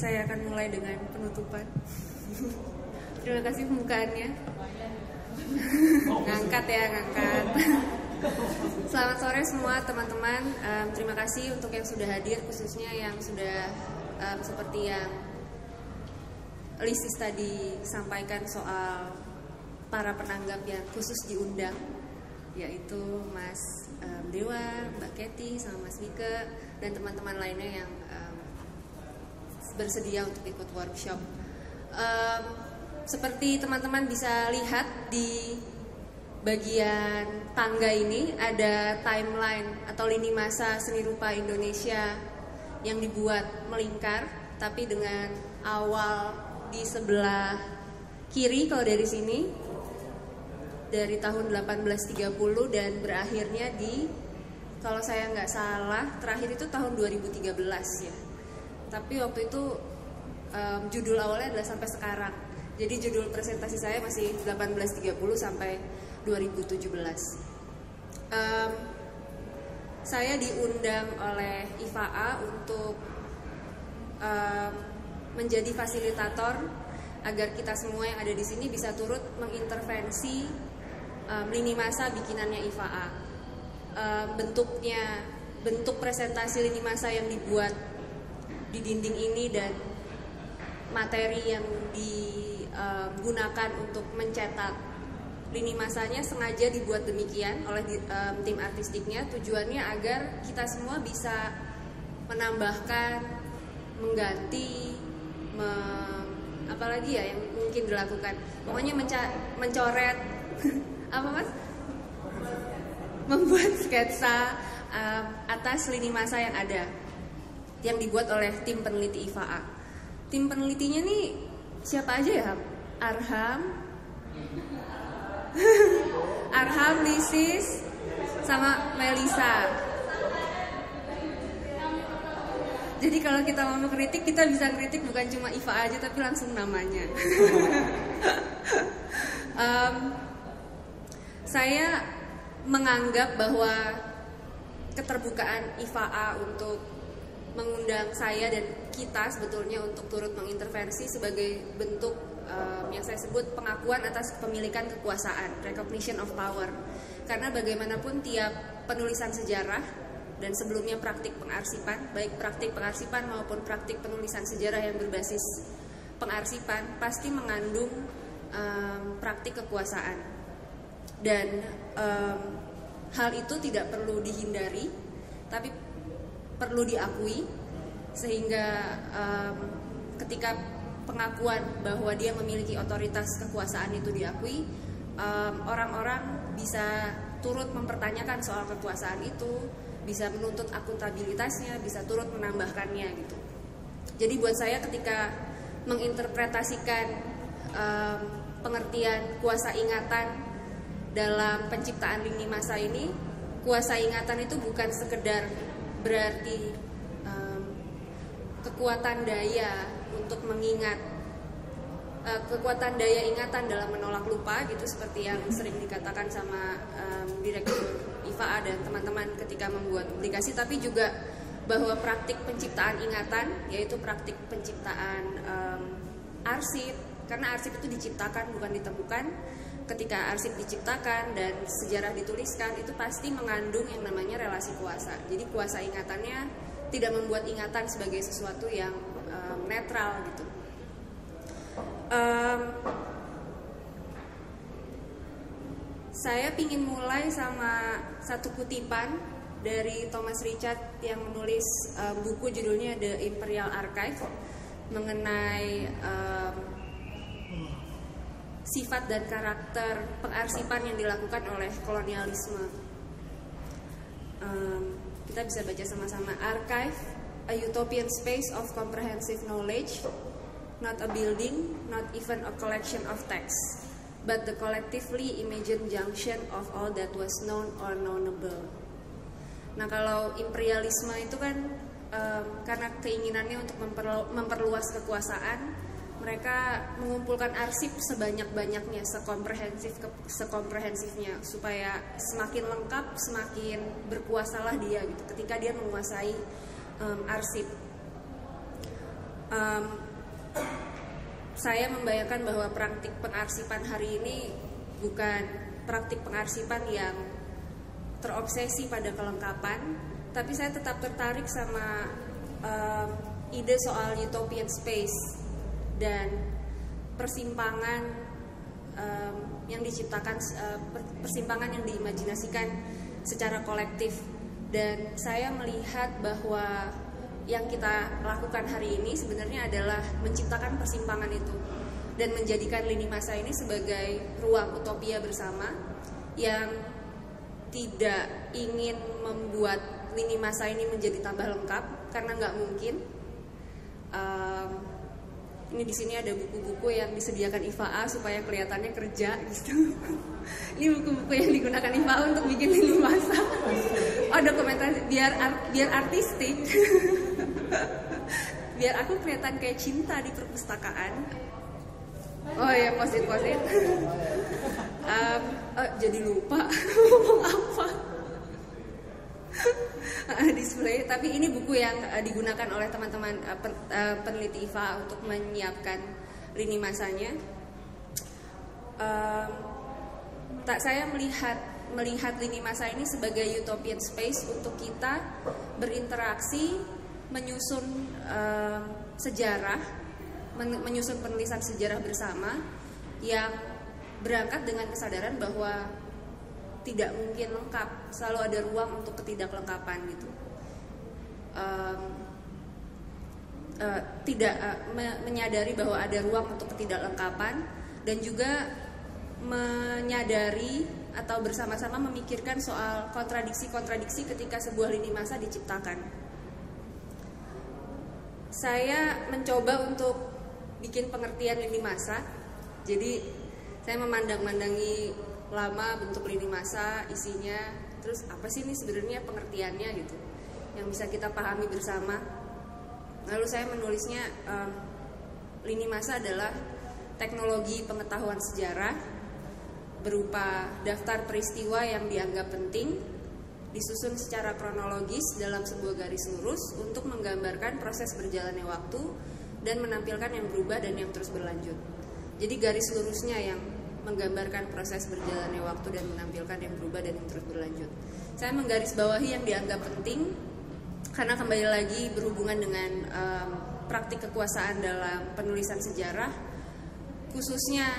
Saya akan mulai dengan penutupan. Terima kasih pembukaannya. ngangkat ya, ngangkat. Selamat sore semua teman-teman. Terima kasih untuk yang sudah hadir, khususnya yang sudah seperti yang Lisis tadi sampaikan soal para penanggap yang khusus diundang, yaitu Mas Dewa, Mbak Keti, sama Mas Mika, dan teman-teman lainnya yang bersedia untuk ikut workshop. Um, seperti teman-teman bisa lihat di bagian tangga ini ada timeline atau lini masa seni rupa Indonesia yang dibuat melingkar, tapi dengan awal di sebelah kiri kalau dari sini dari tahun 1830 dan berakhirnya di kalau saya nggak salah terakhir itu tahun 2013 ya tapi waktu itu um, judul awalnya adalah sampai sekarang jadi judul presentasi saya masih 1830 sampai 2017 um, saya diundang oleh IFAA untuk um, menjadi fasilitator agar kita semua yang ada di sini bisa turut mengintervensi um, lini masa bikinannya IFAA. Um, bentuknya bentuk presentasi lini masa yang dibuat di dinding ini dan materi yang digunakan untuk mencetak lini masanya sengaja dibuat demikian oleh um, tim artistiknya. Tujuannya agar kita semua bisa menambahkan mengganti me, apalagi ya yang mungkin dilakukan? Pokoknya menca, mencoret apa mas? Membuat sketsa uh, atas lini masa yang ada yang dibuat oleh tim peneliti IFAA tim penelitinya nih siapa aja ya? Arham Arham Lisis sama Melisa. Jadi kalau kita mau kritik kita bisa kritik bukan cuma Iva aja tapi langsung namanya. um, saya menganggap bahwa keterbukaan IFA untuk mengundang saya dan kita sebetulnya untuk turut mengintervensi sebagai bentuk um, yang saya sebut pengakuan atas kepemilikan kekuasaan, recognition of power. Karena bagaimanapun tiap penulisan sejarah dan sebelumnya praktik pengarsipan, baik praktik pengarsipan maupun praktik penulisan sejarah yang berbasis pengarsipan pasti mengandung um, praktik kekuasaan dan um, hal itu tidak perlu dihindari, tapi perlu diakui sehingga um, ketika pengakuan bahwa dia memiliki otoritas kekuasaan itu diakui, orang-orang um, bisa turut mempertanyakan soal kekuasaan itu bisa menuntut akuntabilitasnya, bisa turut menambahkannya gitu. Jadi buat saya ketika menginterpretasikan um, pengertian kuasa ingatan dalam penciptaan lini masa ini, kuasa ingatan itu bukan sekedar berarti um, kekuatan daya untuk mengingat uh, kekuatan daya ingatan dalam menolak lupa gitu seperti yang sering dikatakan sama um, direktur IFA dan teman-teman ketika membuat publikasi tapi juga bahwa praktik penciptaan ingatan yaitu praktik penciptaan um, arsip. Karena arsip itu diciptakan bukan ditemukan ketika arsip diciptakan dan sejarah dituliskan itu pasti mengandung yang namanya relasi kuasa. Jadi kuasa ingatannya tidak membuat ingatan sebagai sesuatu yang um, netral gitu. Um, saya ingin mulai sama satu kutipan dari Thomas Richard yang menulis um, buku judulnya The Imperial Archive mengenai um, sifat dan karakter pengarsipan yang dilakukan oleh kolonialisme. Um, kita bisa baca sama-sama Archive, a utopian space of comprehensive knowledge, not a building, not even a collection of texts but the collectively imagined junction of all that was known or knowable. Nah kalau imperialisme itu kan um, karena keinginannya untuk memperlu, memperluas kekuasaan, mereka mengumpulkan arsip sebanyak-banyaknya, sekomprehensif sekomprehensifnya supaya semakin lengkap, semakin berkuasalah dia gitu ketika dia menguasai um, arsip. um, saya membayangkan bahwa praktik pengarsipan hari ini bukan praktik pengarsipan yang terobsesi pada kelengkapan, tapi saya tetap tertarik sama um, ide soal utopian space dan persimpangan um, yang diciptakan uh, persimpangan yang diimajinasikan secara kolektif dan saya melihat bahwa yang kita lakukan hari ini sebenarnya adalah menciptakan persimpangan itu dan menjadikan lini masa ini sebagai ruang utopia bersama yang tidak ingin membuat lini masa ini menjadi tambah lengkap karena nggak mungkin. Um, ini di sini ada buku-buku yang disediakan IFA supaya kelihatannya kerja gitu. ini buku-buku yang digunakan IFA untuk bikin lini masa. Oh, ada komentar biar art, biar artistik. biar aku kelihatan kayak cinta di perpustakaan. Oh ya posit posit. um, oh, jadi lupa ngomong apa. display. Tapi ini buku yang uh, digunakan oleh teman-teman uh, peneliti IFA untuk menyiapkan lini masanya. Uh, tak saya melihat melihat lini masa ini sebagai utopian space untuk kita berinteraksi menyusun uh, sejarah men menyusun penulisan sejarah bersama yang berangkat dengan kesadaran bahwa tidak mungkin lengkap selalu ada ruang untuk ketidaklengkapan gitu um, uh, tidak uh, me menyadari bahwa ada ruang untuk ketidaklengkapan dan juga menyadari atau bersama-sama memikirkan soal kontradiksi-kontradiksi ketika sebuah lini masa diciptakan. Saya mencoba untuk bikin pengertian lini masa. Jadi saya memandang-mandangi lama bentuk lini masa isinya terus apa sih ini sebenarnya pengertiannya gitu yang bisa kita pahami bersama lalu saya menulisnya um, lini masa adalah teknologi pengetahuan sejarah berupa daftar peristiwa yang dianggap penting disusun secara kronologis dalam sebuah garis lurus untuk menggambarkan proses berjalannya waktu dan menampilkan yang berubah dan yang terus berlanjut. Jadi garis lurusnya yang menggambarkan proses berjalannya waktu dan menampilkan yang berubah dan yang terus berlanjut. Saya menggarisbawahi yang dianggap penting karena kembali lagi berhubungan dengan um, praktik kekuasaan dalam penulisan sejarah, khususnya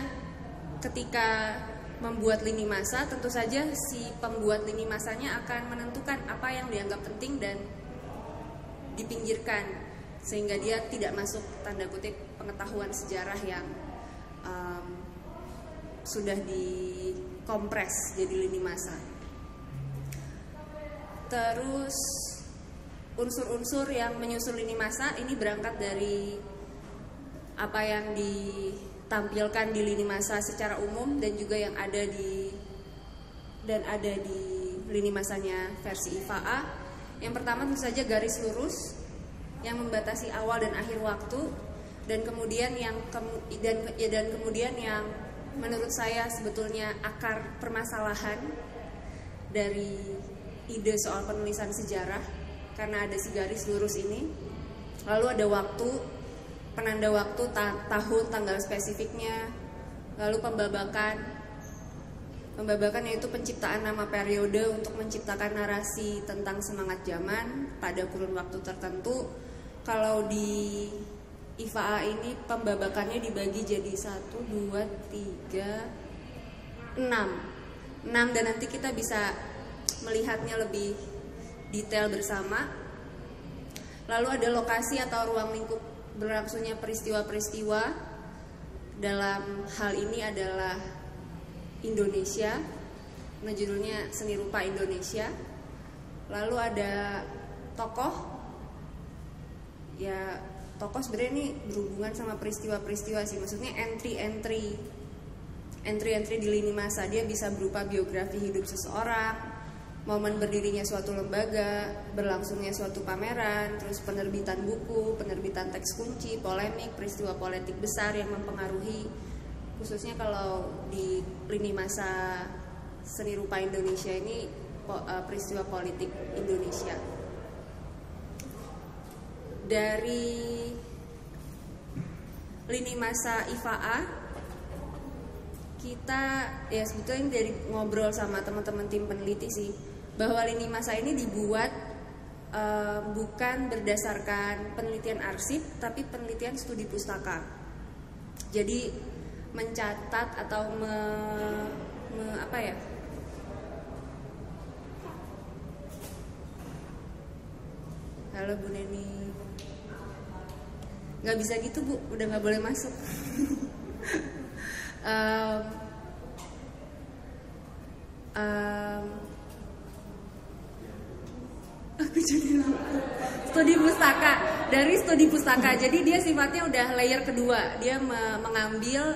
ketika membuat lini masa, tentu saja si pembuat lini masanya akan menentukan apa yang dianggap penting dan dipinggirkan sehingga dia tidak masuk tanda kutip pengetahuan sejarah yang sudah dikompres jadi lini masa. Terus unsur-unsur yang menyusun lini masa ini berangkat dari apa yang ditampilkan di lini masa secara umum dan juga yang ada di dan ada di lini masanya versi IFA Yang pertama tentu saja garis lurus yang membatasi awal dan akhir waktu dan kemudian yang ya, dan kemudian yang menurut saya sebetulnya akar permasalahan dari ide soal penulisan sejarah karena ada si garis lurus ini. Lalu ada waktu, penanda waktu ta tahun, tanggal spesifiknya, lalu pembabakan. Pembabakan yaitu penciptaan nama periode untuk menciptakan narasi tentang semangat zaman pada kurun waktu tertentu. Kalau di IFA ini pembabakannya dibagi jadi 1, 2, 3, 6 6 dan nanti kita bisa melihatnya lebih detail bersama. Lalu ada lokasi atau ruang lingkup berlangsungnya peristiwa-peristiwa. Dalam hal ini adalah Indonesia. Nah judulnya Seni Rupa Indonesia. Lalu ada tokoh ya tokoh sebenarnya ini berhubungan sama peristiwa-peristiwa sih. Maksudnya entry-entry entry-entry di lini masa. Dia bisa berupa biografi hidup seseorang momen berdirinya suatu lembaga, berlangsungnya suatu pameran, terus penerbitan buku, penerbitan teks kunci, polemik, peristiwa politik besar yang mempengaruhi khususnya kalau di lini masa seni rupa Indonesia ini eh, peristiwa politik Indonesia dari lini masa IFAA kita ya sebetulnya dari ngobrol sama teman-teman tim peneliti sih bahwa lini masa ini dibuat uh, bukan berdasarkan penelitian arsip tapi penelitian studi pustaka. Jadi mencatat atau me, me, apa ya? Halo Bu Neni. Nggak bisa gitu Bu, udah nggak boleh masuk. um, um, aku jadi studi pustaka. Dari studi pustaka. Jadi dia sifatnya udah layer kedua. Dia me mengambil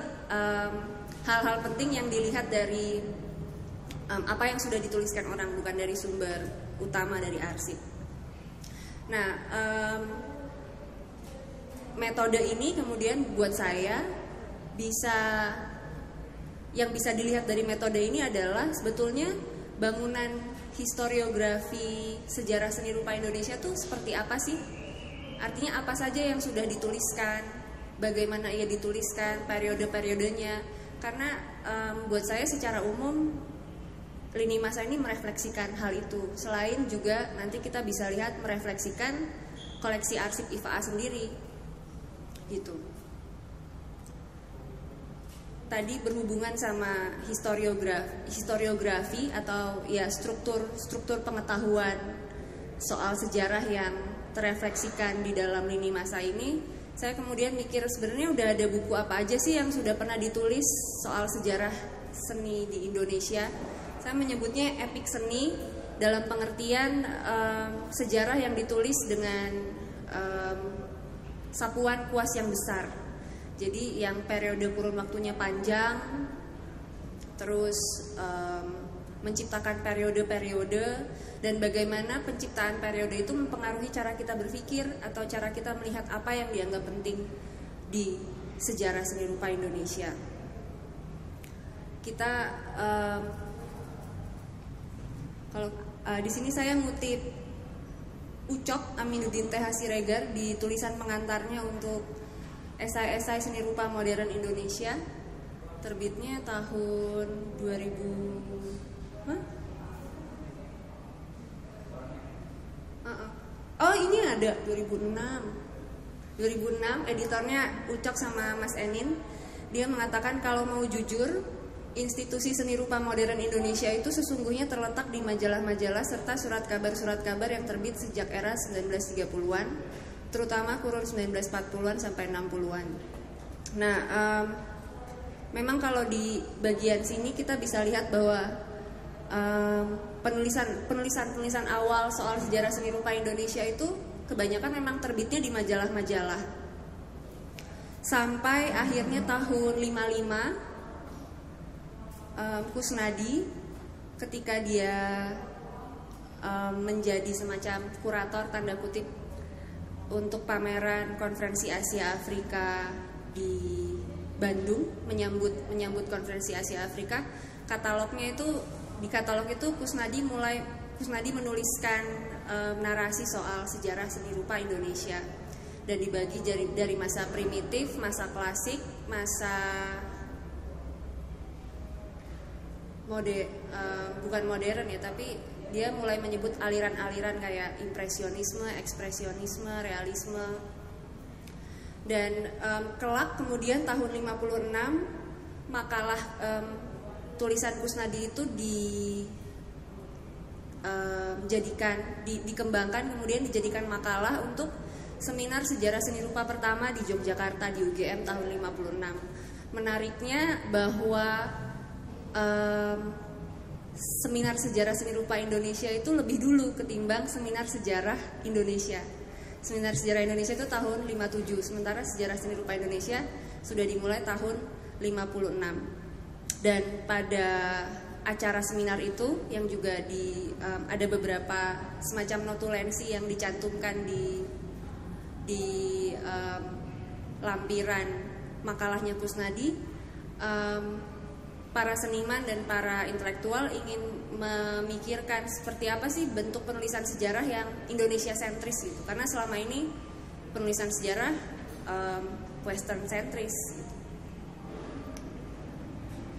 hal-hal um, penting yang dilihat dari um, apa yang sudah dituliskan orang bukan dari sumber utama dari arsip. Nah um, metode ini kemudian buat saya bisa yang bisa dilihat dari metode ini adalah sebetulnya bangunan historiografi sejarah seni rupa Indonesia tuh seperti apa sih? Artinya apa saja yang sudah dituliskan, bagaimana ia dituliskan, periode-periodenya. Karena um, buat saya secara umum lini masa ini merefleksikan hal itu. Selain juga nanti kita bisa lihat merefleksikan koleksi arsip IFA sendiri. Gitu. Tadi berhubungan sama historiografi, historiografi atau ya struktur struktur pengetahuan soal sejarah yang terefleksikan di dalam lini masa ini saya kemudian mikir sebenarnya udah ada buku apa aja sih yang sudah pernah ditulis soal sejarah seni di Indonesia? Saya menyebutnya epic seni dalam pengertian um, sejarah yang ditulis dengan um, sapuan kuas yang besar jadi yang periode kurun waktunya panjang, terus um, menciptakan periode-periode dan bagaimana penciptaan periode itu mempengaruhi cara kita berpikir atau cara kita melihat apa yang dianggap penting di sejarah seni rupa Indonesia. Kita um, kalau uh, di sini saya ngutip Ucok Aminuddin TH Siregar di tulisan pengantarnya untuk esai-esai seni rupa modern Indonesia terbitnya tahun 2000 Hah? Uh -uh. Oh ini ada 2006 2006 editornya Ucok sama Mas Enin dia mengatakan kalau mau jujur institusi seni rupa modern Indonesia itu sesungguhnya terletak di majalah-majalah serta surat kabar-surat kabar yang terbit sejak era 1930-an terutama kurun 1940-an sampai 60-an. Nah, um, memang kalau di bagian sini kita bisa lihat bahwa um, penulisan penulisan penulisan awal soal sejarah seni rupa Indonesia itu kebanyakan memang terbitnya di majalah-majalah. Sampai akhirnya tahun 55 um, Kusnadi ketika dia um, menjadi semacam kurator tanda kutip untuk pameran konferensi Asia Afrika di Bandung menyambut menyambut konferensi Asia Afrika katalognya itu di katalog itu Kusnadi mulai Kusnadi menuliskan e, narasi soal sejarah seni rupa Indonesia. Dan dibagi dari dari masa primitif, masa klasik, masa mode e, bukan modern ya tapi dia mulai menyebut aliran-aliran kayak impresionisme, ekspresionisme, realisme. Dan um, kelak kemudian tahun 56 makalah um, tulisan Kusnadi itu di um, jadikan di, dikembangkan kemudian dijadikan makalah untuk seminar sejarah seni rupa pertama di Yogyakarta di UGM tahun 56. Menariknya bahwa um, seminar sejarah seni rupa Indonesia itu lebih dulu ketimbang seminar sejarah Indonesia. Seminar sejarah Indonesia itu tahun 57, sementara sejarah seni rupa Indonesia sudah dimulai tahun 56. Dan pada acara seminar itu yang juga di um, ada beberapa semacam notulensi yang dicantumkan di di um, lampiran makalahnya Kusnadi um, para seniman dan para intelektual ingin memikirkan seperti apa sih bentuk penulisan sejarah yang Indonesia sentris gitu. Karena selama ini penulisan sejarah um, western centris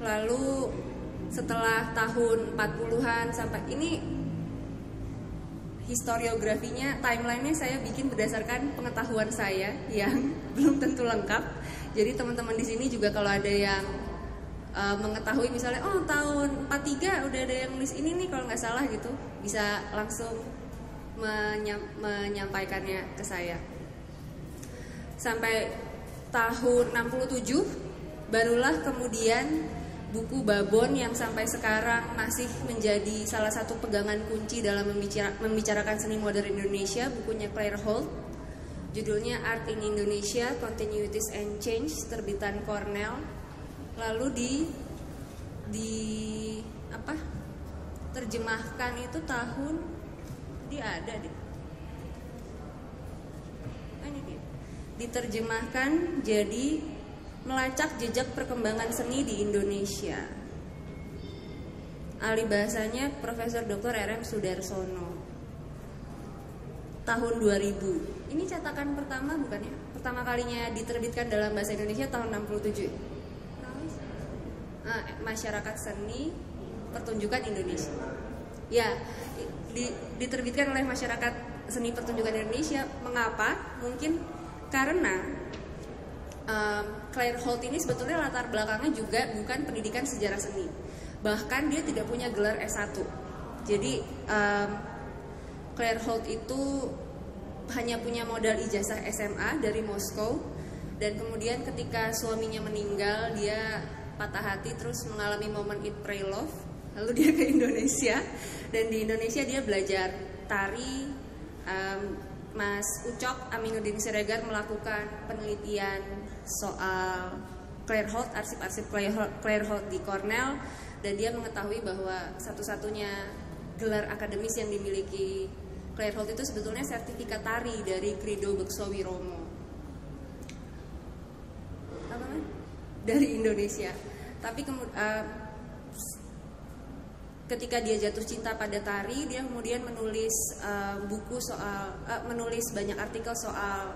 lalu setelah tahun 40-an sampai ini historiografinya timelinenya saya bikin berdasarkan pengetahuan saya yang belum tentu lengkap. Jadi teman-teman di sini juga kalau ada yang uh, mengetahui misalnya oh tahun 43 udah ada yang nulis ini nih kalau nggak salah gitu bisa langsung menyam, menyampaikannya ke saya sampai tahun 67 barulah kemudian buku Babon yang sampai sekarang masih menjadi salah satu pegangan kunci dalam membicarakan seni modern Indonesia, bukunya Claire Holt. Judulnya Art in Indonesia, Continuities and Change, terbitan Cornell. Lalu di di apa? Terjemahkan itu tahun dia ada deh. Nah, ini dia. Diterjemahkan jadi melacak jejak perkembangan seni di Indonesia. Ahli bahasanya Profesor Dr. RM Sudarsono. Tahun 2000. Ini cetakan pertama bukan ya? Pertama kalinya diterbitkan dalam bahasa Indonesia tahun 67. Nah, masyarakat seni pertunjukan Indonesia. Ya, di, diterbitkan oleh masyarakat seni pertunjukan Indonesia. Mengapa? Mungkin karena um, Claire Holt ini sebetulnya latar belakangnya juga bukan pendidikan sejarah seni. Bahkan dia tidak punya gelar S1. Jadi um, Claire Holt itu hanya punya modal ijazah SMA dari Moskow dan kemudian ketika suaminya meninggal dia patah hati terus mengalami momen it pray love lalu dia ke Indonesia dan di Indonesia dia belajar tari um, Mas Ucok Aminuddin Siregar melakukan penelitian soal Claire Holt, arsip-arsip Claire Holt di Cornell dan dia mengetahui bahwa satu-satunya gelar akademis yang dimiliki Claire Holt itu sebetulnya sertifikat tari dari Krido Beksowi Romo. Apa kan? Dari Indonesia. Tapi kemudian uh, ketika dia jatuh cinta pada tari, dia kemudian menulis uh, buku soal uh, menulis banyak artikel soal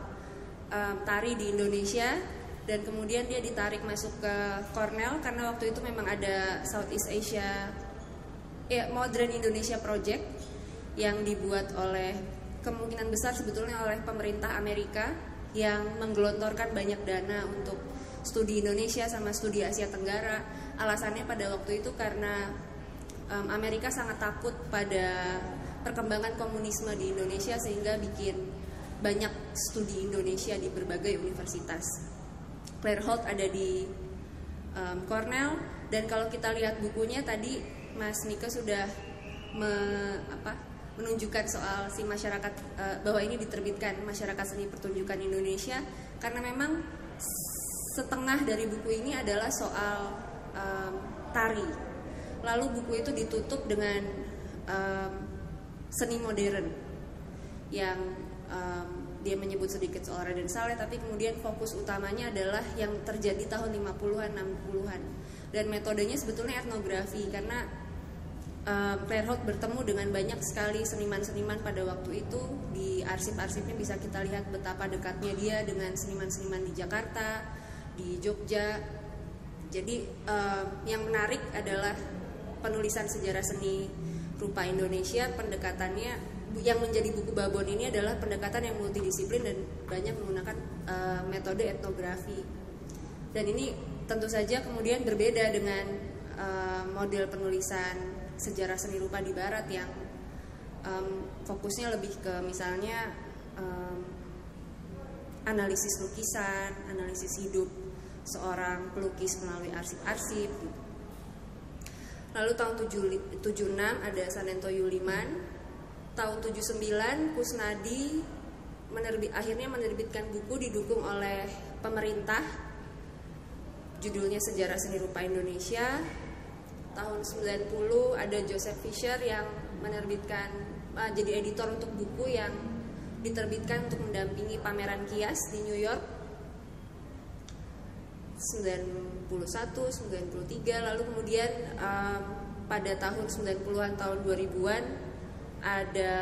uh, tari di Indonesia dan kemudian dia ditarik masuk ke Cornell karena waktu itu memang ada Southeast Asia ya Modern Indonesia Project yang dibuat oleh kemungkinan besar sebetulnya oleh pemerintah Amerika yang menggelontorkan banyak dana untuk studi Indonesia sama studi Asia Tenggara. Alasannya pada waktu itu karena um, Amerika sangat takut pada perkembangan komunisme di Indonesia sehingga bikin banyak studi Indonesia di berbagai universitas. Claire Holt ada di um, Cornell. Dan kalau kita lihat bukunya tadi Mas Nika sudah me, apa, menunjukkan soal si masyarakat uh, bahwa ini diterbitkan masyarakat seni pertunjukan Indonesia. Karena memang setengah dari buku ini adalah soal um, tari. Lalu buku itu ditutup dengan um, seni modern yang um, dia menyebut sedikit soal Raden Saleh tapi kemudian fokus utamanya adalah yang terjadi tahun 50-an 60-an dan metodenya sebetulnya etnografi karena uh, Claire bertemu dengan banyak sekali seniman-seniman pada waktu itu. Di arsip-arsipnya bisa kita lihat betapa dekatnya dia dengan seniman-seniman di Jakarta di Jogja jadi uh, yang menarik adalah penulisan sejarah seni rupa Indonesia pendekatannya yang menjadi buku babon ini adalah pendekatan yang multidisiplin dan banyak menggunakan uh, metode etnografi. Dan ini tentu saja kemudian berbeda dengan uh, model penulisan sejarah seni rupa di barat yang um, fokusnya lebih ke misalnya um, analisis lukisan, analisis hidup seorang pelukis melalui arsip-arsip. Lalu tahun 76 ada Sanento Yuliman. Tahun 79 Kusnadi menerbit akhirnya menerbitkan buku didukung oleh pemerintah. Judulnya Sejarah Seni Rupa Indonesia. Tahun 90 ada Joseph Fisher yang menerbitkan uh, jadi editor untuk buku yang diterbitkan untuk mendampingi pameran kias di New York 91, 93 lalu kemudian um, pada tahun 90-an tahun 2000-an ada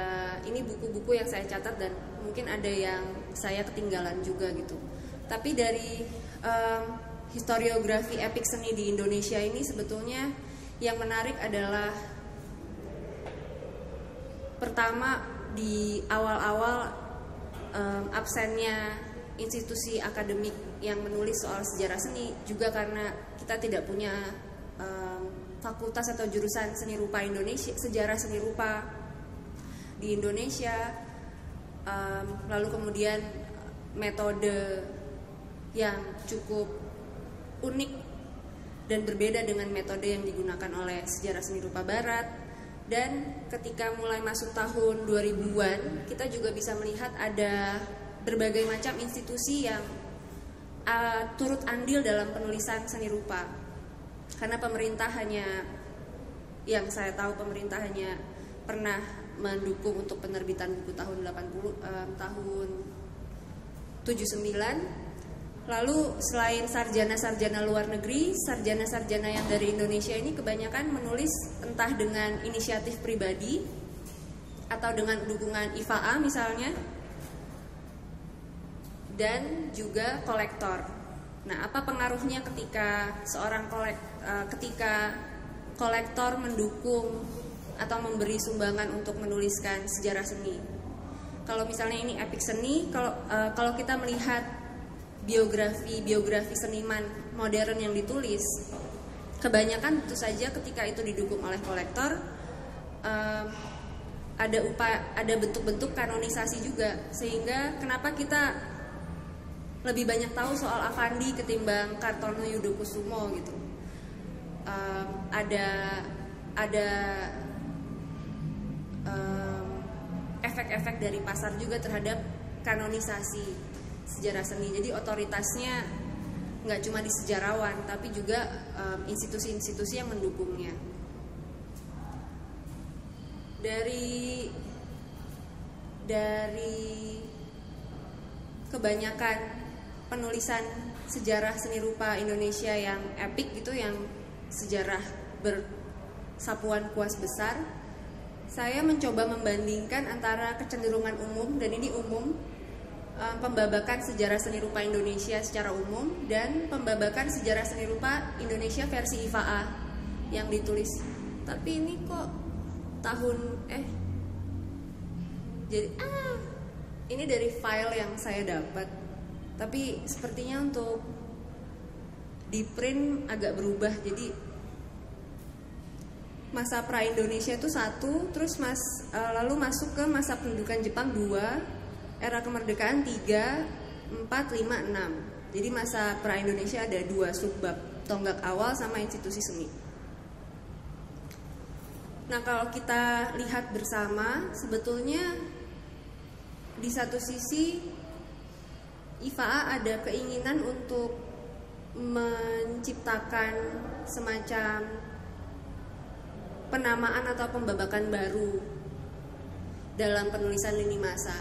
ini buku-buku yang saya catat dan mungkin ada yang saya ketinggalan juga gitu. Tapi dari um, historiografi epik seni di Indonesia ini sebetulnya yang menarik adalah pertama di awal-awal um, absennya institusi akademik yang menulis soal sejarah seni juga karena kita tidak punya um, fakultas atau jurusan seni rupa Indonesia sejarah seni rupa di Indonesia. Um, lalu kemudian metode yang cukup unik dan berbeda dengan metode yang digunakan oleh sejarah seni rupa barat. Dan ketika mulai masuk tahun 2000-an kita juga bisa melihat ada berbagai macam institusi yang uh, turut andil dalam penulisan seni rupa. Karena pemerintah hanya yang saya tahu pemerintah hanya pernah mendukung untuk penerbitan buku tahun 80 um, tahun 79 Lalu selain sarjana-sarjana luar negeri, sarjana-sarjana yang dari Indonesia ini kebanyakan menulis entah dengan inisiatif pribadi atau dengan dukungan IFAA misalnya dan juga kolektor. Nah, apa pengaruhnya ketika seorang kolek, uh, ketika kolektor mendukung atau memberi sumbangan untuk menuliskan sejarah seni? Kalau misalnya ini epic seni, kalau uh, kalau kita melihat biografi-biografi seniman modern yang ditulis kebanyakan tentu saja ketika itu didukung oleh kolektor um, ada upaya ada bentuk-bentuk kanonisasi juga sehingga kenapa kita lebih banyak tahu soal Avandi ketimbang Kartono Yudokusumo gitu. Um, ada ada efek-efek um, dari pasar juga terhadap kanonisasi sejarah seni. Jadi otoritasnya nggak cuma di sejarawan tapi juga institusi-institusi um, yang mendukungnya. Dari dari kebanyakan penulisan sejarah seni rupa Indonesia yang epik gitu yang sejarah bersapuan kuas besar saya mencoba membandingkan antara kecenderungan umum dan ini umum um, pembabakan sejarah seni rupa Indonesia secara umum dan pembabakan sejarah seni rupa Indonesia versi IFAA yang ditulis. Tapi ini kok tahun eh jadi ah ini dari file yang saya dapat. Tapi sepertinya untuk di print agak berubah. Jadi masa pra Indonesia itu satu terus mas uh, lalu masuk ke masa pendudukan Jepang dua era kemerdekaan 3, 4, 5, 6 jadi masa pra Indonesia ada dua subbab tonggak awal sama institusi seni. Nah kalau kita lihat bersama sebetulnya di satu sisi IFA ada keinginan untuk menciptakan semacam penamaan atau pembabakan baru dalam penulisan lini masa?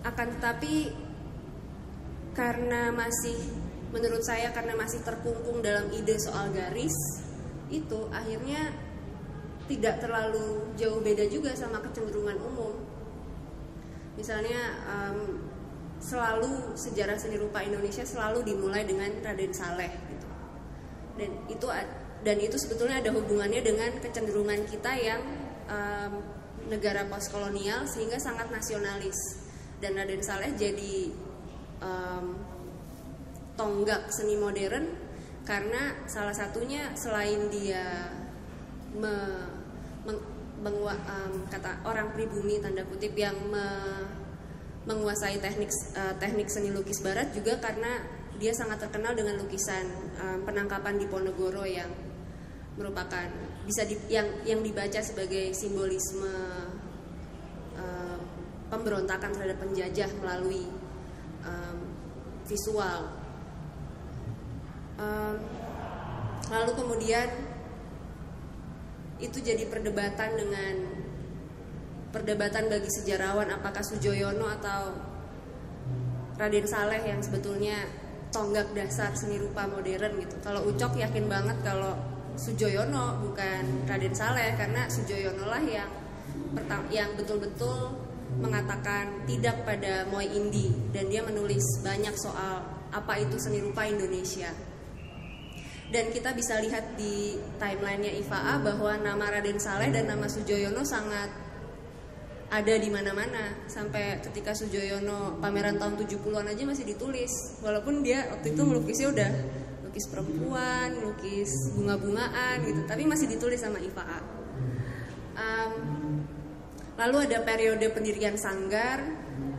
Akan tetapi karena masih menurut saya karena masih terkungkung dalam ide soal garis itu akhirnya tidak terlalu jauh beda juga sama kecenderungan umum. Misalnya um, selalu sejarah seni rupa Indonesia selalu dimulai dengan Raden Saleh gitu. Dan itu dan itu sebetulnya ada hubungannya dengan kecenderungan kita yang um, negara postkolonial sehingga sangat nasionalis. Dan Raden Saleh jadi um, tonggak seni modern karena salah satunya selain dia me, meng, mengua, um, kata orang pribumi tanda kutip yang me, menguasai teknik uh, teknik seni lukis barat juga karena dia sangat terkenal dengan lukisan um, penangkapan di Ponegoro yang merupakan bisa di, yang yang dibaca sebagai simbolisme pemberontakan terhadap penjajah melalui um, visual. Um, lalu kemudian itu jadi perdebatan dengan perdebatan bagi sejarawan apakah Sujoyono atau Raden Saleh yang sebetulnya tonggak dasar seni rupa modern gitu. Kalau Ucok yakin banget kalau Sujoyono bukan Raden Saleh karena Sujoyono lah yang yang betul-betul mengatakan tidak pada Moy Indi dan dia menulis banyak soal apa itu seni rupa Indonesia. Dan kita bisa lihat di timelinenya IFAA bahwa nama Raden Saleh dan nama Sujoyono sangat ada di mana-mana sampai ketika Sujoyono pameran tahun 70-an aja masih ditulis walaupun dia waktu itu melukisnya udah lukis perempuan, lukis bunga-bungaan gitu, tapi masih ditulis sama IFAA. Um, Lalu ada periode pendirian sanggar.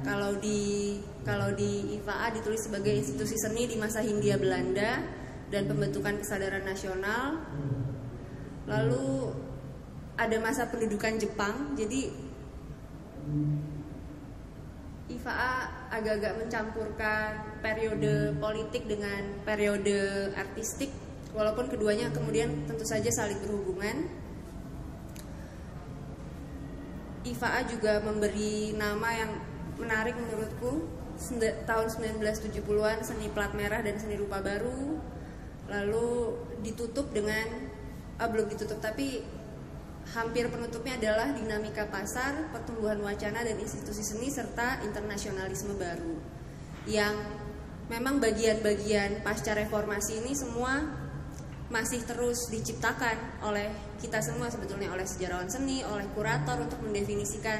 Kalau di kalau di IFAA ditulis sebagai institusi seni di masa Hindia Belanda dan pembentukan kesadaran nasional. Lalu ada masa pendudukan Jepang. Jadi IFAA agak-agak mencampurkan periode politik dengan periode artistik walaupun keduanya kemudian tentu saja saling berhubungan. IFAA juga memberi nama yang menarik menurutku tahun 1970-an seni plat merah dan seni rupa baru lalu ditutup dengan ah, belum ditutup tapi hampir penutupnya adalah dinamika pasar, pertumbuhan wacana dan institusi seni serta internasionalisme baru yang memang bagian-bagian pasca reformasi ini semua masih terus diciptakan oleh kita semua sebetulnya oleh sejarawan seni, oleh kurator untuk mendefinisikan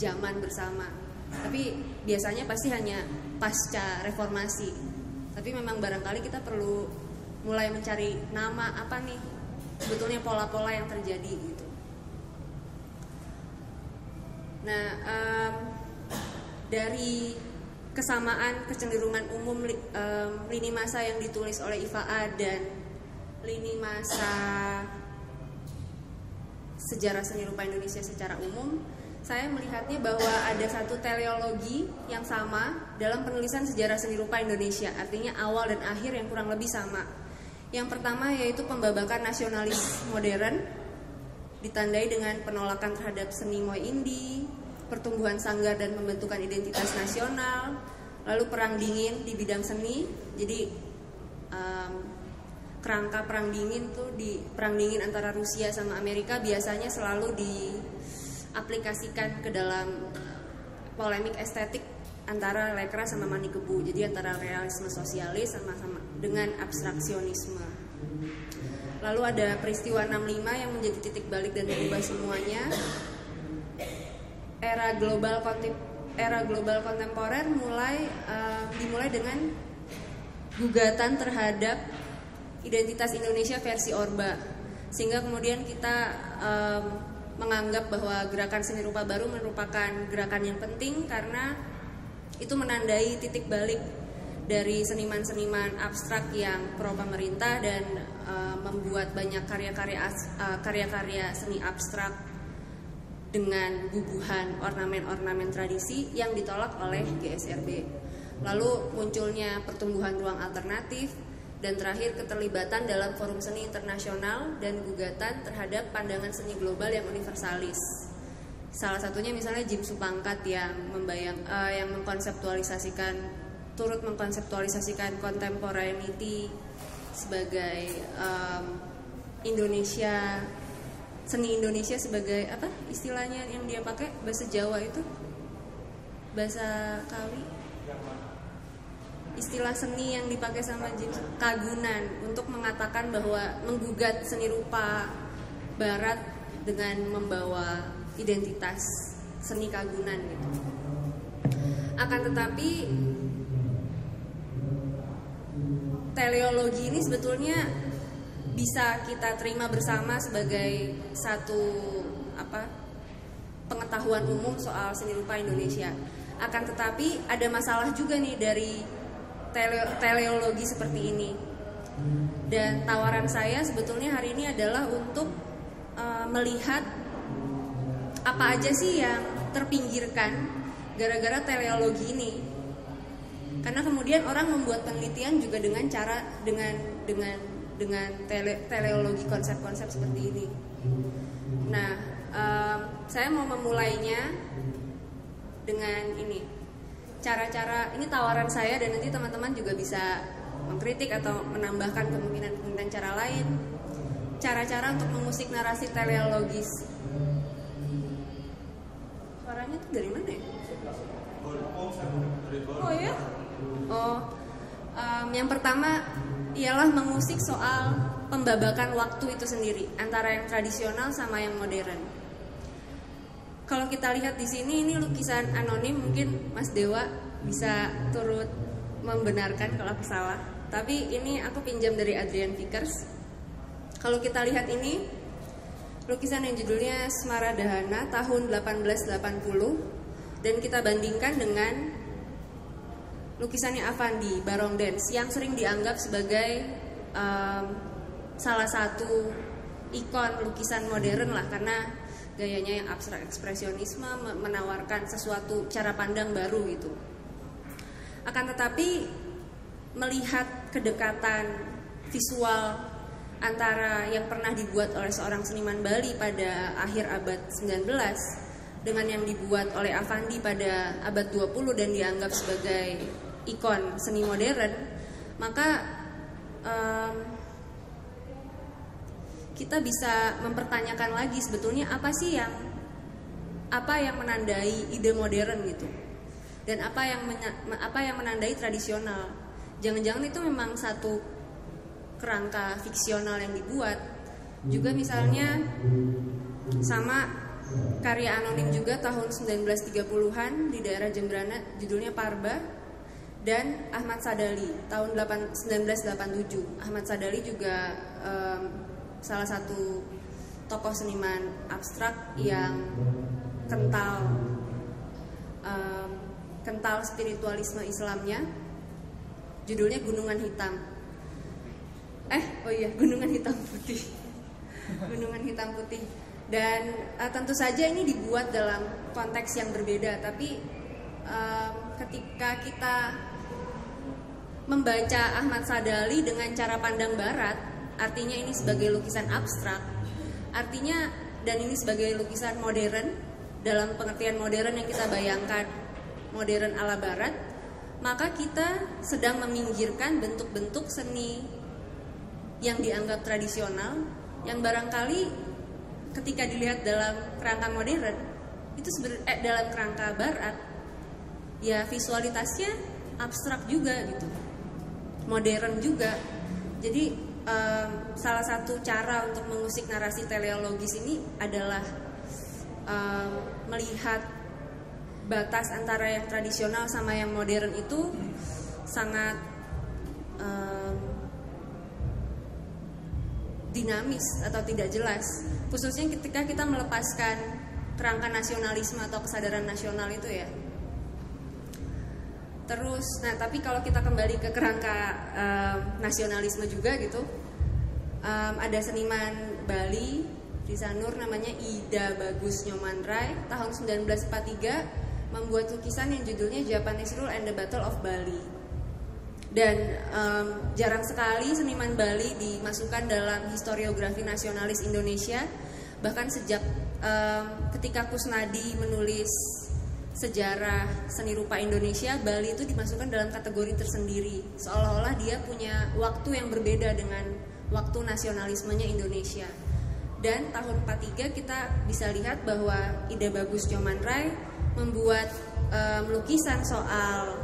zaman bersama. Tapi biasanya pasti hanya pasca reformasi. Tapi memang barangkali kita perlu mulai mencari nama apa nih sebetulnya pola-pola yang terjadi gitu. Nah, um, dari kesamaan kecenderungan umum um, lini masa yang ditulis oleh IFAA dan lini masa sejarah seni rupa Indonesia secara umum, saya melihatnya bahwa ada satu teleologi yang sama dalam penulisan sejarah seni rupa Indonesia, artinya awal dan akhir yang kurang lebih sama. Yang pertama yaitu pembabakan nasionalis modern, ditandai dengan penolakan terhadap seni moy indi, pertumbuhan sanggar dan pembentukan identitas nasional, lalu perang dingin di bidang seni. Jadi um, kerangka perang dingin tuh di perang dingin antara Rusia sama Amerika biasanya selalu diaplikasikan ke dalam polemik estetik antara Lekra sama Manikebu. Jadi antara realisme sosialis sama-sama dengan abstraksionisme. Lalu ada peristiwa 65 yang menjadi titik balik dan mengubah semuanya. Era global era global kontemporer mulai uh, dimulai dengan gugatan terhadap identitas Indonesia versi Orba. Sehingga kemudian kita um, menganggap bahwa gerakan seni rupa baru merupakan gerakan yang penting karena itu menandai titik balik dari seniman-seniman abstrak yang pro pemerintah dan uh, membuat banyak karya-karya uh, karya-karya seni abstrak dengan bubuhan ornamen-ornamen tradisi yang ditolak oleh GSRB. Lalu munculnya pertumbuhan ruang alternatif dan terakhir keterlibatan dalam forum seni internasional dan gugatan terhadap pandangan seni global yang universalis. Salah satunya misalnya Jim Supangkat yang membayang uh, yang mengkonseptualisasikan turut mengkonseptualisasikan contemporaneity sebagai um, Indonesia seni Indonesia sebagai apa istilahnya yang dia pakai bahasa Jawa itu bahasa Kawi istilah seni yang dipakai sama James kagunan untuk mengatakan bahwa menggugat seni rupa barat dengan membawa identitas seni kagunan gitu. Akan tetapi teleologi ini sebetulnya bisa kita terima bersama sebagai satu apa pengetahuan umum soal seni rupa Indonesia. Akan tetapi ada masalah juga nih dari tele teleologi seperti ini. Dan tawaran saya sebetulnya hari ini adalah untuk uh, melihat apa aja sih yang terpinggirkan gara-gara teleologi ini. Karena kemudian orang membuat penelitian juga dengan cara dengan dengan dengan tele, teleologi konsep-konsep seperti ini. Nah, um, saya mau memulainya dengan ini. Cara-cara ini tawaran saya dan nanti teman-teman juga bisa mengkritik atau menambahkan kemungkinan-kemungkinan cara lain. Cara-cara untuk mengusik narasi teleologis. Suaranya itu dari mana ya? Oh ya oh um, yang pertama ialah mengusik soal pembabakan waktu itu sendiri antara yang tradisional sama yang modern. Kalau kita lihat di sini ini lukisan anonim mungkin Mas Dewa bisa turut membenarkan kalau aku salah. Tapi ini aku pinjam dari Adrian Vickers. Kalau kita lihat ini lukisan yang judulnya Semara Dahana tahun 1880 dan kita bandingkan dengan lukisannya Avandi Barong Dance yang sering dianggap sebagai um, salah satu ikon lukisan modern lah karena gayanya yang abstrak ekspresionisme menawarkan sesuatu cara pandang baru gitu. Akan tetapi melihat kedekatan visual antara yang pernah dibuat oleh seorang seniman Bali pada akhir abad 19 dengan yang dibuat oleh Avandi pada abad 20 dan dianggap sebagai ikon seni modern, maka um, kita bisa mempertanyakan lagi sebetulnya apa sih yang apa yang menandai ide modern gitu. Dan apa yang apa yang menandai tradisional. Jangan-jangan itu memang satu kerangka fiksional yang dibuat. Juga misalnya sama karya anonim juga tahun 1930-an di daerah Jembrana judulnya Parba dan Ahmad Sadali tahun 1987 Ahmad Sadali juga um, salah satu tokoh seniman abstrak yang kental um, kental spiritualisme Islamnya. Judulnya Gunungan Hitam. Eh oh iya gunungan hitam putih. Gunungan hitam putih. Dan uh, tentu saja ini dibuat dalam konteks yang berbeda tapi uh, ketika kita membaca Ahmad Sadali dengan cara pandang barat artinya ini sebagai lukisan abstrak. Artinya dan ini sebagai lukisan modern dalam pengertian modern yang kita bayangkan modern ala barat maka kita sedang meminggirkan bentuk-bentuk seni yang dianggap tradisional yang barangkali ketika dilihat dalam kerangka modern itu eh, dalam kerangka barat ya visualitasnya abstrak juga gitu modern juga. Jadi um, salah satu cara untuk mengusik narasi teleologis ini adalah um, melihat batas antara yang tradisional sama yang modern itu sangat um, dinamis atau tidak jelas. Khususnya ketika kita melepaskan kerangka nasionalisme atau kesadaran nasional itu ya terus nah tapi kalau kita kembali ke kerangka um, nasionalisme juga gitu um, ada seniman Bali di Sanur namanya Ida Bagus Nyoman Rai tahun 1943 membuat lukisan yang judulnya Japanese Rule and the Battle of Bali. Dan um, jarang sekali seniman Bali dimasukkan dalam historiografi nasionalis Indonesia. Bahkan sejak um, ketika Kusnadi menulis sejarah seni rupa Indonesia Bali itu dimasukkan dalam kategori tersendiri seolah-olah dia punya waktu yang berbeda dengan waktu nasionalismenya Indonesia dan tahun 43 kita bisa lihat bahwa ide bagus Joman Rai membuat um, lukisan soal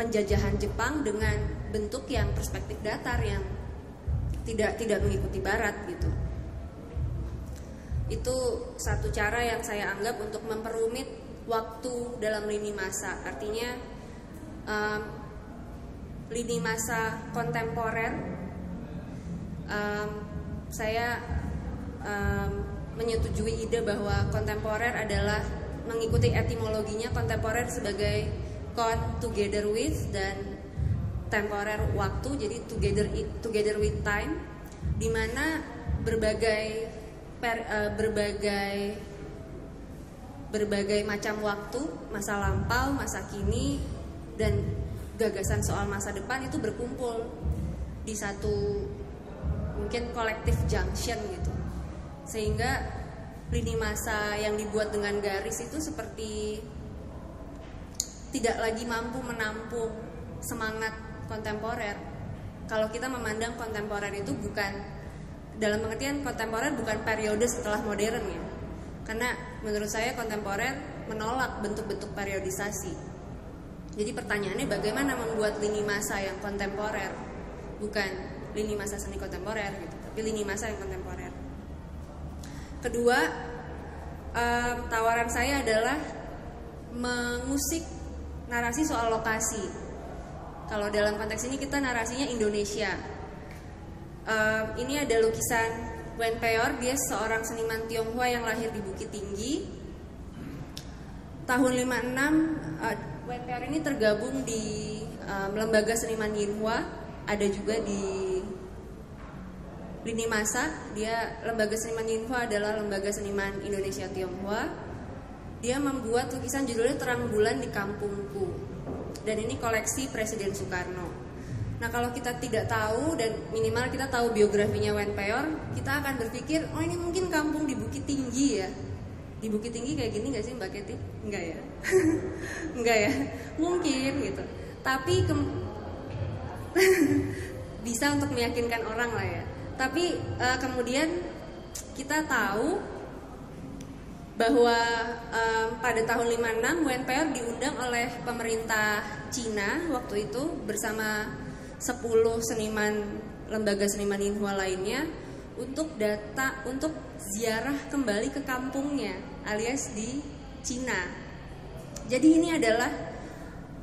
penjajahan Jepang dengan bentuk yang perspektif datar yang tidak tidak mengikuti barat gitu. Itu satu cara yang saya anggap untuk memperumit waktu dalam lini masa. Artinya um, lini masa kontemporer um, saya um, menyetujui ide bahwa kontemporer adalah mengikuti etimologinya kontemporer sebagai con together with dan temporer waktu jadi together together with time di mana berbagai per, uh, berbagai berbagai macam waktu masa lampau masa kini dan gagasan soal masa depan itu berkumpul di satu mungkin kolektif junction gitu sehingga lini masa yang dibuat dengan garis itu seperti tidak lagi mampu menampung semangat kontemporer. Kalau kita memandang kontemporer itu bukan dalam pengertian kontemporer bukan periode setelah modern ya. Karena menurut saya kontemporer menolak bentuk-bentuk periodisasi. Jadi pertanyaannya bagaimana membuat lini masa yang kontemporer, bukan lini masa seni kontemporer gitu, tapi lini masa yang kontemporer. Kedua, um, tawaran saya adalah mengusik narasi soal lokasi. Kalau dalam konteks ini kita narasinya Indonesia. Um, ini ada lukisan Wen Peor, dia seorang seniman Tionghoa yang lahir di Bukit Tinggi. Tahun 56, uh, Wen Peor ini tergabung di um, lembaga seniman Yinhua, ada juga di Lini Masa. Dia lembaga seniman Yinhua adalah lembaga seniman Indonesia Tionghoa. Dia membuat lukisan judulnya Terang Bulan di Kampungku. Dan ini koleksi Presiden Soekarno. Nah kalau kita tidak tahu dan minimal kita tahu biografinya Wen Peor, kita akan berpikir, oh ini mungkin kampung di Bukit Tinggi ya. Di Bukit Tinggi kayak gini gak sih Mbak Keti? Enggak ya? Enggak ya? Mungkin gitu. Tapi bisa untuk meyakinkan orang lah ya. Tapi uh, kemudian kita tahu bahwa um, pada tahun 56 Wen Peor diundang oleh pemerintah Cina waktu itu bersama 10 seniman lembaga seniman Inhua lainnya untuk data untuk ziarah kembali ke kampungnya alias di Cina. Jadi ini adalah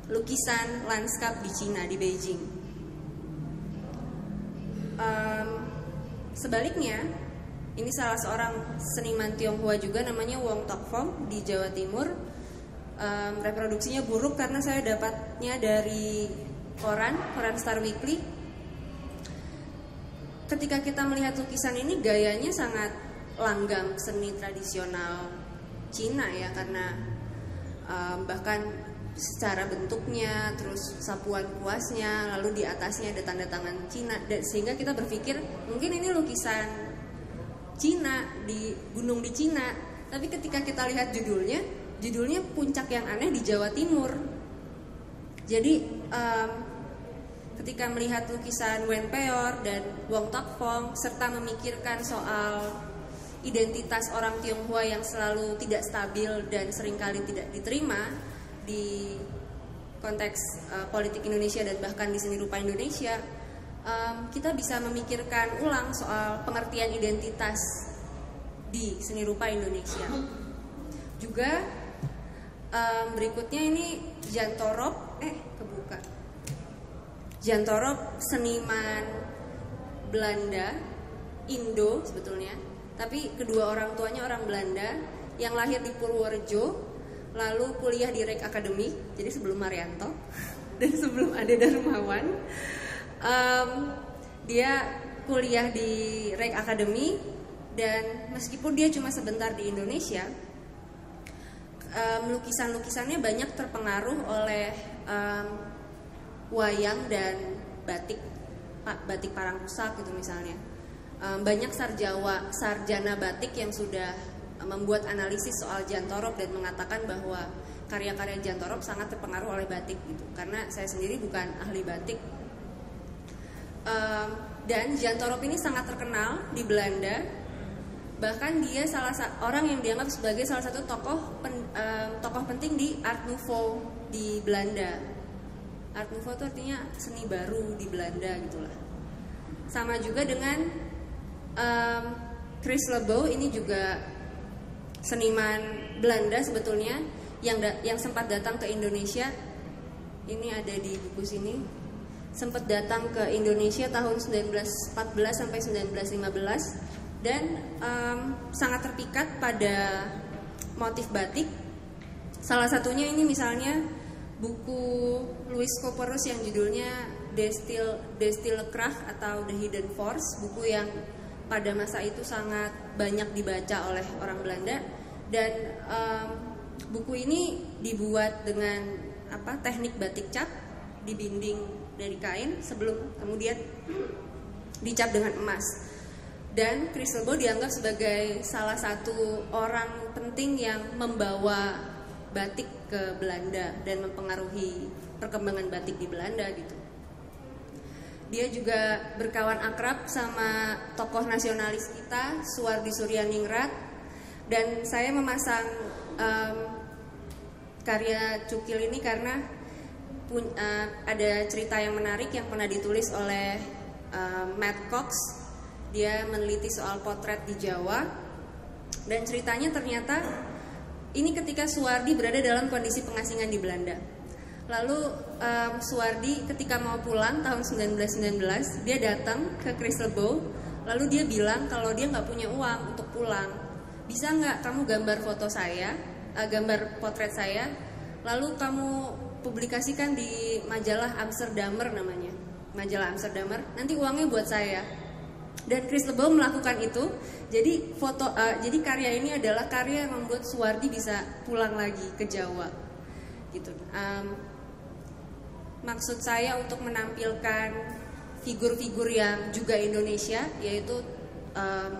lukisan lanskap di Cina di Beijing. Um, sebaliknya, ini salah seorang seniman Tionghoa juga namanya Wong Tok Fong di Jawa Timur. Um, reproduksinya buruk karena saya dapatnya dari koran, koran Star Weekly. Ketika kita melihat lukisan ini gayanya sangat langgam seni tradisional Cina ya karena um, bahkan secara bentuknya, terus sapuan kuasnya, lalu di atasnya ada tanda tangan Cina dan sehingga kita berpikir mungkin ini lukisan Cina di gunung di Cina. Tapi ketika kita lihat judulnya, judulnya puncak yang aneh di Jawa Timur. Jadi um, ketika melihat lukisan Wen Peor dan Wong Tok Fong serta memikirkan soal identitas orang Tionghoa yang selalu tidak stabil dan sering kali tidak diterima di konteks uh, politik Indonesia dan bahkan di seni rupa Indonesia, um, kita bisa memikirkan ulang soal pengertian identitas di seni rupa Indonesia. Juga um, berikutnya ini Jantorop, eh kebuka. Jantorop seniman Belanda, Indo sebetulnya, tapi kedua orang tuanya orang Belanda yang lahir di Purworejo, lalu kuliah di Rek Academy, jadi sebelum Marianto dan sebelum Ade Darmawan, um, dia kuliah di Rek Academy dan meskipun dia cuma sebentar di Indonesia, um, lukisan-lukisannya banyak terpengaruh oleh um, wayang dan batik batik parang rusak gitu misalnya. Banyak sarjawa sarjana batik yang sudah membuat analisis soal Jantorop dan mengatakan bahwa karya-karya Jantorop sangat terpengaruh oleh batik gitu. Karena saya sendiri bukan ahli batik. Dan Jantorop ini sangat terkenal di Belanda. Bahkan dia salah orang yang dianggap sebagai salah satu tokoh pen, um, tokoh penting di Art Nouveau di Belanda Art Nouveau itu artinya seni baru di Belanda gitulah. Sama juga dengan um, Chris Lebow ini juga seniman Belanda sebetulnya yang da yang sempat datang ke Indonesia. Ini ada di buku sini. Sempat datang ke Indonesia tahun 1914 sampai 1915 dan um, sangat terpikat pada motif batik. Salah satunya ini misalnya buku Louis Koperus yang judulnya Destil Destil Krach atau The Hidden Force, buku yang pada masa itu sangat banyak dibaca oleh orang Belanda. Dan um, buku ini dibuat dengan apa teknik batik cap dibinding dari kain sebelum kemudian dicap dengan emas. Dan Chris Lebo dianggap sebagai salah satu orang penting yang membawa batik ke Belanda dan mempengaruhi perkembangan batik di Belanda gitu. Dia juga berkawan akrab sama tokoh nasionalis kita Suwardi Suryaningrat dan saya memasang um, karya Cukil ini karena pun, uh, ada cerita yang menarik yang pernah ditulis oleh uh, Matt Cox. Dia meneliti soal potret di Jawa dan ceritanya ternyata ini ketika Suwardi berada dalam kondisi pengasingan di Belanda. Lalu um, Suwardi ketika mau pulang tahun 1919 dia datang ke Crystal Bow lalu dia bilang kalau dia nggak punya uang untuk pulang. Bisa nggak kamu gambar foto saya uh, gambar potret saya? Lalu kamu publikasikan di majalah Amsterdamer namanya. Majalah Amsterdamer. Nanti uangnya buat saya dan Chris Lebo melakukan itu. Jadi foto uh, jadi karya ini adalah karya yang membuat Suwardi bisa pulang lagi ke Jawa. Gitu. Um, maksud saya untuk menampilkan figur-figur yang juga Indonesia yaitu um,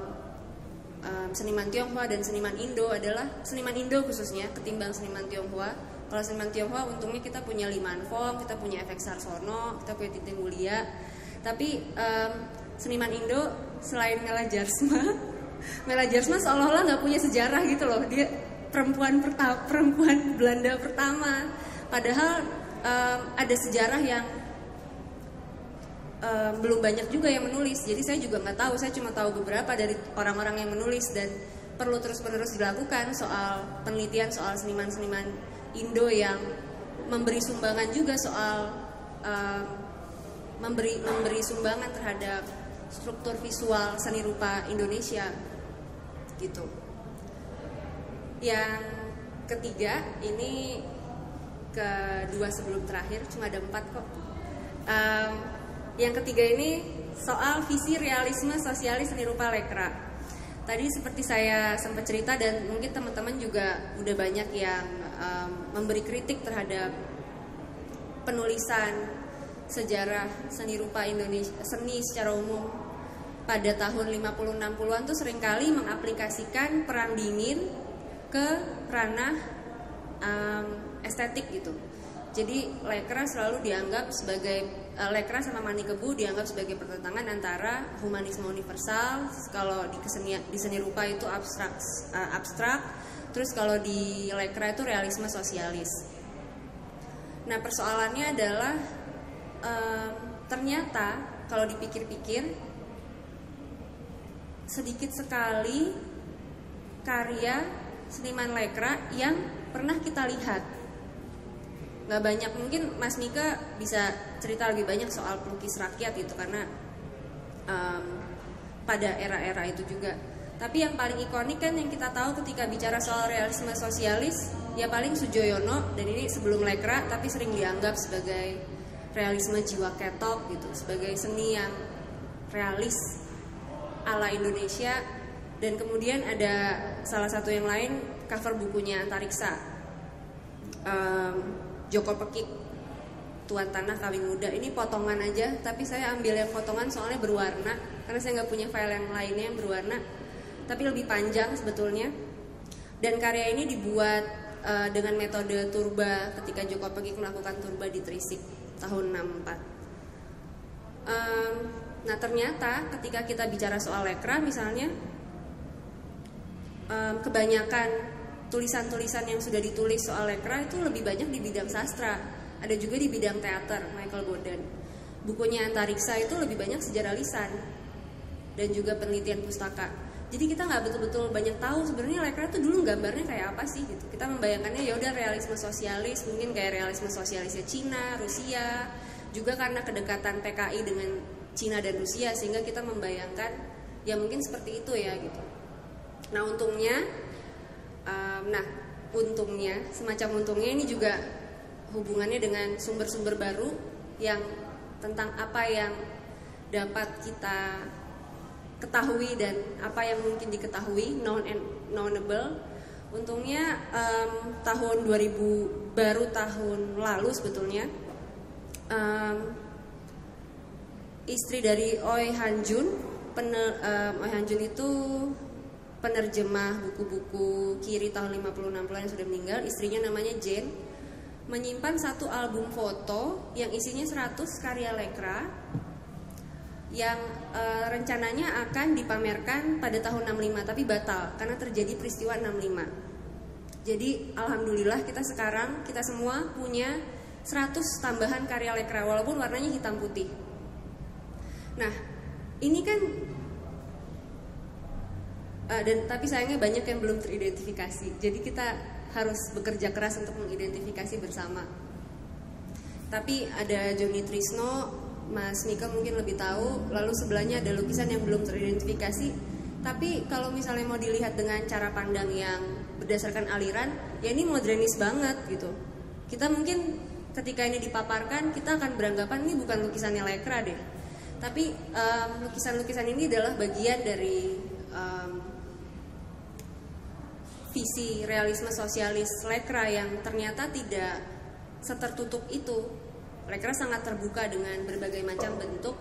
um, seniman Tionghoa dan seniman Indo adalah seniman Indo khususnya ketimbang seniman Tionghoa. Kalau seniman Tionghoa untungnya kita punya Liman Fong, kita punya Efek Sarsono, kita punya Titi Mulia. Tapi um, seniman Indo selain Mela Jarsma, Mela Jarsma seolah-olah nggak punya sejarah gitu loh. Dia perempuan pertama, perempuan Belanda pertama. Padahal um, ada sejarah yang um, belum banyak juga yang menulis. Jadi saya juga nggak tahu. Saya cuma tahu beberapa dari orang-orang yang menulis dan perlu terus-menerus dilakukan soal penelitian soal seniman-seniman Indo yang memberi sumbangan juga soal uh, memberi memberi sumbangan terhadap struktur visual seni rupa Indonesia gitu. Yang ketiga ini kedua sebelum terakhir cuma ada empat kok. Um, yang ketiga ini soal visi realisme sosialis seni rupa lekra. Tadi seperti saya sempat cerita dan mungkin teman-teman juga udah banyak yang um, memberi kritik terhadap penulisan sejarah seni rupa Indonesia seni secara umum pada tahun 50-60an tuh sering kali mengaplikasikan perang dingin ke ranah um, estetik gitu. Jadi lekra selalu dianggap sebagai uh, lekra sama mani kebu dianggap sebagai pertentangan antara humanisme universal kalau di kesenian di seni rupa itu abstrak uh, abstrak Terus kalau di Lekra itu realisme sosialis. Nah persoalannya adalah um, ternyata kalau dipikir-pikir sedikit sekali karya seniman Lekra yang pernah kita lihat. Gak banyak mungkin Mas Mika bisa cerita lebih banyak soal pelukis rakyat itu karena um, pada era-era itu juga tapi yang paling ikonik kan yang kita tahu ketika bicara soal realisme sosialis ya paling Sujoyono dan ini sebelum Lekra tapi sering dianggap sebagai realisme jiwa ketok gitu sebagai seni yang realis ala Indonesia dan kemudian ada salah satu yang lain cover bukunya Antariksa um, Joko Pekik Tuan Tanah Kawin Muda ini potongan aja tapi saya ambil yang potongan soalnya berwarna karena saya nggak punya file yang lainnya yang berwarna tapi lebih panjang sebetulnya. Dan karya ini dibuat uh, dengan metode turba ketika Joko Pegik melakukan turba di Trisik tahun 64. Um, nah ternyata ketika kita bicara soal lekra misalnya kebanyakan tulisan-tulisan yang sudah ditulis soal lekra itu lebih banyak di bidang sastra. Ada juga di bidang teater Michael Boden bukunya Antariksa itu lebih banyak sejarah lisan dan juga penelitian pustaka. Jadi kita nggak betul-betul banyak tahu sebenarnya Lekra tuh dulu gambarnya kayak apa sih gitu. Kita membayangkannya ya udah realisme sosialis mungkin kayak realisme sosialisnya Cina Rusia juga karena kedekatan PKI dengan Cina dan Rusia sehingga kita membayangkan ya mungkin seperti itu ya gitu. Nah untungnya um, nah untungnya semacam untungnya ini juga hubungannya dengan sumber-sumber baru yang tentang apa yang dapat kita ketahui dan apa yang mungkin diketahui known and knowable. Untungnya um, tahun 2000 baru tahun lalu sebetulnya um, istri dari Oi Hanjun pener, um, Oi Hanjun itu penerjemah buku-buku kiri tahun 50-60 yang sudah meninggal istrinya namanya Jane menyimpan satu album foto yang isinya 100 karya lekra yang e, rencananya akan dipamerkan pada tahun 65 tapi batal karena terjadi peristiwa 65. Jadi alhamdulillah kita sekarang kita semua punya 100 tambahan karya lekra walaupun warnanya hitam putih. Nah, ini kan uh, dan tapi sayangnya banyak yang belum teridentifikasi. Jadi kita harus bekerja keras untuk mengidentifikasi bersama. Tapi ada Joni Trisno, Mas Mika mungkin lebih tahu. Lalu sebelahnya ada lukisan yang belum teridentifikasi. Tapi kalau misalnya mau dilihat dengan cara pandang yang berdasarkan aliran, ya ini modernis banget gitu. Kita mungkin ketika ini dipaparkan kita akan beranggapan ini bukan lukisannya Lekra deh tapi lukisan-lukisan ini adalah bagian dari um, visi realisme sosialis Lekra yang ternyata tidak setertutup itu. Lekra sangat terbuka dengan berbagai macam bentuk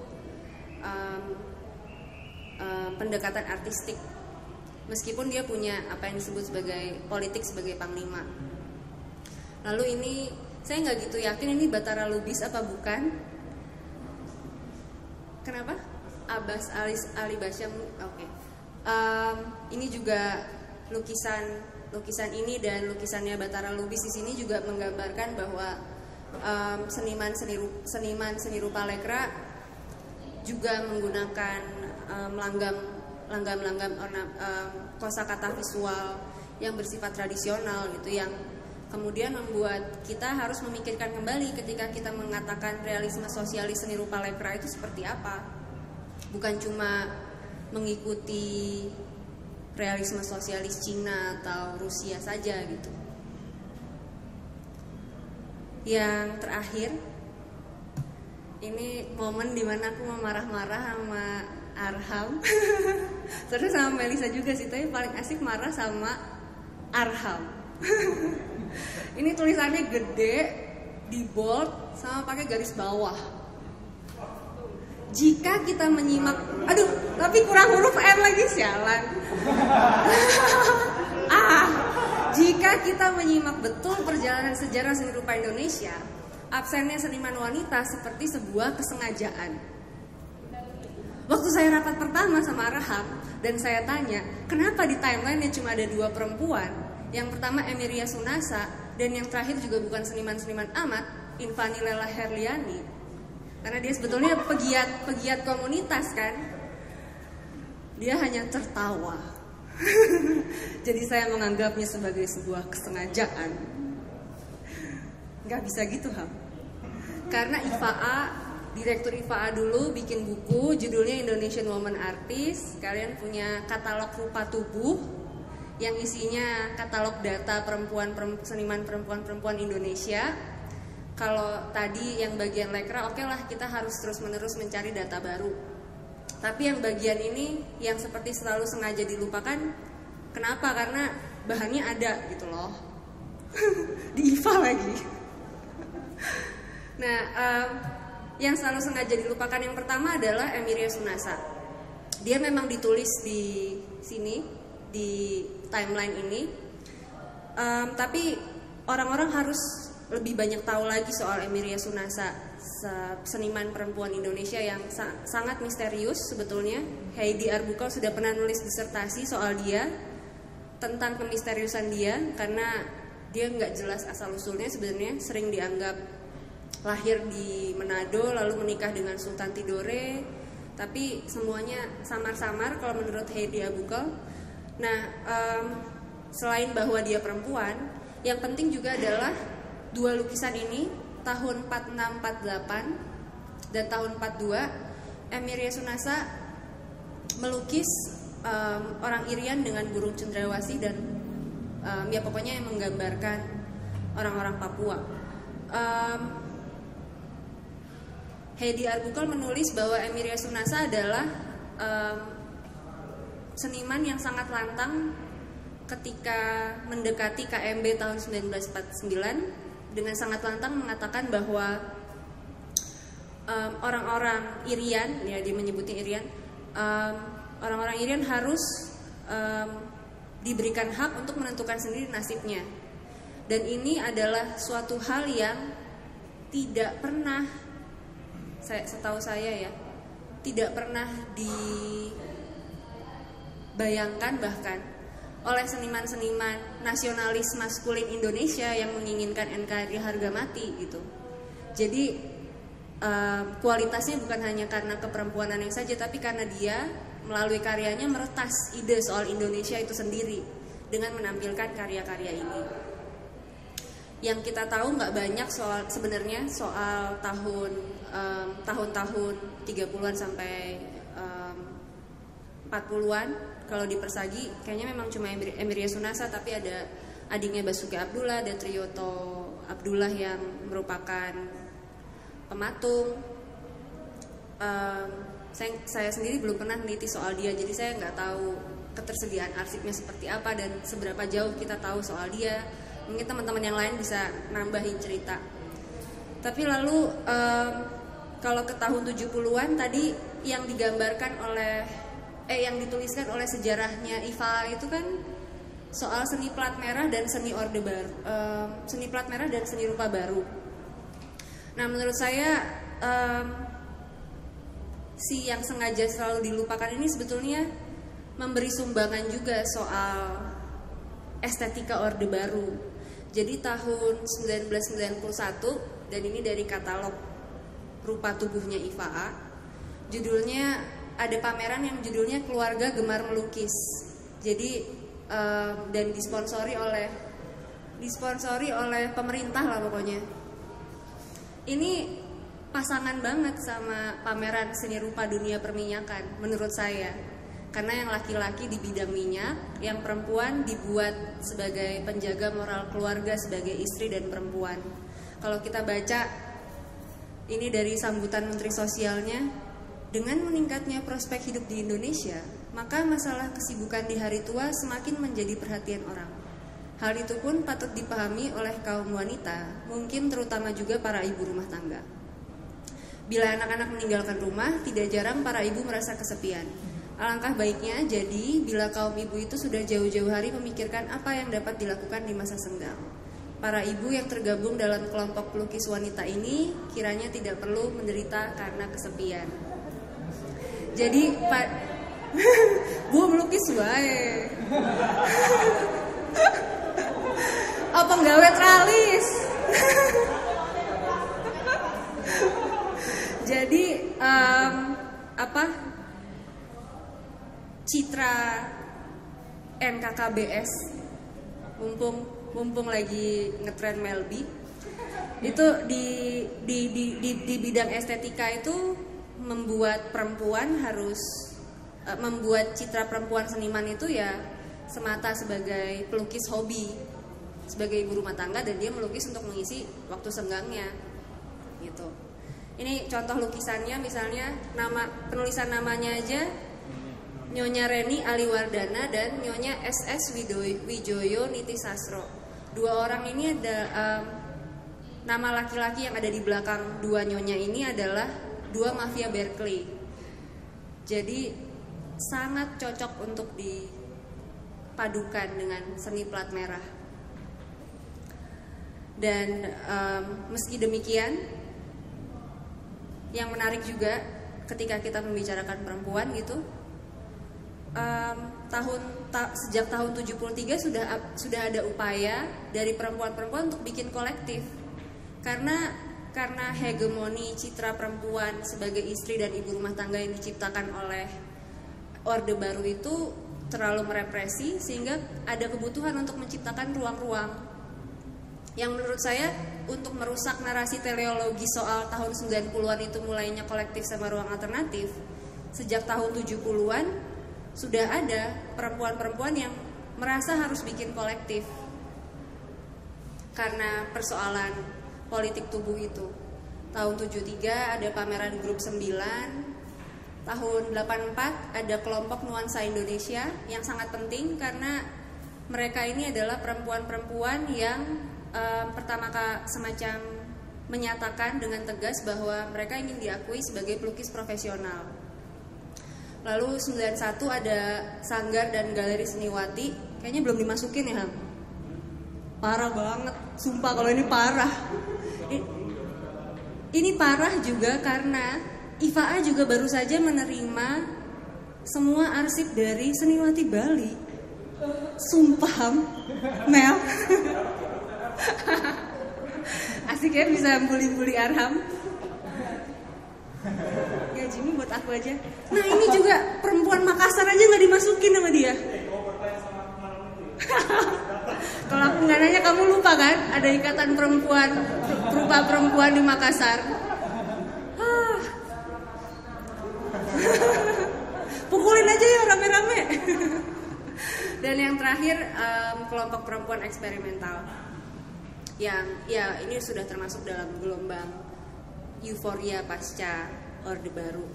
um, um, pendekatan artistik. Meskipun dia punya apa yang disebut sebagai politik sebagai panglima. Lalu ini saya nggak gitu yakin ini Batara Lubis apa bukan kenapa Abbas Alis Ali Basyam oke okay. um, ini juga lukisan lukisan ini dan lukisannya Batara Lubis di sini juga menggambarkan bahwa um, seniman seni seniman seni rupa lekra juga menggunakan um, langgam langgam langgam um, kosakata visual yang bersifat tradisional gitu yang kemudian membuat kita harus memikirkan kembali ketika kita mengatakan realisme sosialis seni rupa lekra itu seperti apa. Bukan cuma mengikuti realisme sosialis Cina atau Rusia saja gitu. Yang terakhir ini momen di mana aku mau marah-marah sama Arham. Terus sama Melisa juga sih tapi paling asik marah sama Arham ini tulisannya gede di bold sama pakai garis bawah. Jika kita menyimak aduh tapi kurang huruf M lagi sialan. Ah jika kita menyimak betul perjalanan sejarah seni rupa Indonesia absennya seniman wanita seperti sebuah kesengajaan. Waktu saya rapat pertama sama Rahab dan saya tanya kenapa di timeline cuma ada dua perempuan yang pertama Emiria Sunasa dan yang terakhir juga bukan seniman-seniman amat, Infani Lela Herliani. Karena dia sebetulnya pegiat pegiat komunitas kan. Dia hanya tertawa. Jadi saya menganggapnya sebagai sebuah kesengajaan. Gak bisa gitu, Ham. Karena IFAA, Direktur IFAA dulu bikin buku judulnya Indonesian Woman Artist. Kalian punya katalog rupa tubuh yang isinya katalog data perempuan seniman perempuan-perempuan Indonesia. Kalau tadi yang bagian lekra, oke okay lah kita harus terus-menerus mencari data baru. Tapi yang bagian ini yang seperti selalu sengaja dilupakan, kenapa? Karena bahannya ada gitu loh. Di IFA lagi. nah, um, yang selalu sengaja dilupakan yang pertama adalah Emilia Sunasa. Dia memang ditulis di sini di timeline ini. Um, tapi orang-orang harus lebih banyak tahu lagi soal Emilia Sunasa, seniman perempuan Indonesia yang sa sangat misterius sebetulnya. Heidi Arbukal sudah pernah nulis disertasi soal dia tentang kemisteriusan dia karena dia nggak jelas asal usulnya sebenarnya sering dianggap lahir di Manado lalu menikah dengan Sultan Tidore tapi semuanya samar-samar kalau menurut Heidi Arbukal Nah, um, selain bahwa dia perempuan, yang penting juga adalah dua lukisan ini tahun 4648 dan tahun 42 Emiria Sunasa melukis um, orang Irian dengan burung cendrawasih dan um, ya pokoknya yang menggambarkan orang-orang Papua. Um, Heidi Arbukal menulis bahwa Emiria Sunasa adalah um, seniman yang sangat lantang ketika mendekati KMB tahun 1949 dengan sangat lantang mengatakan bahwa orang-orang um, Irian, ya dia menyebutnya Irian, orang-orang um, Irian harus um, diberikan hak untuk menentukan sendiri nasibnya. Dan ini adalah suatu hal yang tidak pernah, saya setahu saya ya, tidak pernah di bayangkan bahkan oleh seniman-seniman nasionalis maskulin Indonesia yang menginginkan NKRI harga mati gitu. Jadi uh, kualitasnya bukan hanya karena keperempuanan yang saja, tapi karena dia melalui karyanya meretas ide soal Indonesia itu sendiri dengan menampilkan karya-karya ini. Yang kita tahu nggak banyak soal sebenarnya soal tahun um, tahun-tahun 30-an sampai um, 40-an kalau di Persagi kayaknya memang cuma Emiria Sunasa tapi ada adiknya Basuki Abdullah dan Triyoto Abdullah yang merupakan pematung. Um, saya, saya sendiri belum pernah meneliti soal dia jadi saya nggak tahu ketersediaan arsipnya seperti apa dan seberapa jauh kita tahu soal dia. Mungkin teman-teman yang lain bisa nambahin cerita. Tapi lalu um, kalau ke tahun 70-an tadi yang digambarkan oleh eh yang dituliskan oleh sejarahnya Iva itu kan soal seni plat merah dan seni orde baru, um, seni plat merah dan seni rupa baru. Nah menurut saya um, si yang sengaja selalu dilupakan ini sebetulnya memberi sumbangan juga soal estetika orde baru. Jadi tahun 1991 dan ini dari katalog rupa tubuhnya IFA, judulnya ada pameran yang judulnya keluarga gemar melukis. Jadi um, dan disponsori oleh disponsori oleh pemerintah lah pokoknya. Ini pasangan banget sama pameran seni rupa dunia perminyakan menurut saya. Karena yang laki-laki di bidang minyak, yang perempuan dibuat sebagai penjaga moral keluarga sebagai istri dan perempuan. Kalau kita baca ini dari sambutan Menteri Sosialnya, dengan meningkatnya prospek hidup di Indonesia, maka masalah kesibukan di hari tua semakin menjadi perhatian orang. Hal itu pun patut dipahami oleh kaum wanita, mungkin terutama juga para ibu rumah tangga. Bila anak-anak meninggalkan rumah, tidak jarang para ibu merasa kesepian. Alangkah baiknya jadi bila kaum ibu itu sudah jauh-jauh hari memikirkan apa yang dapat dilakukan di masa senggang. Para ibu yang tergabung dalam kelompok pelukis wanita ini kiranya tidak perlu menderita karena kesepian jadi pak gue melukis wae. Apa nggawe tralis? Jadi um, apa? Citra NKKBS mumpung mumpung lagi ngetren Melby. Itu di di di di, di bidang estetika itu membuat perempuan harus uh, membuat citra perempuan seniman itu ya semata sebagai pelukis hobi sebagai ibu rumah tangga dan dia melukis untuk mengisi waktu senggangnya gitu. Ini contoh lukisannya misalnya nama penulisan namanya aja Nyonya Reni Aliwardana dan Nyonya SS Wijoyo Niti Sastro. Dua orang ini ada um, nama laki-laki yang ada di belakang dua nyonya ini adalah dua mafia Berkeley. Jadi sangat cocok untuk dipadukan dengan seni plat merah. Dan um, meski demikian, yang menarik juga ketika kita membicarakan perempuan gitu, um, tahun ta, sejak tahun 73 sudah sudah ada upaya dari perempuan-perempuan untuk bikin kolektif karena karena hegemoni citra perempuan sebagai istri dan ibu rumah tangga yang diciptakan oleh Orde Baru itu terlalu merepresi sehingga ada kebutuhan untuk menciptakan ruang-ruang. Yang menurut saya untuk merusak narasi teleologi soal tahun 90-an itu mulainya kolektif sama ruang alternatif sejak tahun 70-an sudah ada perempuan-perempuan yang merasa harus bikin kolektif. Karena persoalan politik tubuh itu. Tahun 73 ada pameran grup 9, tahun 84 ada kelompok nuansa Indonesia yang sangat penting karena mereka ini adalah perempuan-perempuan yang um, pertama semacam menyatakan dengan tegas bahwa mereka ingin diakui sebagai pelukis profesional. Lalu 91 ada Sanggar dan Galeri Seniwati, kayaknya belum dimasukin ya? Parah banget, sumpah kalau ini parah ini parah juga karena IFA juga baru saja menerima semua arsip dari Seniwati Bali. Sumpah, Mel. Asik ya bisa bully-bully Arham. Ya Jimmy buat aku aja. Nah ini juga perempuan Makassar aja nggak dimasukin sama dia. Kalau aku nggak nanya kamu lupa kan? Ada ikatan perempuan berupa perempuan di Makassar. Ah. Pukulin aja ya rame-rame. Dan yang terakhir um, kelompok perempuan eksperimental yang ya ini sudah termasuk dalam gelombang euforia pasca Orde Baru.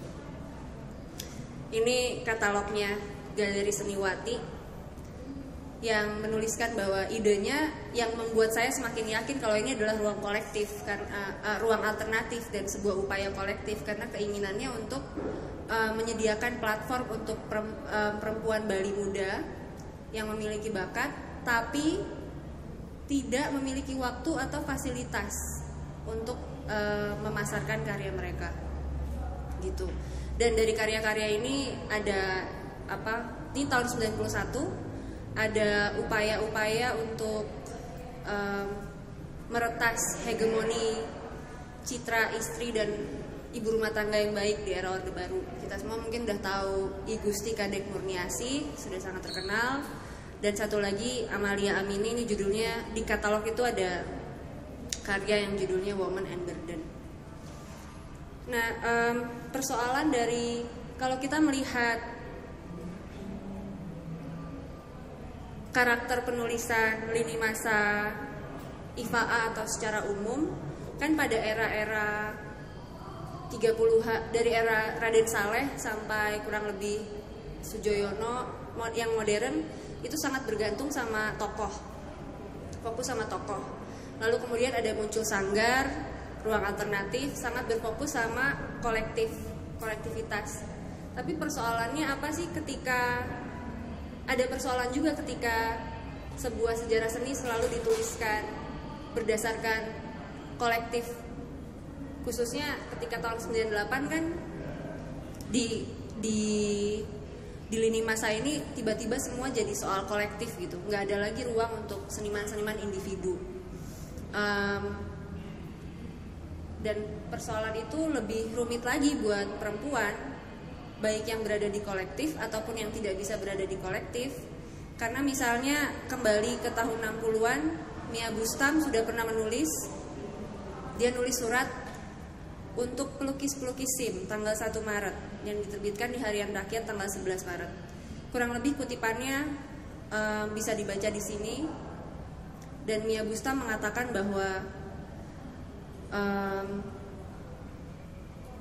Ini katalognya Galeri Seniwati yang menuliskan bahwa idenya yang membuat saya semakin yakin kalau ini adalah ruang kolektif kan uh, uh, ruang alternatif dan sebuah upaya kolektif. Karena keinginannya untuk uh, menyediakan platform untuk perempuan Bali muda yang memiliki bakat tapi tidak memiliki waktu atau fasilitas untuk uh, memasarkan karya mereka. Gitu. Dan dari karya-karya ini ada apa ini tahun 91 ada upaya-upaya untuk um, meretas hegemoni citra istri dan ibu rumah tangga yang baik di era Orde Baru. Kita semua mungkin udah tahu I Gusti Kadek Murniasi, sudah sangat terkenal dan satu lagi Amalia Amini ini judulnya di katalog itu ada karya yang judulnya Woman and Burden. Nah um, persoalan dari kalau kita melihat karakter penulisan lini masa IFA atau secara umum kan pada era-era 30 dari era Raden Saleh sampai kurang lebih Sujoyono yang modern itu sangat bergantung sama tokoh. Fokus sama tokoh. Lalu kemudian ada muncul sanggar ruang alternatif sangat berfokus sama kolektif kolektivitas. Tapi persoalannya apa sih ketika ada persoalan juga ketika sebuah sejarah seni selalu dituliskan berdasarkan kolektif. Khususnya ketika tahun 98 kan di di di lini masa ini tiba-tiba semua jadi soal kolektif gitu. Nggak ada lagi ruang untuk seniman-seniman individu. Um, dan persoalan itu lebih rumit lagi buat perempuan baik yang berada di kolektif ataupun yang tidak bisa berada di kolektif karena misalnya kembali ke tahun 60-an Mia Bustam sudah pernah menulis dia nulis surat untuk pelukis-pelukis SIM tanggal 1 Maret yang diterbitkan di Harian Rakyat tanggal 11 Maret. Kurang lebih kutipannya um, bisa dibaca di sini. Dan Mia Busta mengatakan bahwa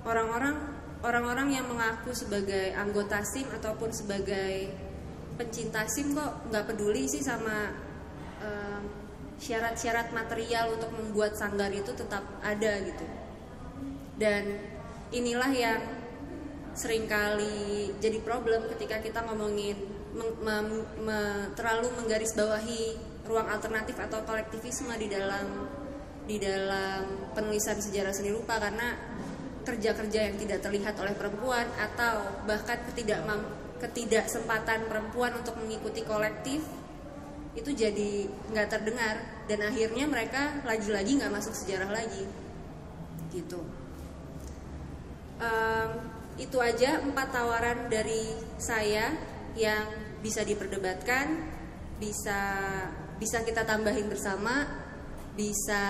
orang-orang orang-orang yang mengaku sebagai anggota SIM ataupun sebagai pencinta SIM kok nggak peduli sih sama syarat-syarat um, material untuk membuat sanggar itu tetap ada gitu. Dan inilah yang sering kali jadi problem ketika kita ngomongin meng, me, me, terlalu menggarisbawahi ruang alternatif atau kolektivisme di dalam di dalam penulisan sejarah seni rupa. Karena kerja-kerja yang tidak terlihat oleh perempuan atau bahkan ketidak ketidaksempatan perempuan untuk mengikuti kolektif itu jadi nggak terdengar. Dan akhirnya mereka lagi-lagi nggak masuk sejarah lagi. Gitu. Um, itu aja empat tawaran dari saya yang bisa diperdebatkan bisa bisa kita tambahin bersama bisa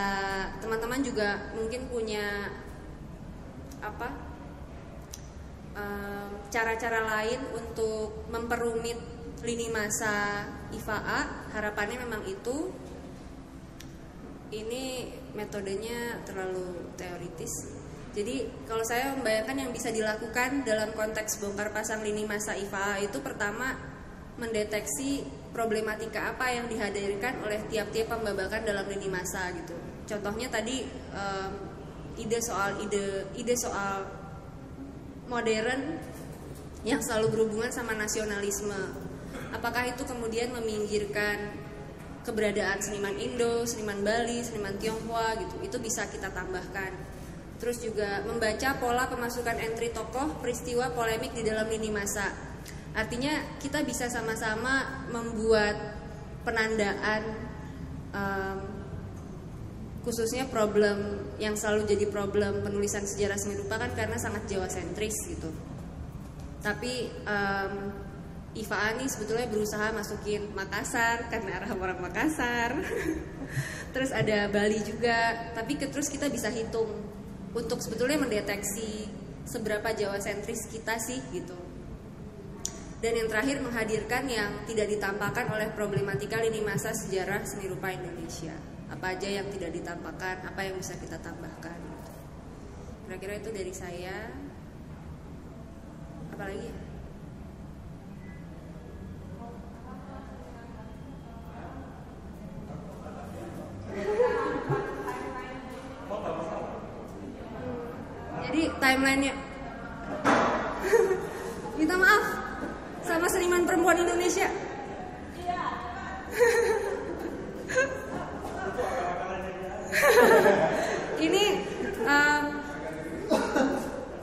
teman-teman juga mungkin punya apa cara-cara lain untuk memperumit lini masa IFA harapannya memang itu. Ini metodenya terlalu teoritis. Jadi kalau saya membayangkan yang bisa dilakukan dalam konteks bongkar pasang lini masa IFA itu pertama mendeteksi problematika apa yang dihadirkan oleh tiap-tiap pembabakan dalam lini masa gitu. Contohnya tadi um, ide soal ide ide soal modern yang selalu berhubungan sama nasionalisme. Apakah itu kemudian meminggirkan keberadaan seniman Indo, seniman Bali, seniman Tionghoa gitu. Itu bisa kita tambahkan Terus juga membaca pola pemasukan entry tokoh peristiwa polemik di dalam lini masa. Artinya kita bisa sama-sama membuat penandaan um, khususnya problem yang selalu jadi problem penulisan sejarah seni rupa kan karena sangat Jawa sentris gitu. Tapi um, Iva Ani sebetulnya berusaha masukin Makassar karena arah orang Makassar. terus ada Bali juga, tapi terus kita bisa hitung untuk sebetulnya mendeteksi seberapa Jawa sentris kita sih gitu. Dan yang terakhir menghadirkan yang tidak ditampakkan oleh problematika lini masa sejarah seni rupa Indonesia. Apa aja yang tidak ditampakkan, apa yang bisa kita tambahkan. Kira-kira itu dari saya. Apalagi ya? Jadi timelinenya Minta maaf sama seniman perempuan Indonesia. Ini um,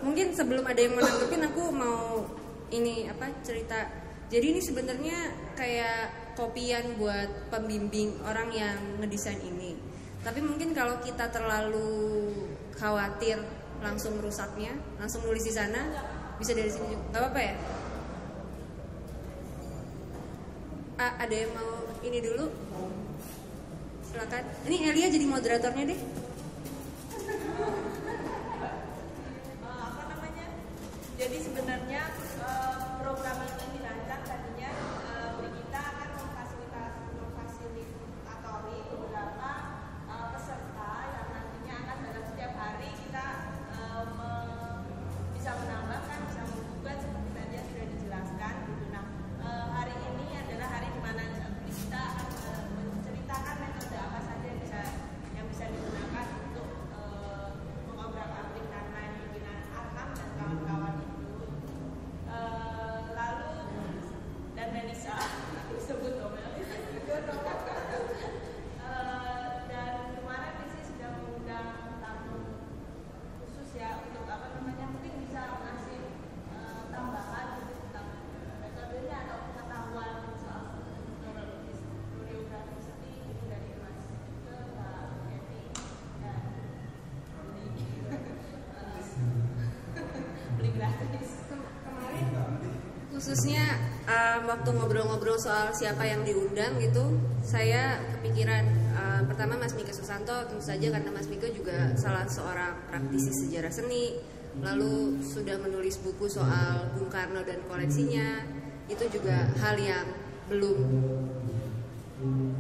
mungkin sebelum ada yang menanggapin aku mau ini apa cerita. Jadi ini sebenarnya kayak kopian buat pembimbing orang yang ngedesain ini. Tapi mungkin kalau kita terlalu khawatir langsung rusaknya, langsung nulis di sana, bisa dari sini juga. Gak apa-apa ya? Ah, ada yang mau ini dulu? Silakan. Ini Elia jadi moderatornya deh. namanya? Jadi sebenarnya eh, khususnya um, waktu ngobrol-ngobrol soal siapa yang diundang gitu saya kepikiran um, pertama Mas Mika Susanto tentu saja karena Mas Mika juga salah seorang praktisi sejarah seni. Lalu sudah menulis buku soal Bung Karno dan koleksinya. Itu juga hal yang belum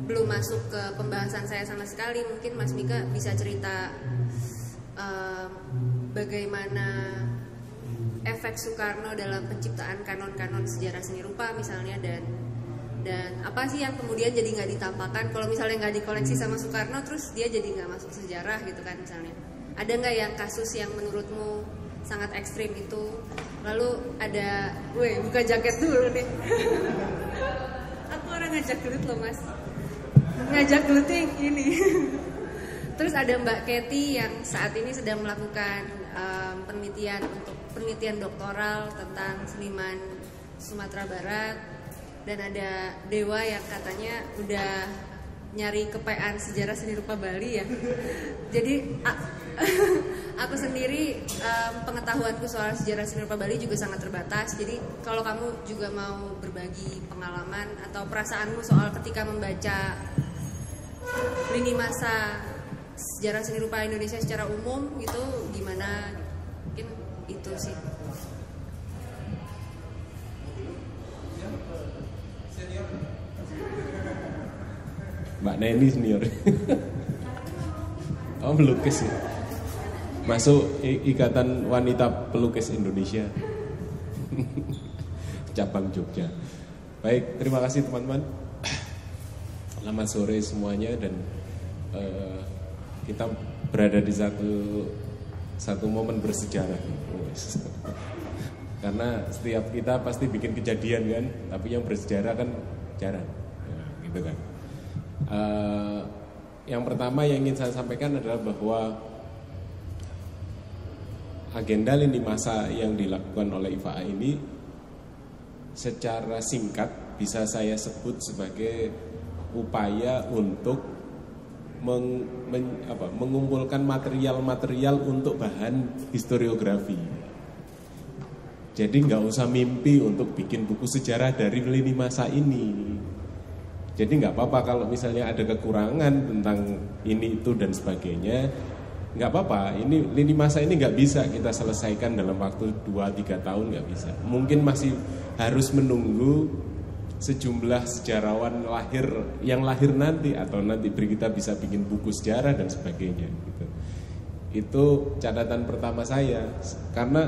belum masuk ke pembahasan saya sama sekali. Mungkin Mas Mika bisa cerita um, bagaimana efek Soekarno dalam penciptaan kanon-kanon sejarah seni rupa misalnya dan dan apa sih yang kemudian jadi nggak ditampakkan? Kalau misalnya nggak dikoleksi sama Soekarno terus dia jadi nggak masuk sejarah gitu kan misalnya. Ada nggak yang kasus yang menurutmu sangat ekstrim itu? Lalu ada gue buka jaket dulu nih. Aku orang ngajak gelut loh mas. Ngajak gelut yang ini. Terus ada Mbak Kety yang saat ini sedang melakukan um, penelitian untuk penelitian doktoral tentang seniman Sumatera Barat dan ada Dewa yang katanya udah nyari kepean sejarah seni rupa Bali ya. Jadi aku sendiri um, pengetahuanku soal sejarah seni rupa Bali juga sangat terbatas. Jadi kalau kamu juga mau berbagi pengalaman atau perasaanmu soal ketika membaca lini masa sejarah seni rupa Indonesia secara umum gitu gimana itu sih Mbak Neni senior. oh melukis ya. Masuk ikatan wanita pelukis Indonesia. Cabang Jogja. Baik, terima kasih teman-teman. Selamat sore semuanya dan eh, kita berada di satu satu momen bersejarah. Karena setiap kita pasti bikin kejadian kan, tapi yang bersejarah kan jarang. Ya, gitu kan. Eh, yang pertama yang ingin saya sampaikan adalah bahwa agenda lini masa yang dilakukan oleh IFA ini secara singkat bisa saya sebut sebagai upaya untuk meng, men, apa, mengumpulkan material-material untuk bahan historiografi. Jadi nggak usah mimpi untuk bikin buku sejarah dari lini masa ini. Jadi nggak apa-apa kalau misalnya ada kekurangan tentang ini itu dan sebagainya, nggak apa-apa. Ini lini masa ini nggak bisa kita selesaikan dalam waktu 2-3 tahun nggak bisa. Mungkin masih harus menunggu sejumlah sejarawan lahir yang lahir nanti atau nanti kita bisa bikin buku sejarah dan sebagainya gitu. Itu catatan pertama saya karena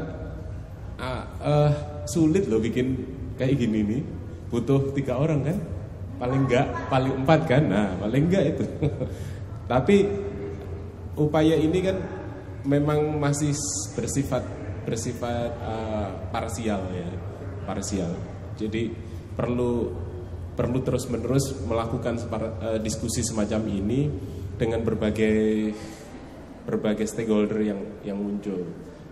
uh, uh, sulit loh bikin kayak gini nih. Butuh tiga orang kan? Paling enggak paling empat kan? Nah paling enggak itu. Tapi upaya ini kan memang masih bersifat bersifat uh, parsial ya parsial. Jadi perlu perlu terus menerus melakukan uh, diskusi semacam ini dengan berbagai berbagai stakeholder yang yang muncul.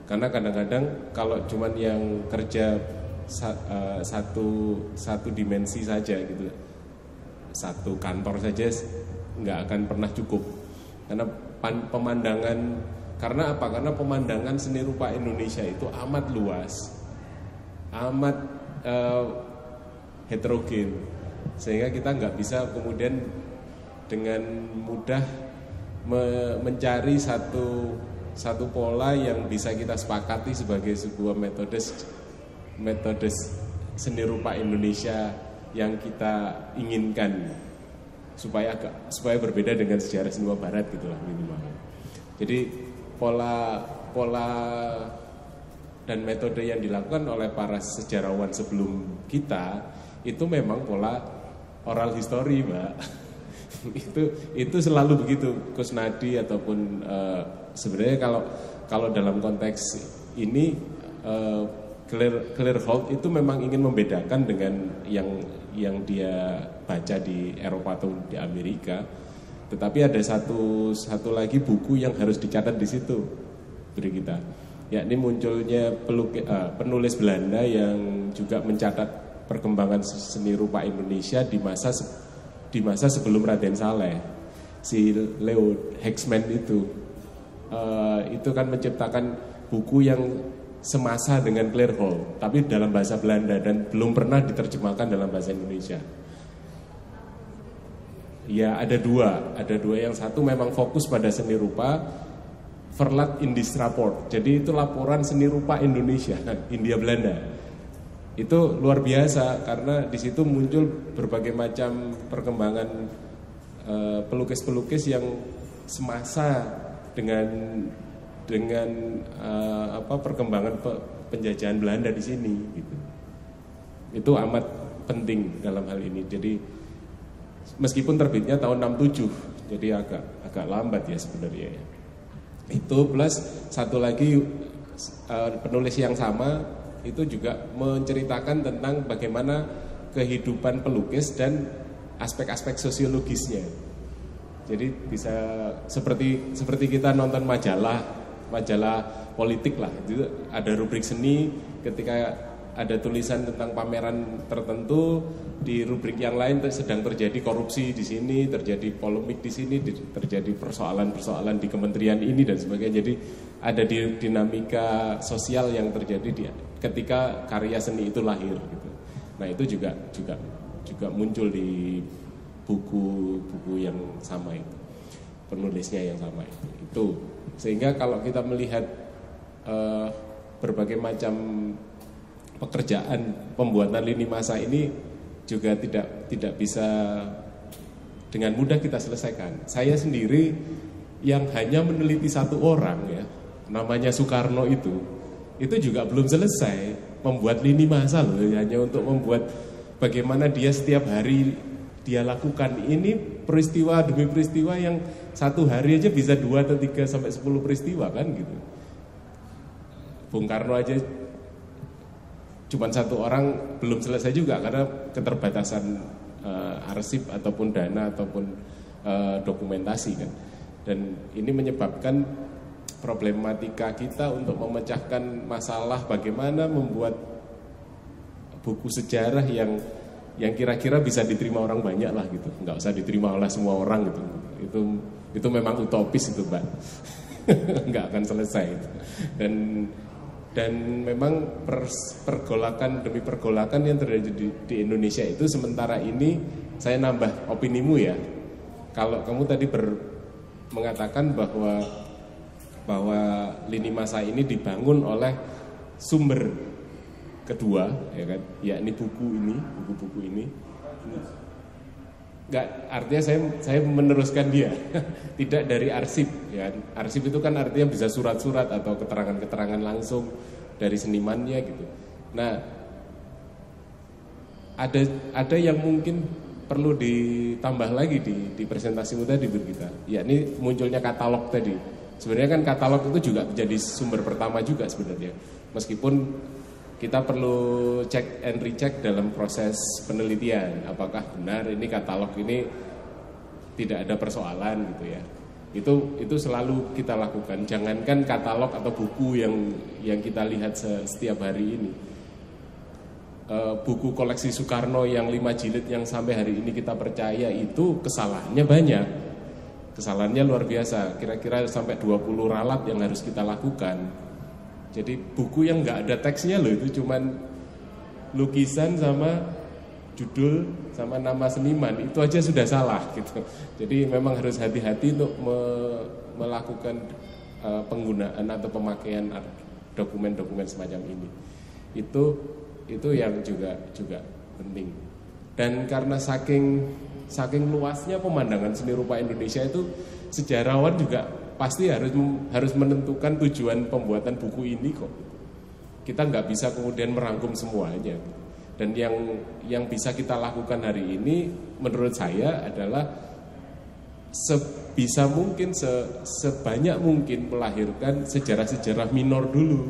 Karena kadang-kadang kalau cuman yang kerja sa, uh, satu satu dimensi saja gitu satu kantor saja nggak akan pernah cukup. Karena pan, pemandangan karena apa? Karena pemandangan seni rupa Indonesia itu amat luas amat uh, heterogen sehingga kita nggak bisa kemudian dengan mudah me mencari satu satu pola yang bisa kita sepakati sebagai sebuah metode metode seni rupa Indonesia yang kita inginkan supaya agak supaya berbeda dengan sejarah seni rupa Barat gitulah minimal. Jadi pola pola dan metode yang dilakukan oleh para sejarawan sebelum kita itu memang pola oral history, Mbak. itu itu selalu begitu Kusnadi ataupun uh, sebenarnya kalau kalau dalam konteks ini uh, clear clear hold itu memang ingin membedakan dengan yang yang dia baca di Eropa atau di Amerika. Tetapi ada satu satu lagi buku yang harus dicatat di situ, beri kita. Yakni munculnya uh, penulis Belanda yang juga mencatat perkembangan seni rupa Indonesia di masa di masa sebelum Raden Saleh, si Leo Hexman itu uh, itu kan menciptakan buku yang semasa dengan Claire Hall, tapi dalam bahasa Belanda dan belum pernah diterjemahkan dalam bahasa Indonesia. Ya ada dua, ada dua yang satu memang fokus pada seni rupa, Verlat Indis Rapport. Jadi itu laporan seni rupa Indonesia, India Belanda. Itu luar biasa karena di situ muncul berbagai macam perkembangan eh, pelukis-pelukis yang semasa dengan dengan uh, apa perkembangan pe, penjajahan Belanda di sini gitu. Itu amat penting dalam hal ini. Jadi meskipun terbitnya tahun 67, jadi agak agak lambat ya sebenarnya ya. Itu plus satu lagi uh, penulis yang sama itu juga menceritakan tentang bagaimana kehidupan pelukis dan aspek-aspek sosiologisnya jadi bisa seperti seperti kita nonton majalah, majalah politik lah. Itu ada rubrik seni ketika ada tulisan tentang pameran tertentu di rubrik yang lain sedang terjadi korupsi di sini, terjadi polemik di sini, terjadi persoalan-persoalan di kementerian ini dan sebagainya. Jadi ada di dinamika sosial yang terjadi di ketika karya seni itu lahir gitu. Nah, itu juga juga juga muncul di buku-buku yang sama itu penulisnya yang sama itu itu sehingga kalau kita melihat uh, berbagai macam pekerjaan pembuatan lini masa ini juga tidak tidak bisa dengan mudah kita selesaikan saya sendiri yang hanya meneliti satu orang ya namanya Soekarno itu itu juga belum selesai membuat lini masa loh hanya untuk membuat bagaimana dia setiap hari dia lakukan ini peristiwa demi peristiwa yang satu hari aja bisa dua atau tiga sampai sepuluh peristiwa kan gitu. Bung Karno aja cuma satu orang belum selesai juga karena keterbatasan uh, arsip ataupun dana ataupun uh, dokumentasi kan. Dan ini menyebabkan problematika kita untuk memecahkan masalah bagaimana membuat buku sejarah yang yang kira-kira bisa diterima orang banyak lah gitu. Nggak usah diterima oleh semua orang gitu. Itu itu memang utopis itu mbak. Nggak akan selesai itu. dan dan memang per, pergolakan demi pergolakan yang terjadi di, di Indonesia itu sementara ini saya nambah opinimu ya. Kalau kamu tadi ber, mengatakan bahwa bahwa lini masa ini dibangun oleh sumber kedua ya kan? Yakni buku ini buku-buku ini. Nggak artinya saya saya meneruskan dia. Tidak dari arsip ya kan. arsip itu kan artinya bisa surat-surat atau keterangan-keterangan langsung dari senimannya gitu. Nah ada ada yang mungkin perlu ditambah lagi di di presentasimu tadi kita yakni munculnya katalog tadi sebenarnya kan katalog itu juga menjadi sumber pertama juga sebenarnya. Meskipun kita perlu cek and recheck dalam proses penelitian apakah benar ini katalog ini tidak ada persoalan gitu ya. Itu itu selalu kita lakukan. Jangankan katalog atau buku yang yang kita lihat setiap hari ini. E, buku koleksi Soekarno yang lima jilid yang sampai hari ini kita percaya itu kesalahannya banyak kesalahannya luar biasa kira-kira sampai 20 ralat yang harus kita lakukan jadi buku yang nggak ada teksnya loh itu cuman lukisan sama judul sama nama seniman itu aja sudah salah gitu. Jadi memang harus hati-hati untuk me melakukan uh, penggunaan atau pemakaian dokumen-dokumen semacam ini. Itu itu yang juga juga penting. Dan karena saking saking luasnya pemandangan seni rupa Indonesia itu sejarawan juga pasti harus harus menentukan tujuan pembuatan buku ini kok. Kita nggak bisa kemudian merangkum semuanya. Dan yang yang bisa kita lakukan hari ini menurut saya adalah sebisa mungkin se, sebanyak mungkin melahirkan sejarah-sejarah minor dulu.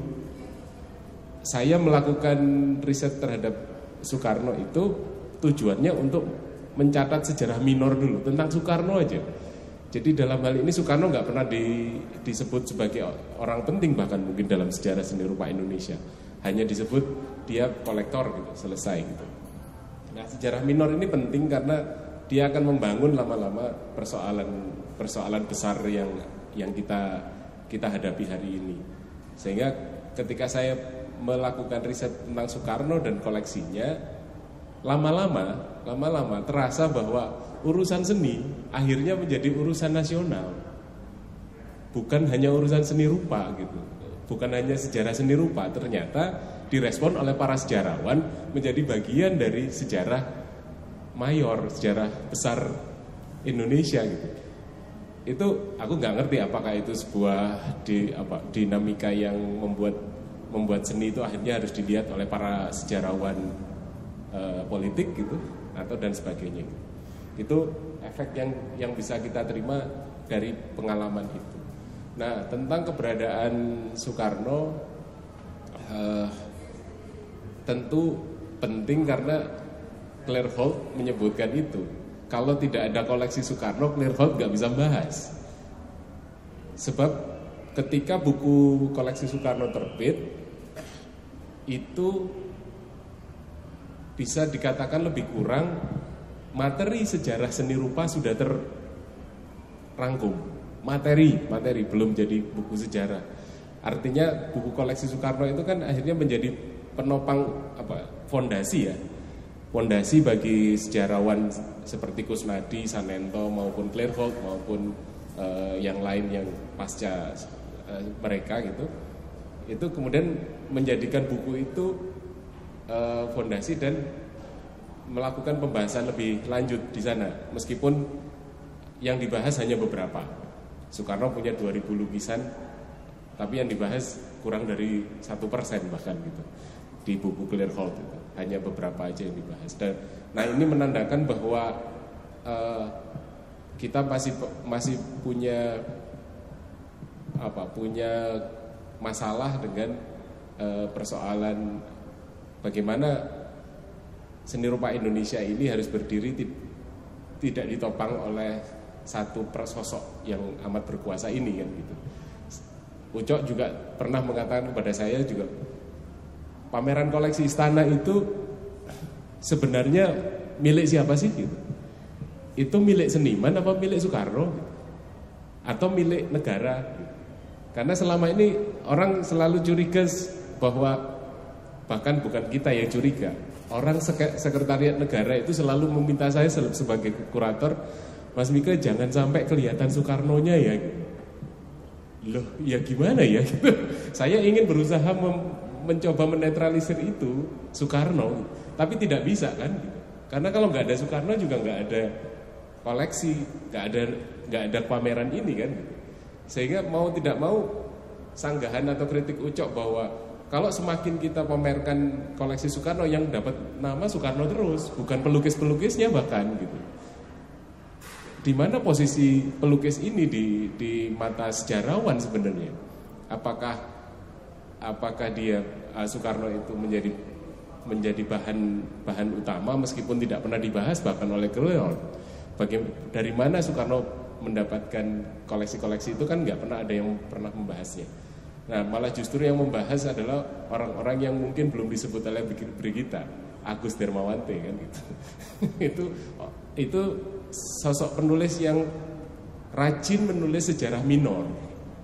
Saya melakukan riset terhadap Soekarno itu tujuannya untuk mencatat sejarah minor dulu tentang Soekarno aja jadi dalam hal ini Soekarno nggak pernah di, disebut sebagai orang penting bahkan mungkin dalam sejarah seni rupa Indonesia. Hanya disebut dia kolektor gitu, selesai gitu. Nah sejarah minor ini penting karena dia akan membangun lama-lama persoalan persoalan besar yang yang kita kita hadapi hari ini. Sehingga ketika saya melakukan riset tentang Soekarno dan koleksinya, lama-lama lama-lama terasa bahwa urusan seni akhirnya menjadi urusan nasional. Bukan hanya urusan seni rupa gitu. Bukan hanya sejarah seni rupa, ternyata direspon oleh para sejarawan menjadi bagian dari sejarah mayor, sejarah besar Indonesia gitu. Itu aku nggak ngerti apakah itu sebuah di apa dinamika yang membuat membuat seni itu akhirnya harus dilihat oleh para sejarawan e, politik gitu atau dan sebagainya. Itu efek yang yang bisa kita terima dari pengalaman itu. Nah, tentang keberadaan Soekarno uh, tentu penting karena Claire Holt menyebutkan itu. Kalau tidak ada koleksi Soekarno, Claire Holt nggak bisa bahas. Sebab ketika buku koleksi Soekarno terbit, itu bisa dikatakan lebih kurang materi sejarah seni rupa sudah terrangkum. Materi, materi belum jadi buku sejarah. Artinya buku koleksi Soekarno itu kan akhirnya menjadi penopang apa fondasi ya. Fondasi bagi sejarawan seperti Kusnadi, Sanento maupun Clairvaux maupun uh, yang lain yang pasca uh, mereka gitu. Itu kemudian menjadikan buku itu uh, fondasi dan melakukan pembahasan lebih lanjut di sana. Meskipun yang dibahas hanya beberapa. Soekarno punya 2000 lukisan tapi yang dibahas kurang dari satu persen bahkan gitu di buku Clear Hold itu. Hanya beberapa aja yang dibahas. Dan nah ini menandakan bahwa uh, kita masih masih punya apa punya masalah dengan uh, persoalan bagaimana seni rupa Indonesia ini harus berdiri tidak ditopang oleh satu sosok yang amat berkuasa ini kan gitu. Ucok juga pernah mengatakan kepada saya juga pameran koleksi istana itu sebenarnya milik siapa sih gitu? Itu milik seniman apa milik Soekarno? Atau milik negara? Karena selama ini orang selalu curiga bahwa bahkan bukan kita yang curiga. Orang sekretariat negara itu selalu meminta saya sebagai kurator, Mas Mika jangan sampai kelihatan Soekarno-nya ya. Loh, ya gimana ya? saya ingin berusaha mencoba menetralisir itu Soekarno, tapi tidak bisa kan? Karena kalau nggak ada Soekarno juga nggak ada koleksi, nggak ada nggak ada pameran ini kan? Sehingga mau tidak mau sanggahan atau kritik ucok bahwa kalau semakin kita pamerkan koleksi Soekarno yang dapat nama Soekarno terus, bukan pelukis-pelukisnya bahkan gitu. Di mana posisi pelukis ini di di mata sejarawan sebenarnya? Apakah apakah dia uh, Soekarno itu menjadi menjadi bahan bahan utama meskipun tidak pernah dibahas bahkan oleh Kreol. Bagaimana dari mana Soekarno mendapatkan koleksi-koleksi itu kan nggak pernah ada yang pernah membahasnya. Nah malah justru yang membahas adalah orang-orang yang mungkin belum disebut oleh Brigita, Agus Dermawante kan gitu. itu itu sosok penulis yang rajin menulis sejarah minor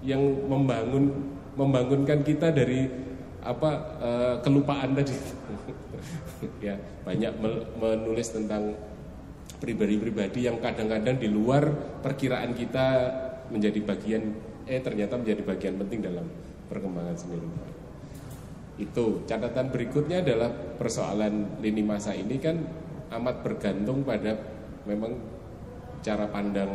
yang membangun membangunkan kita dari apa uh, kelupaan tadi ya banyak menulis tentang pribadi-pribadi yang kadang-kadang di luar perkiraan kita menjadi bagian eh ternyata menjadi bagian penting dalam perkembangan seni. Itu catatan berikutnya adalah persoalan lini masa ini kan amat bergantung pada memang cara pandang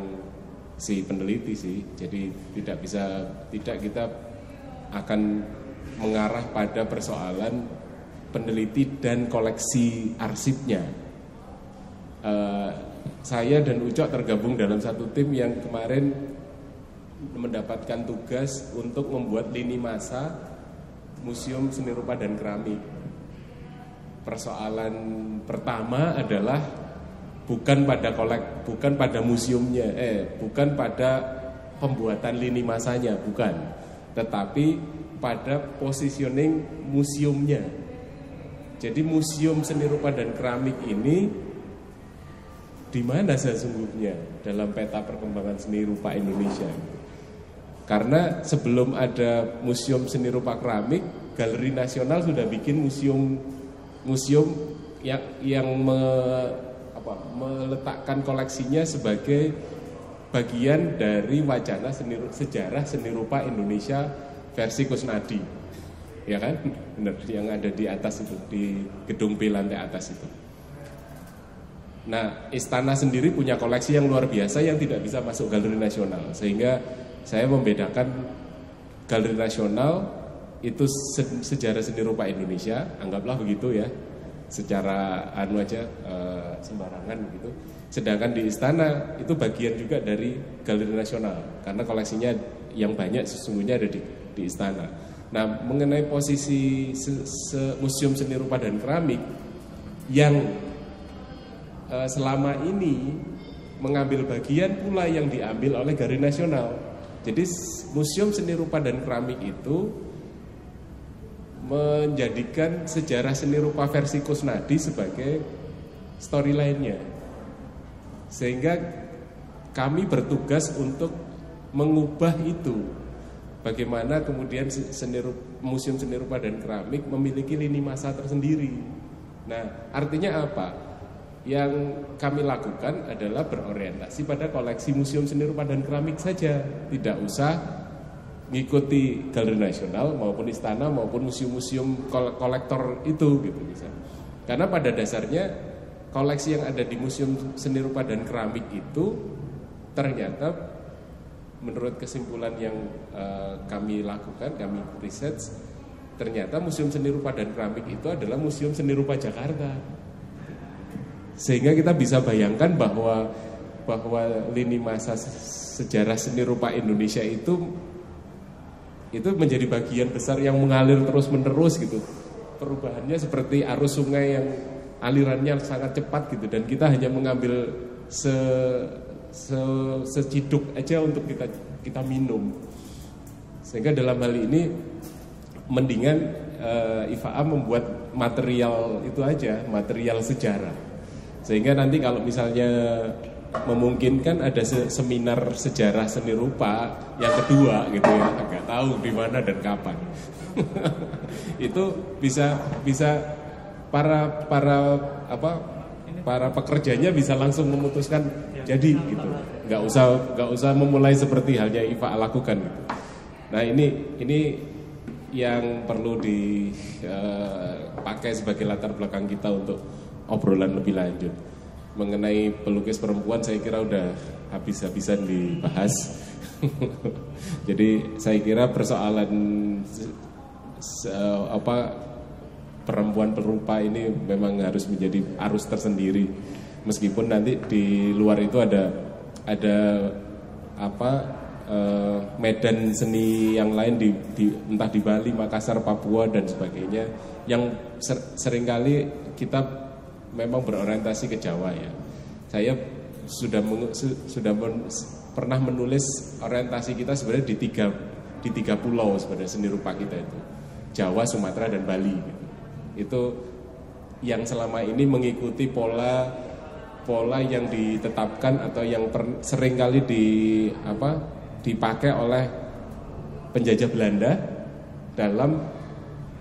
si peneliti sih. Jadi tidak bisa tidak kita akan mengarah pada persoalan peneliti dan koleksi arsipnya uh, saya dan Ucok tergabung dalam satu tim yang kemarin mendapatkan tugas untuk membuat lini masa Museum Seni Rupa dan Keramik. Persoalan pertama adalah bukan pada kolek, bukan pada museumnya, eh, bukan pada pembuatan lini masanya, bukan, tetapi pada positioning museumnya. Jadi Museum Seni Rupa dan Keramik ini di mana sesungguhnya dalam peta perkembangan seni rupa Indonesia. Karena sebelum ada Museum Seni Rupa Keramik, Galeri Nasional sudah bikin museum museum yang yang me, apa, meletakkan koleksinya sebagai bagian dari wacana seni, sejarah seni rupa Indonesia versi Kusnadi. Ya kan? Benar yang ada di atas itu, di gedung B lantai atas itu. Nah, istana sendiri punya koleksi yang luar biasa yang tidak bisa masuk galeri nasional. Sehingga saya membedakan galeri nasional itu sejarah seni rupa Indonesia, anggaplah begitu ya. Secara anu aja e, sembarangan begitu. Sedangkan di istana itu bagian juga dari galeri nasional karena koleksinya yang banyak sesungguhnya ada di, di istana. Nah, mengenai posisi se, se, museum seni rupa dan keramik yang Eh, selama ini mengambil bagian pula yang diambil oleh Galeri Nasional. Jadi Museum Seni Rupa dan Keramik itu menjadikan sejarah seni rupa versi Kusnadi sebagai story lainnya. Sehingga kami bertugas untuk mengubah itu. Bagaimana kemudian seni Museum Seni Rupa dan Keramik memiliki lini masa tersendiri. Nah, artinya apa? Yang kami lakukan adalah berorientasi pada koleksi museum seni rupa dan keramik saja, tidak usah mengikuti galeri nasional maupun istana maupun museum-museum kolektor itu gitu bisa. Karena pada dasarnya koleksi yang ada di museum seni rupa dan keramik itu ternyata menurut kesimpulan yang uh, kami lakukan, kami riset ternyata museum seni rupa dan keramik itu adalah museum seni rupa Jakarta sehingga kita bisa bayangkan bahwa bahwa lini masa sejarah seni rupa Indonesia itu itu menjadi bagian besar yang mengalir terus menerus gitu. Perubahannya seperti arus sungai yang alirannya sangat cepat gitu dan kita hanya mengambil se, se seciduk aja untuk kita kita minum. Sehingga dalam hal ini mendingan uh, IFA membuat material itu aja, material sejarah. Sehingga nanti kalau misalnya memungkinkan ada seminar sejarah seni rupa yang kedua gitu ya, agak tahu di mana dan kapan. itu bisa bisa para para apa para pekerjanya bisa langsung memutuskan jadi gitu nggak usah nggak usah memulai seperti halnya Iva lakukan gitu. nah ini ini yang perlu dipakai uh, sebagai latar belakang kita untuk obrolan lebih lanjut. Mengenai pelukis perempuan saya kira udah habis-habisan dibahas. Jadi saya kira persoalan apa perempuan perupa ini memang harus menjadi arus tersendiri. Meskipun nanti di luar itu ada ada apa uh, medan seni yang lain di, di entah di Bali, Makassar, Papua dan sebagainya yang ser, sering kali kita memang berorientasi ke Jawa ya. Saya sudah sudah men, pernah menulis orientasi kita sebenarnya di tiga di tiga pulau sebenarnya seni rupa kita itu Jawa, Sumatera dan Bali. Gitu itu yang selama ini mengikuti pola pola yang ditetapkan atau yang per, sering kali di apa dipakai oleh penjajah Belanda dalam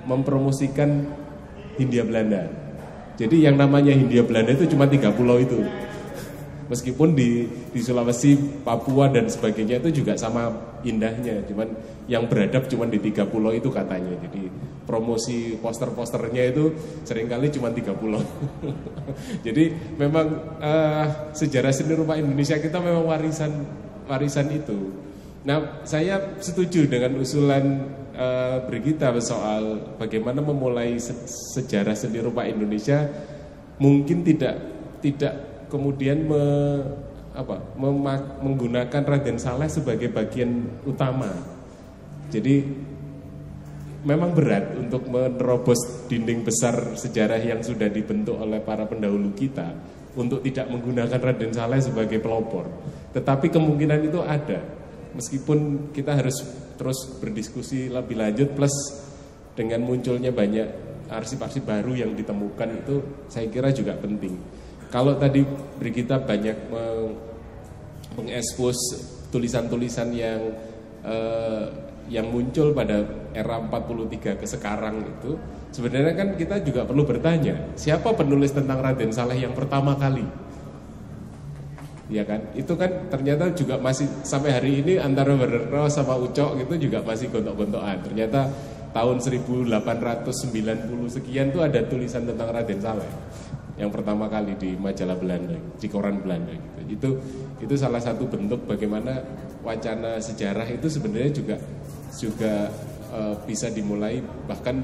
mempromosikan Hindia Belanda. Jadi yang namanya Hindia Belanda itu cuma tiga pulau itu. Meskipun di di Sulawesi, Papua dan sebagainya itu juga sama indahnya, cuman yang beradab cuma di tiga pulau itu katanya. Jadi promosi poster-posternya itu sering kali cuma tiga pulau. Jadi memang uh, sejarah seni rupa Indonesia kita memang warisan warisan itu. Nah, saya setuju dengan usulan uh, Brigita soal bagaimana memulai se sejarah seni rupa Indonesia mungkin tidak tidak kemudian me, apa, memak, menggunakan Raden Saleh sebagai bagian utama. Jadi memang berat untuk menerobos dinding besar sejarah yang sudah dibentuk oleh para pendahulu kita untuk tidak menggunakan Raden Saleh sebagai pelopor. Tetapi kemungkinan itu ada. Meskipun kita harus terus berdiskusi lebih lanjut plus dengan munculnya banyak arsip-arsip baru yang ditemukan itu saya kira juga penting. Kalau tadi Brigita banyak mengekspos tulisan-tulisan yang uh, yang muncul pada era 43 ke sekarang itu sebenarnya kan kita juga perlu bertanya siapa penulis tentang Raden Saleh yang pertama kali ya kan? Itu kan ternyata juga masih sampai hari ini antara Werner sama Ucok gitu juga masih gontok-gontokan. Ternyata tahun 1890 sekian tuh ada tulisan tentang Raden Saleh. Yang pertama kali di majalah Belanda, di koran Belanda gitu. Itu itu salah satu bentuk bagaimana wacana sejarah itu sebenarnya juga juga e, bisa dimulai bahkan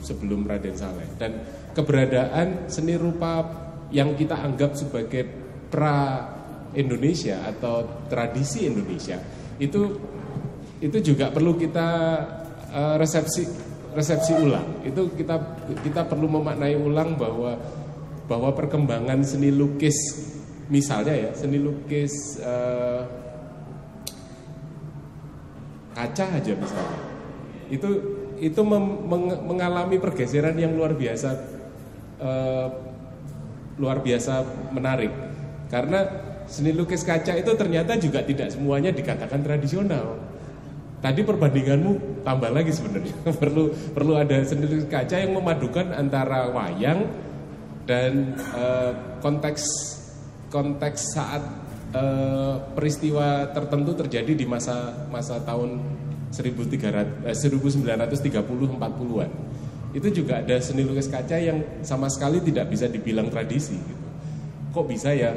sebelum Raden Saleh. Dan keberadaan seni rupa yang kita anggap sebagai pra Indonesia atau tradisi Indonesia itu itu juga perlu kita e, resepsi resepsi ulang. Itu kita kita perlu memaknai ulang bahwa bahwa perkembangan seni lukis misalnya ya seni lukis uh, kaca aja misalnya itu itu meng mengalami pergeseran yang luar biasa uh, luar biasa menarik karena seni lukis kaca itu ternyata juga tidak semuanya dikatakan tradisional tadi perbandinganmu tambah lagi sebenarnya perlu perlu ada seni lukis kaca yang memadukan antara wayang dan uh, konteks konteks saat uh, peristiwa tertentu terjadi di masa masa tahun 1300 eh, 1930 40-an. Itu juga ada seni lukis kaca yang sama sekali tidak bisa dibilang tradisi gitu. Kok bisa ya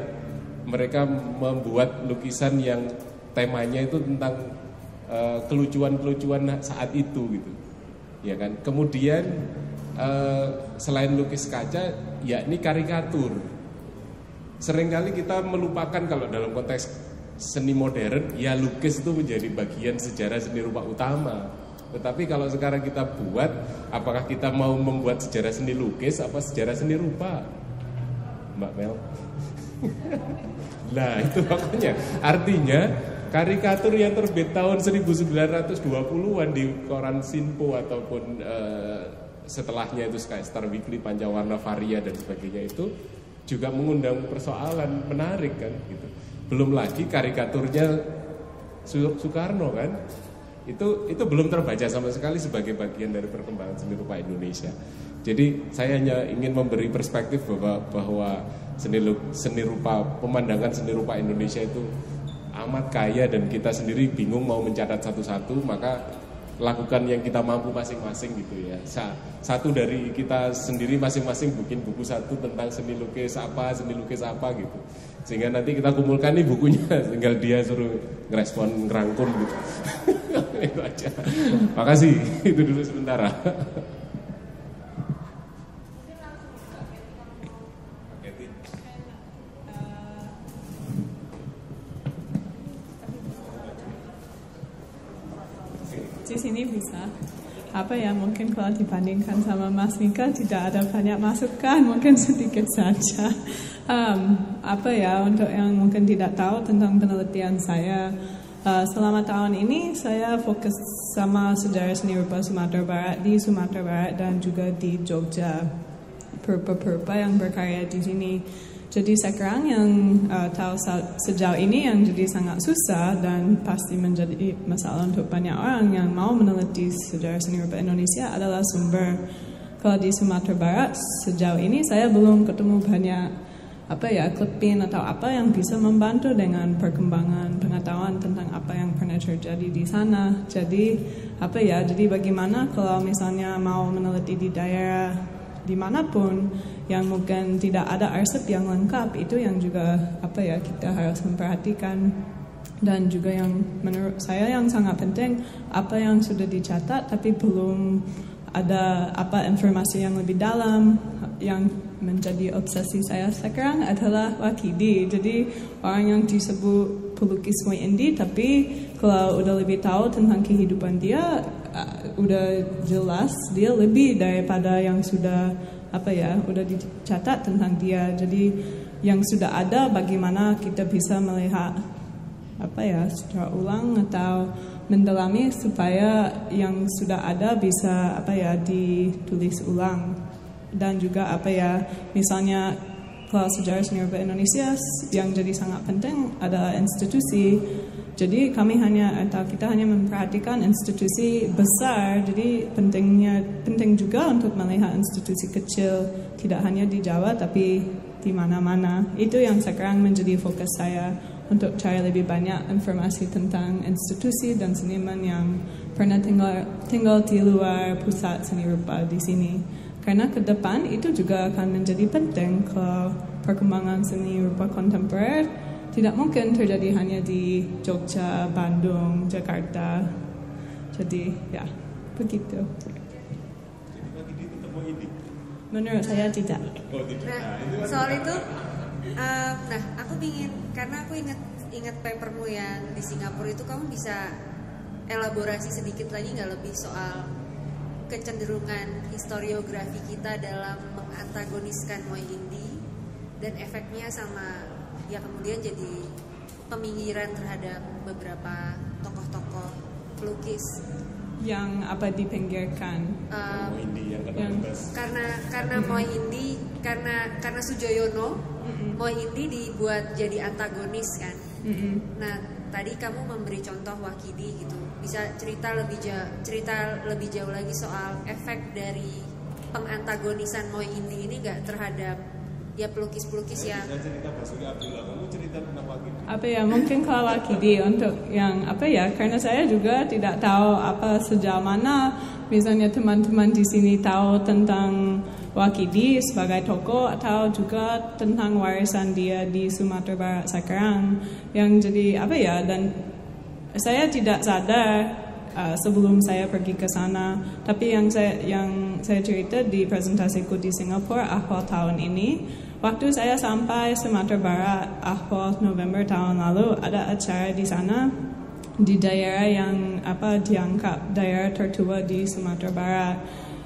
mereka membuat lukisan yang temanya itu tentang kelucuan-kelucuan saat itu gitu. Ya kan? Kemudian uh, selain lukis kaca yakni karikatur. Seringkali kita melupakan kalau dalam konteks seni modern ya lukis itu menjadi bagian sejarah seni rupa utama. Tetapi kalau sekarang kita buat, apakah kita mau membuat sejarah seni lukis apa sejarah seni rupa? Mbak Mel. nah itu makanya artinya karikatur yang terbit tahun 1920-an di koran Sinpo ataupun uh, setelahnya itu kayak Star Weekly, Pancawarna Varia dan sebagainya itu juga mengundang persoalan menarik kan gitu. Belum lagi karikaturnya Soekarno kan itu itu belum terbaca sama sekali sebagai bagian dari perkembangan seni rupa Indonesia. Jadi saya hanya ingin memberi perspektif bahwa bahwa seni seni rupa pemandangan seni rupa Indonesia itu amat kaya dan kita sendiri bingung mau mencatat satu-satu maka lakukan yang kita mampu masing-masing gitu ya. Satu dari kita sendiri masing-masing bikin buku satu tentang seni lukis apa, seni lukis apa gitu. Sehingga nanti kita kumpulkan nih bukunya, tinggal dia suruh ngerespon ngerangkum gitu. itu aja. Makasih, itu dulu sementara. Di sini bisa. Apa ya mungkin kalau dibandingkan sama Mas Mika tidak ada banyak masukan mungkin sedikit saja. Um, apa ya untuk yang mungkin tidak tahu tentang penelitian saya uh, selama tahun ini saya fokus sama sejarah seni rupa Sumatera Barat di Sumatera Barat dan juga di Jogja. Perpa-perpa yang berkarya di sini jadi sekarang yang uh, tahu sejauh ini yang jadi sangat susah dan pasti menjadi masalah untuk banyak orang yang mau meneliti sejarah seni rupa Indonesia adalah sumber. Kalau di Sumatera Barat sejauh ini saya belum ketemu banyak apa ya clipping atau apa yang bisa membantu dengan perkembangan pengetahuan tentang apa yang pernah terjadi di sana. Jadi apa ya? Jadi bagaimana kalau misalnya mau meneliti di daerah di mana pun yang mungkin tidak ada arsip yang lengkap itu yang juga apa ya kita harus memperhatikan. Dan juga yang menurut saya yang sangat penting apa yang sudah dicatat tapi belum ada apa informasi yang lebih dalam. Yang menjadi obsesi saya sekarang adalah Wakidi. Jadi orang yang disebut pelukis Indi tapi kalau udah lebih tahu tentang kehidupan dia uh, udah jelas dia lebih daripada yang sudah apa ya udah dicatat tentang dia. Jadi yang sudah ada bagaimana kita bisa melihat apa ya secara ulang atau mendalami supaya yang sudah ada bisa apa ya ditulis ulang. Dan juga apa ya misalnya kalau sejarah seni Indonesia yang jadi sangat penting adalah institusi jadi kami hanya atau kita hanya memperhatikan institusi besar. Jadi pentingnya penting juga untuk melihat institusi kecil tidak hanya di Jawa tapi di mana-mana. Itu yang sekarang menjadi fokus saya untuk cari lebih banyak informasi tentang institusi dan seniman yang pernah tinggal tinggal di luar pusat seni rupa di sini. Karena ke depan itu juga akan menjadi penting ke perkembangan seni rupa kontemporer tidak mungkin terjadi hanya di Jogja, Bandung, Jakarta. Jadi ya begitu. Menurut saya tidak. Nah soal itu, uh, nah aku ingin karena aku ingat ingat papermu yang di Singapura itu kamu bisa elaborasi sedikit lagi nggak lebih soal kecenderungan historiografi kita dalam mengantagoniskan Moi Indi dan efeknya sama ya kemudian jadi peminggiran terhadap beberapa tokoh-tokoh pelukis yang apa dipinggirkan uh, yang, yang karena karena mm -hmm. Moy Indi karena karena Sujoyono mm -hmm. Moy Indi dibuat jadi antagonis kan mm -hmm. nah tadi kamu memberi contoh Wakidi gitu bisa cerita lebih jauh cerita lebih jauh lagi soal efek dari pengantagonisan Moy Indi ini gak terhadap ya pelukis-pelukis yang apa ya mungkin kalau Wakidi untuk yang apa ya karena saya juga tidak tahu apa sejauh mana. Misalnya teman-teman di sini tahu tentang Wakidi sebagai tokoh atau juga tentang warisan dia di Sumatera Barat sekarang. Yang jadi apa ya dan saya tidak sadar uh, sebelum saya pergi ke sana. Tapi yang saya yang saya cerita di presentasiku di Singapura awal tahun ini, waktu saya sampai Sumatera Barat awal November tahun lalu ada acara di sana di daerah yang apa dianggap daerah tertua di Sumatera Barat.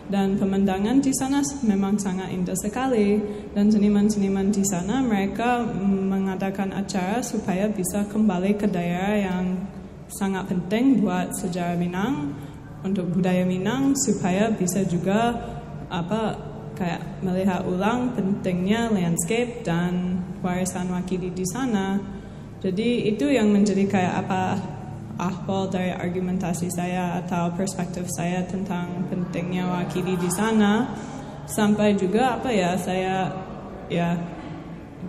Dan pemandangan di sana memang sangat indah sekali. Dan seniman-seniman di sana mereka mengadakan acara supaya bisa kembali ke daerah yang sangat penting buat sejarah Minang untuk budaya Minang supaya bisa juga apa kayak melihat ulang pentingnya landscape dan warisan wakili di sana. Jadi itu yang menjadi kayak apa awal dari argumentasi saya atau perspektif saya tentang pentingnya wakili di sana. Sampai juga apa ya saya ya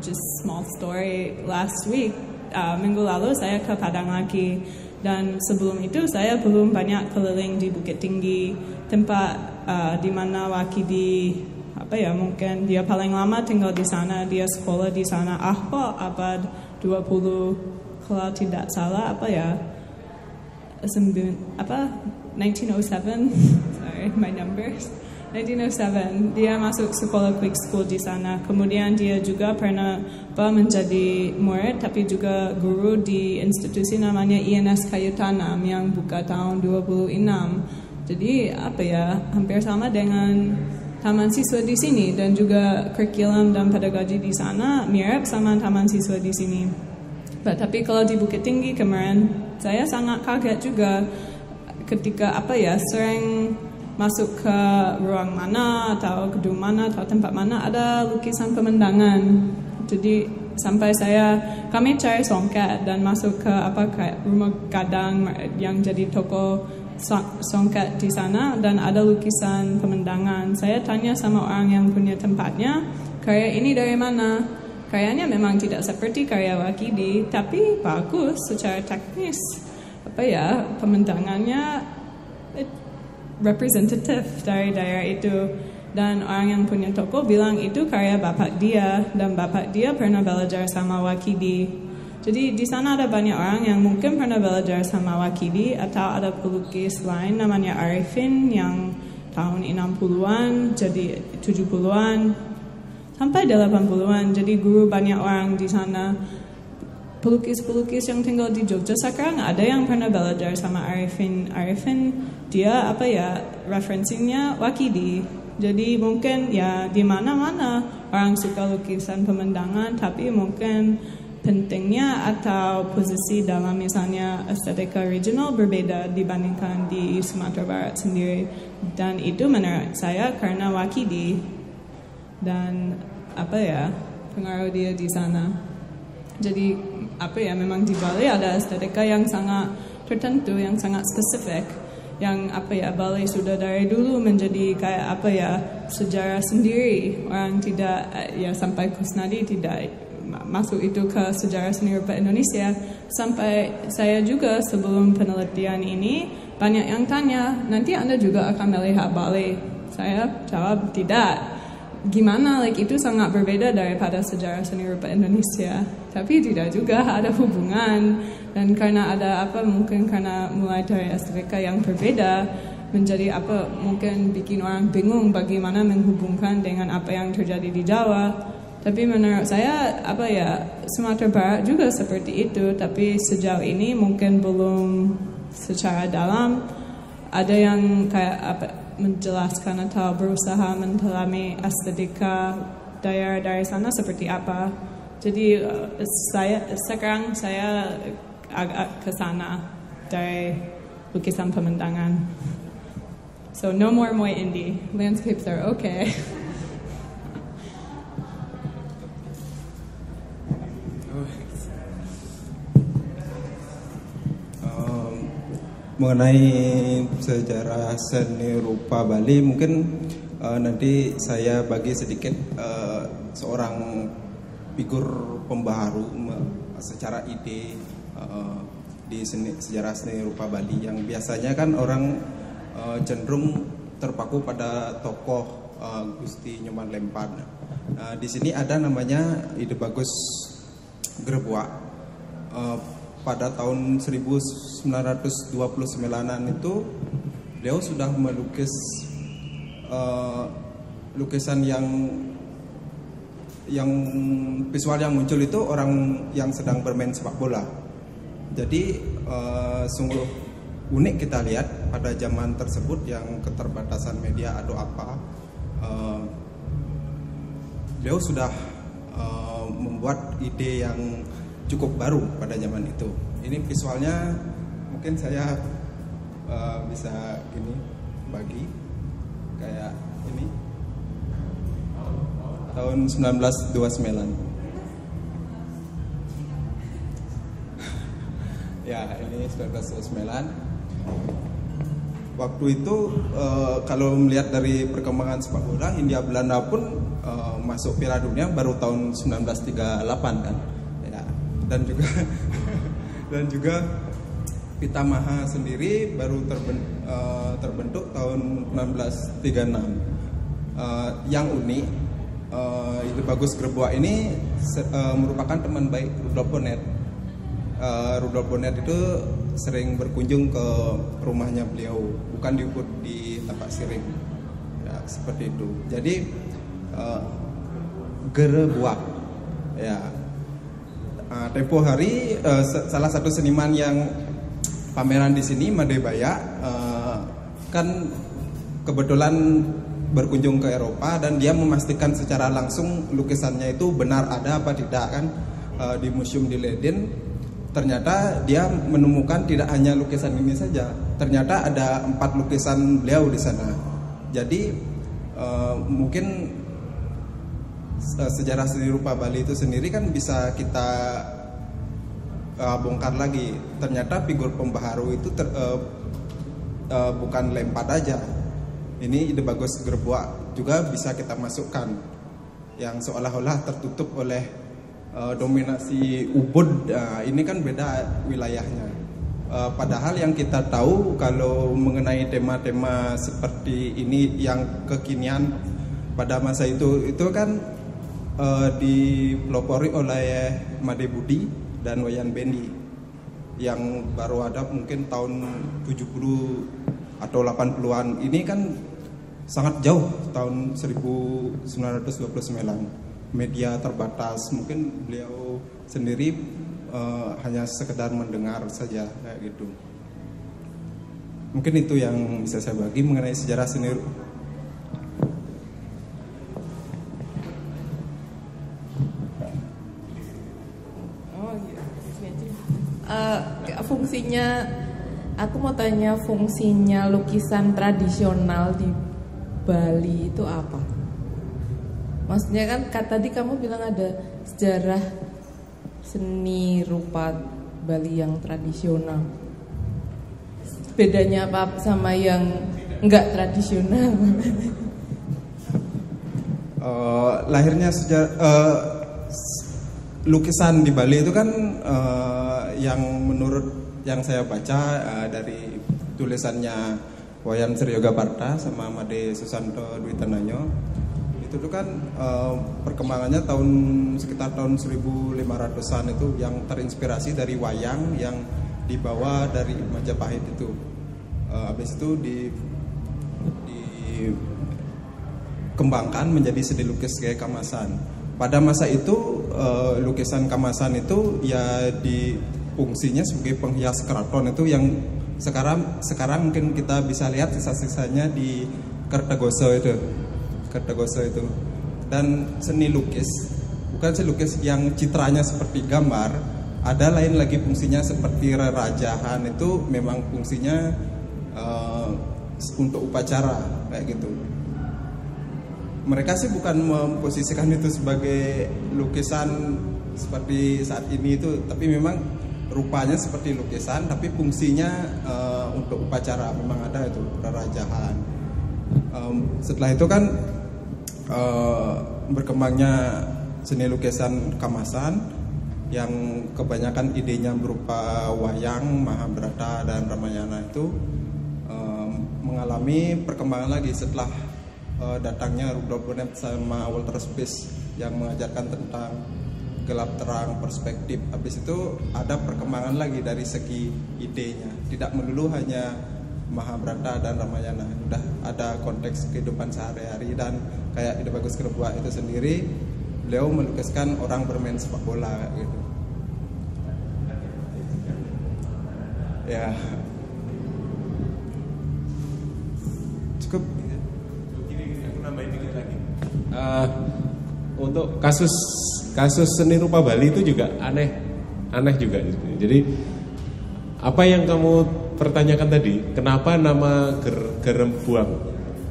just small story. Last week uh, minggu lalu saya ke Padang lagi. Dan sebelum itu saya belum banyak keliling di Bukit Tinggi tempat uh, di mana wakili apa ya mungkin dia paling lama tinggal di sana dia sekolah di sana. Apa abad 20 kalau tidak salah apa ya sembilan apa 1907 sorry my numbers 1907 dia masuk sekolah quick school di sana. Kemudian dia juga pernah menjadi murid tapi juga guru di institusi namanya INS Kayu Tanam yang buka tahun 26 jadi apa ya hampir sama dengan taman siswa di sini dan juga kurikulum dan pedagogi di sana mirip sama taman siswa di sini. But, tapi kalau di Bukit Tinggi kemarin saya sangat kaget juga ketika apa ya sering masuk ke ruang mana atau gedung mana atau tempat mana ada lukisan pemandangan. Jadi sampai saya kami cari songket dan masuk ke apa kayak rumah gadang yang jadi toko songket di sana dan ada lukisan pemandangan. Saya tanya sama orang yang punya tempatnya, karya ini dari mana? Karyanya memang tidak seperti karya Wakidi, tapi bagus secara teknis. Apa ya, pemandangannya representatif dari daerah itu. Dan orang yang punya toko bilang itu karya bapak dia, dan bapak dia pernah belajar sama Wakidi. Jadi di sana ada banyak orang yang mungkin pernah belajar sama Wakidi atau ada pelukis lain namanya Arifin yang tahun 60-an jadi 70-an sampai 80-an jadi guru banyak orang di sana. Pelukis-pelukis yang tinggal di Jogja sekarang ada yang pernah belajar sama Arifin. Arifin dia apa ya referensinya Wakidi jadi mungkin ya di mana-mana orang suka lukisan pemandangan tapi mungkin pentingnya atau posisi dalam misalnya estetika regional berbeda dibandingkan di Sumatera Barat sendiri dan itu menurut saya karena Wakidi dan apa ya pengaruh dia di sana. Jadi apa ya memang di Bali ada estetika yang sangat tertentu, yang sangat spesifik, yang apa ya Bali sudah dari dulu menjadi kayak apa ya sejarah sendiri. Orang tidak ya sampai Kusnadi tidak masuk itu ke sejarah seni rupa Indonesia. Sampai saya juga sebelum penelitian ini banyak yang tanya nanti anda juga akan melihat Bali saya jawab tidak. Gimana like itu sangat berbeda daripada sejarah seni rupa Indonesia. Tapi tidak juga ada hubungan. Dan karena ada apa mungkin karena mulai dari estetika yang berbeda menjadi apa mungkin bikin orang bingung bagaimana menghubungkan dengan apa yang terjadi di Jawa tapi menurut saya apa ya Sumatera Barat juga seperti itu tapi sejauh ini mungkin belum secara dalam ada yang kayak apa menjelaskan atau berusaha mendalami estetika daerah dari sana seperti apa. Jadi uh, saya sekarang saya agak ke sana dari lukisan pemandangan. So no more Moy Indie. Landscapes are okay. mengenai sejarah seni rupa Bali mungkin uh, nanti saya bagi sedikit uh, seorang figur pembaharu secara ide uh, di seni, sejarah seni rupa Bali yang biasanya kan orang uh, cenderung terpaku pada tokoh uh, Gusti Nyoman Lempan. Uh, di sini ada namanya ide bagus Grebua. Uh, pada tahun 1929an itu beliau sudah melukis uh, lukisan yang yang visual yang muncul itu orang yang sedang bermain sepak bola. Jadi uh, sungguh unik kita lihat pada zaman tersebut yang keterbatasan media atau apa, uh, beliau sudah uh, membuat ide yang cukup baru pada zaman itu. Ini visualnya mungkin saya uh, bisa gini bagi kayak ini. tahun 1929. ya, ini 1929. Waktu itu eh, kalau melihat dari perkembangan sepak bola Hindia Belanda pun eh, masuk Piala Dunia baru tahun 1938 kan. Dan juga dan juga Pitamaha sendiri baru terben, eh, terbentuk tahun 1936. Eh, yang unik uh, Ide Bagus Gerbuak ini eh, merupakan teman baik Rudolf Bonnet. Eh, Rudolf Bonnet itu sering berkunjung ke rumahnya beliau, bukan di di tapak siring. Ya, seperti itu. Jadi uh, Gerbuak ya Uh, tempo hari uh, sa- salah satu seniman yang pameran di sini Madebaya uh, kan kebetulan berkunjung ke Eropa dan dia memastikan secara langsung lukisannya itu benar ada apa tidak kan? Uh, di museum di Leiden. Ternyata dia menemukan tidak hanya lukisan ini saja ternyata ada empat lukisan beliau di sana. Jadi uh, mungkin sejarah seni rupa Bali itu sendiri kan bisa kita uh, bongkar lagi. Ternyata figur pembaharu itu ter- uh, uh, bukan lempat aja. Ini ide bagus gerbuak juga bisa kita masukkan yang seolah-olah tertutup oleh uh, dominasi ubud. Uh, ini kan beda wilayahnya. Uh, padahal yang kita tahu kalau mengenai tema-tema seperti ini yang kekinian pada masa itu itu kan uh, dipelopori oleh Made Budi dan Wayan Bendi yang baru ada mungkin tahun 70 atau 80-an ini kan sangat jauh tahun 1929 media terbatas mungkin beliau sendiri uh, hanya sekedar mendengar saja kayak gitu. Mungkin itu yang bisa saya bagi mengenai sejarah seni Oh iya, Eh, fungsinya, aku mau tanya fungsinya lukisan tradisional di Bali itu apa? Maksudnya kan kat- tadi kamu bilang ada sejarah seni rupa Bali yang tradisional. Bedanya apa sama yang enggak tradisional? Eh, lahirnya sejarah eh, s- lukisan di Bali itu kan eh, yang menurut yang saya baca eh, dari tulisannya Wayan Suryoga Parta sama Made Susanto Dwi Tananyo itu tuh kan eh, perkembangannya tahun sekitar tahun 1500-an itu yang terinspirasi dari wayang yang dibawa dari Majapahit itu Eh, habis itu di di kembangkan menjadi seni lukis gaya kamasan. Pada masa itu eh, lukisan kamasan itu ya di fungsinya sebagai penghias keraton itu yang sekarang sekarang mungkin kita bisa lihat sisa-sisanya di Kertagoso itu. Kertagoso itu. Dan seni lukis bukan seni lukis yang citranya seperti gambar, ada lain lagi fungsinya seperti rerajahan itu memang fungsinya eh, untuk upacara kayak gitu mereka sih bukan memposisikan itu sebagai lukisan seperti saat ini itu tapi memang rupanya seperti lukisan tapi fungsinya eh, untuk upacara memang ada itu rerajahan Em, setelah itu kan eh, berkembangnya seni lukisan kamasan yang kebanyakan idenya berupa wayang Mahabharata dan Ramayana itu em, mengalami perkembangan lagi setelah eh, datangnya Rudolf Bonnet sama Walter Spies yang mengajarkan tentang gelap terang perspektif. Habis itu ada perkembangan lagi dari segi idenya. Tidak melulu hanya Mahabharata dan Ramayana. Udah ada konteks kehidupan sehari-hari dan kayak Ide Bagus Kerbuak itu sendiri beliau melukiskan orang bermain sepak bola gitu. Ya. Cukup Aku nambahin dikit lagi. Eh, untuk kasus kasus seni rupa Bali itu juga aneh, aneh juga. Jadi apa yang kamu pertanyakan tadi, kenapa nama ger, gerembuang,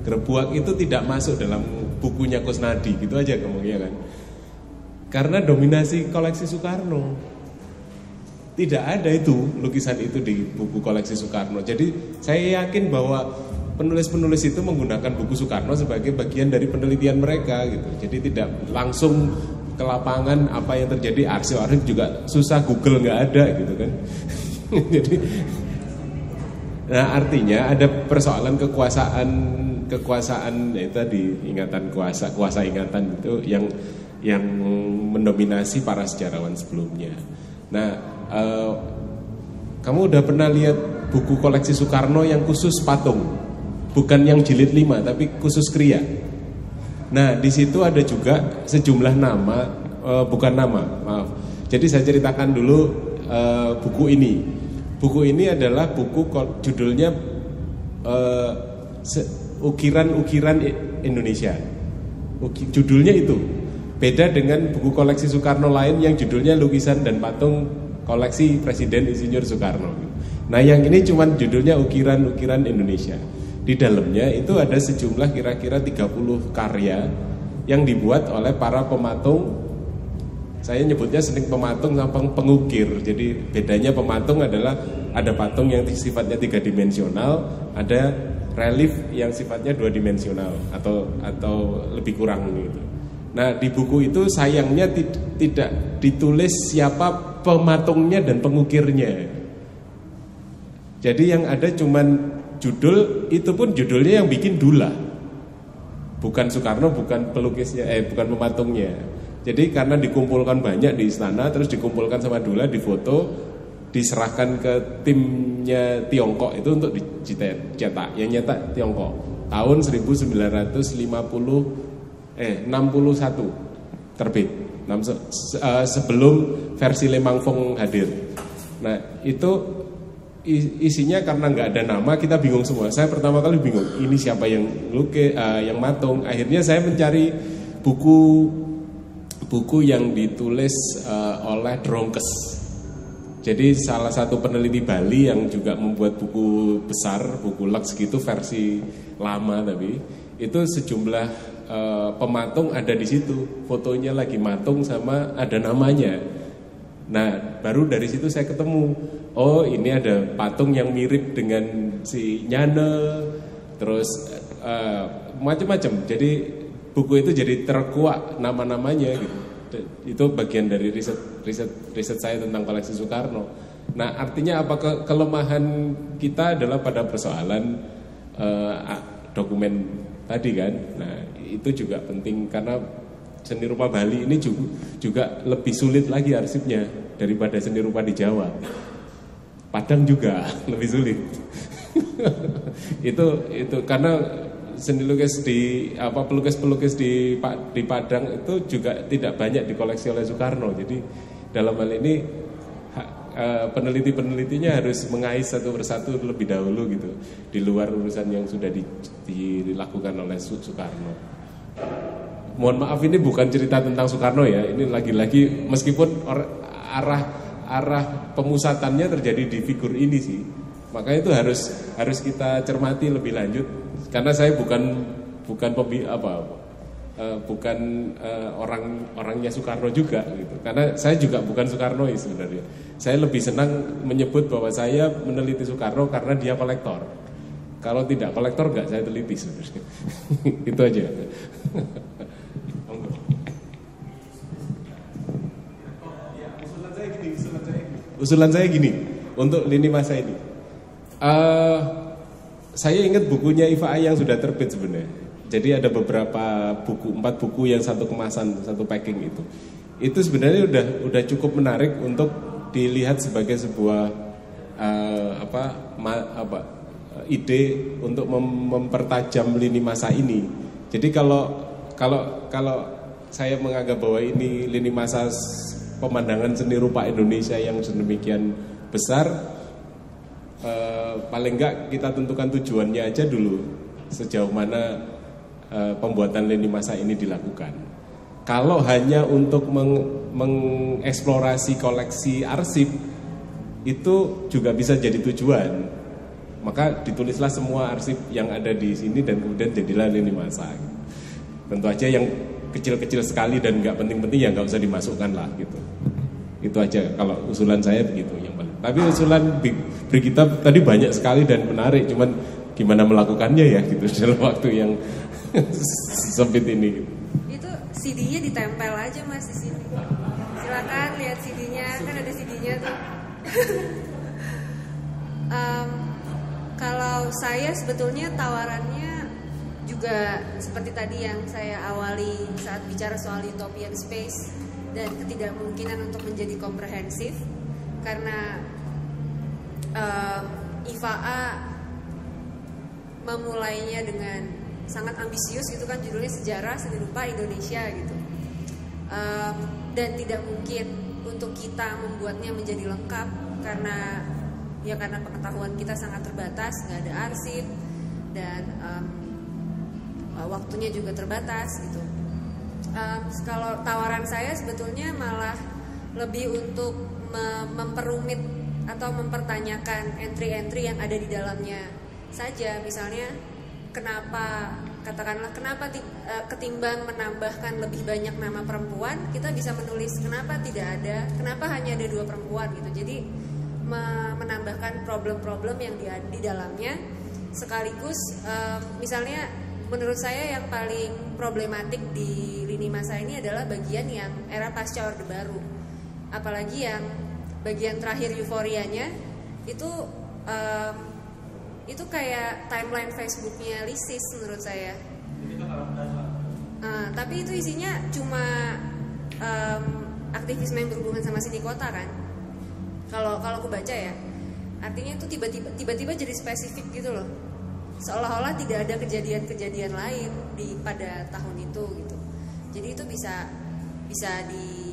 gerbuak itu tidak masuk dalam bukunya Kusnadi gitu aja ngomongnya kan. Karena dominasi koleksi Soekarno. Tidak ada itu lukisan itu di buku koleksi Soekarno. Jadi saya yakin bahwa penulis-penulis itu menggunakan buku Soekarno sebagai bagian dari penelitian mereka gitu. Jadi tidak langsung ke lapangan apa yang terjadi arsip-arsip juga susah Google nggak ada gitu kan. Jadi Nah artinya ada persoalan kekuasaan kekuasaan ya itu tadi ingatan kuasa kuasa ingatan itu yang yang mendominasi para sejarawan sebelumnya. Nah eh, kamu udah pernah lihat buku koleksi Soekarno yang khusus patung, bukan yang jilid 5 tapi khusus kriya. Nah di situ ada juga sejumlah nama, eh, bukan nama, maaf. Jadi saya ceritakan dulu eh, buku ini. Buku ini adalah buku judulnya se- ukiran-ukiran Indonesia. Uki- judulnya itu beda dengan buku koleksi Soekarno lain yang judulnya lukisan dan patung koleksi Presiden Insinyur Soekarno. Nah yang ini cuma judulnya ukiran-ukiran Indonesia. Di dalamnya itu ada sejumlah kira-kira 30 karya yang dibuat oleh para pematung saya nyebutnya seni pematung sama pengukir. Jadi bedanya pematung adalah ada patung yang sifatnya tiga dimensional, ada relief yang sifatnya dua dimensional atau atau lebih kurang gitu. Nah di buku itu sayangnya tid- tidak ditulis siapa pematungnya dan pengukirnya. Jadi yang ada cuman judul itu pun judulnya yang bikin Dula. Bukan Soekarno, bukan pelukisnya, eh bukan pematungnya. Jadi karena dikumpulkan banyak di istana, terus dikumpulkan sama Dula, difoto, diserahkan ke timnya Tiongkok itu untuk dicetak. Yang nyetak Tiongkok tahun 1950 eh 61 terbit. Eh, sebelum versi Lemang Fong hadir. Nah itu isinya karena nggak ada nama kita bingung semua. Saya pertama kali bingung ini siapa yang luke eh, yang matung. Akhirnya saya mencari buku buku yang ditulis eh, oleh Drongkes. Jadi salah satu peneliti Bali yang juga membuat buku besar, buku Lux gitu versi lama tapi itu sejumlah eh, pematung ada di situ. Fotonya lagi matung sama ada namanya. Nah, baru dari situ saya ketemu, oh ini ada patung yang mirip dengan si Nyane, terus eh, macam-macam. Jadi buku itu jadi terkuak nama-namanya gitu. Itu bagian dari riset riset riset saya tentang koleksi Soekarno. Nah, artinya apa ke- kelemahan kita adalah pada persoalan a- dokumen tadi kan. Nah, itu juga penting karena seni rupa Bali ini juga, juga lebih sulit lagi arsipnya daripada seni rupa di Jawa. Padang juga lebih sulit. itu itu karena seni lukis di apa pelukis-pelukis di di Padang itu juga tidak banyak dikoleksi oleh Soekarno. Jadi dalam hal ini eh, peneliti-penelitinya harus mengais satu persatu lebih dahulu gitu di luar urusan yang sudah di- dilakukan oleh Soekarno. Mohon maaf ini bukan cerita tentang Soekarno ya. Ini lagi-lagi meskipun or- arah arah pemusatannya terjadi di figur ini sih. Makanya itu harus harus kita cermati lebih lanjut karena saya bukan bukan pembi apa eh, bukan eh, orang orangnya Soekarno juga gitu. Karena saya juga bukan Soekarno sebenarnya. Saya lebih senang menyebut bahwa saya meneliti Soekarno karena dia kolektor. Kalau tidak kolektor nggak saya teliti sebenarnya. itu aja. Monggo. usulan saya gini, usulan saya gini. Usulan saya gini untuk lini masa ini. Eh, saya ingat bukunya Iva yang sudah terbit sebenarnya. Jadi ada beberapa buku, empat buku yang satu kemasan, satu packing itu. Itu sebenarnya udah udah cukup menarik untuk dilihat sebagai sebuah eh, apa ma- apa ide untuk mem- mempertajam lini masa ini. Jadi kalau kalau kalau saya menganggap bahwa ini lini masa pemandangan seni rupa Indonesia yang sedemikian besar, eh, paling enggak kita tentukan tujuannya aja dulu sejauh mana eh, pembuatan lini masa ini dilakukan. Kalau hanya untuk meng- mengeksplorasi koleksi arsip itu juga bisa jadi tujuan. Maka ditulislah semua arsip yang ada di sini dan kemudian jadilah lini masa. tentu aja yang kecil-kecil sekali dan nggak penting-penting ya nggak usah dimasukkan lah gitu itu aja kalau usulan saya begitu yang paling tapi usulan Brigita tadi banyak sekali dan menarik cuman gimana melakukannya ya gitu dalam waktu yang sempit ini gitu. Itu CD-nya ditempel aja Mas di sini. Silakan lihat CD-nya, kan ada CD-nya tuh. um, kalau saya sebetulnya tawarannya juga seperti tadi yang saya awali saat bicara soal utopian space dan ketidakmungkinan untuk menjadi komprehensif. Karena um, IFAA memulainya dengan sangat ambisius gitu kan judulnya sejarah seni rupa Indonesia gitu. Um, dan tidak mungkin untuk kita membuatnya menjadi lengkap karena ya karena pengetahuan kita sangat terbatas nggak ada arsip dan um, waktunya juga terbatas gitu. Um, kalau tawaran saya sebetulnya malah lebih untuk memperumit atau mempertanyakan entry-entry yang ada di dalamnya saja. Misalnya kenapa katakanlah kenapa eh, ketimbang menambahkan lebih banyak nama perempuan kita bisa menulis kenapa tidak ada kenapa hanya ada dua perempuan gitu. Jadi menambahkan problem-problem yang di, di dalamnya sekaligus misalnya menurut saya yang paling problematik di lini masa ini adalah bagian yang era pasca orde baru apalagi yang bagian terakhir euforianya itu um, itu kayak timeline Facebooknya Lisis menurut saya. Uh, tapi itu isinya cuma um, aktivisme yang berhubungan sama sini kota kan. Kalau kalau aku baca ya, artinya itu tiba-tiba tiba-tiba jadi spesifik gitu loh. Seolah-olah tidak ada kejadian-kejadian lain di pada tahun itu gitu. Jadi itu bisa bisa di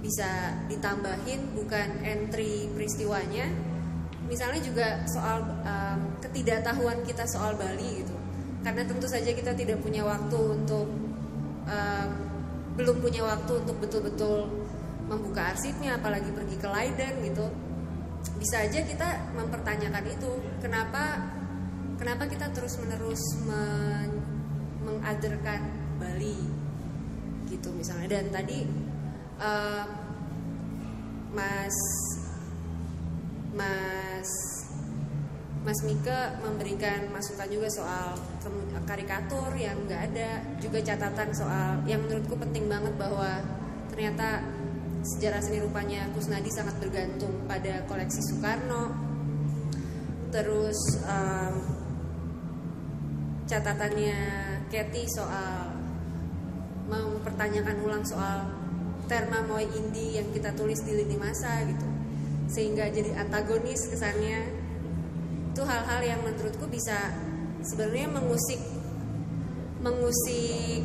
bisa ditambahin bukan entry peristiwanya misalnya juga soal um, ketidaktahuan kita soal Bali gitu karena tentu saja kita tidak punya waktu untuk um, belum punya waktu untuk betul-betul membuka arsipnya apalagi pergi ke Leiden gitu bisa aja kita mempertanyakan itu kenapa kenapa kita terus menerus men, mengaderkan Bali gitu misalnya dan tadi um, Mas Mas Mas Mika memberikan masukan juga soal karikatur yang nggak ada, juga catatan soal yang menurutku penting banget bahwa ternyata sejarah seni rupanya Kusnadi sangat bergantung pada koleksi Soekarno. Terus um, catatannya Kathy soal mempertanyakan ulang soal terma moi indi yang kita tulis di lini masa gitu. Sehingga jadi antagonis kesannya. Itu hal-hal yang menurutku bisa sebenarnya mengusik mengusik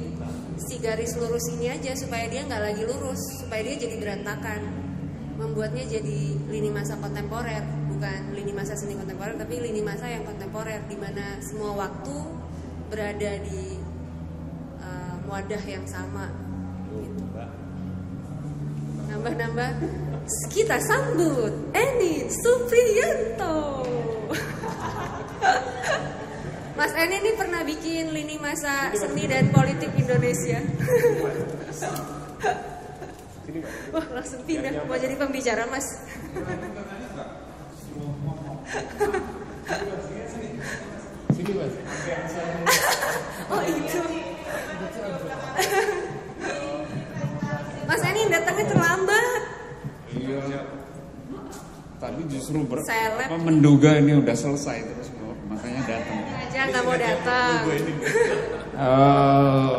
si garis lurus ini aja supaya dia nggak lagi lurus supaya dia jadi berantakan. Membuatnya jadi lini masa kontemporer bukan lini masa seni kontemporer tapi lini masa yang kontemporer di mana semua waktu berada di uh, wadah yang sama gitu. nambah-nambah kita sambut Eni Supriyanto. Mas Eni ini pernah bikin lini masa seni dan politik Indonesia. Wah langsung pindah mau jadi pembicara Mas. Sini Mas. oh itu. Mas Eni datangnya terlambat. Iya. Tadi justru ber, Seleb. apa, menduga ini udah selesai terus makanya datang. Aja nggak mau datang. uh,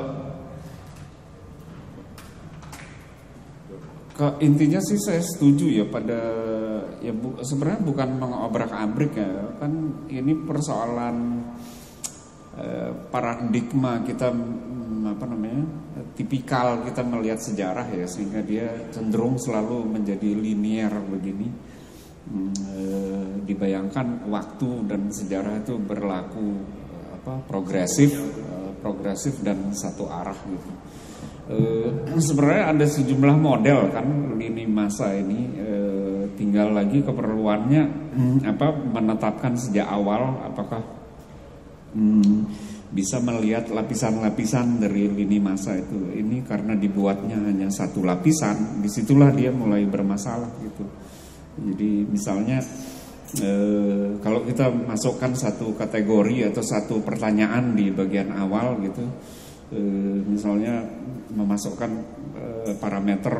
ke intinya sih saya setuju ya pada ya bu, sebenarnya bukan mengobrak-abrik ya. Kan ini persoalan uh, paradigma kita apa namanya tipikal kita melihat sejarah ya sehingga dia cenderung selalu menjadi linier begini. Hmm, e, dibayangkan waktu dan sejarah itu berlaku apa progresif e, progresif dan satu arah gitu e, sebenarnya ada sejumlah model kan lini masa ini e, tinggal lagi keperluannya hmm, apa menetapkan sejak awal apakah hmm, bisa melihat lapisan-lapisan dari lini masa itu. Ini karena dibuatnya hanya satu lapisan, di situlah dia mulai bermasalah gitu. Jadi misalnya eh, kalau kita masukkan satu kategori atau satu pertanyaan di bagian awal gitu, misalnya memasukkan eh, parameter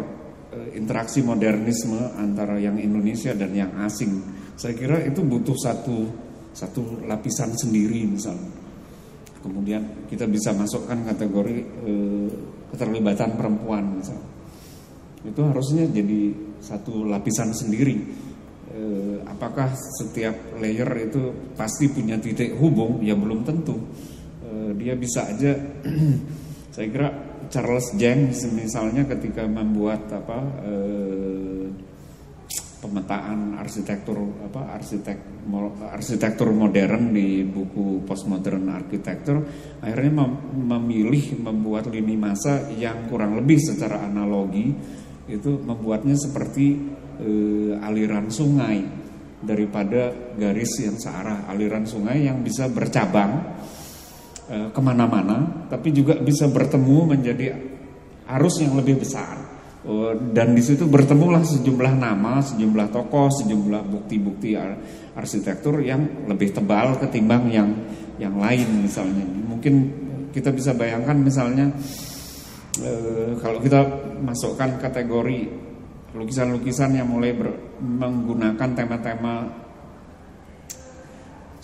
eh, interaksi modernisme antara yang Indonesia dan yang asing, saya kira itu butuh satu satu lapisan sendiri misalnya. Kemudian kita bisa masukkan kategori eh, keterlibatan perempuan misalnya. Itu harusnya jadi satu lapisan sendiri. Eh, apakah setiap layer itu pasti punya titik hubung? Ya belum tentu eh, dia bisa aja. Saya kira Charles James misalnya ketika membuat apa eh, pemetaan arsitektur apa arsitek arsitektur modern di buku postmodern arsitektur akhirnya memilih membuat lini masa yang kurang lebih secara analogi itu membuatnya seperti e, aliran sungai daripada garis yang searah aliran sungai yang bisa bercabang e, ke mana-mana tapi juga bisa bertemu menjadi arus yang lebih besar Oh, dan di situ bertemulah sejumlah nama, sejumlah tokoh, sejumlah bukti-bukti arsitektur yang lebih tebal ketimbang yang yang lain misalnya. Mungkin kita bisa bayangkan misalnya eh, kalau kita masukkan kategori lukisan-lukisan yang mulai menggunakan tema-tema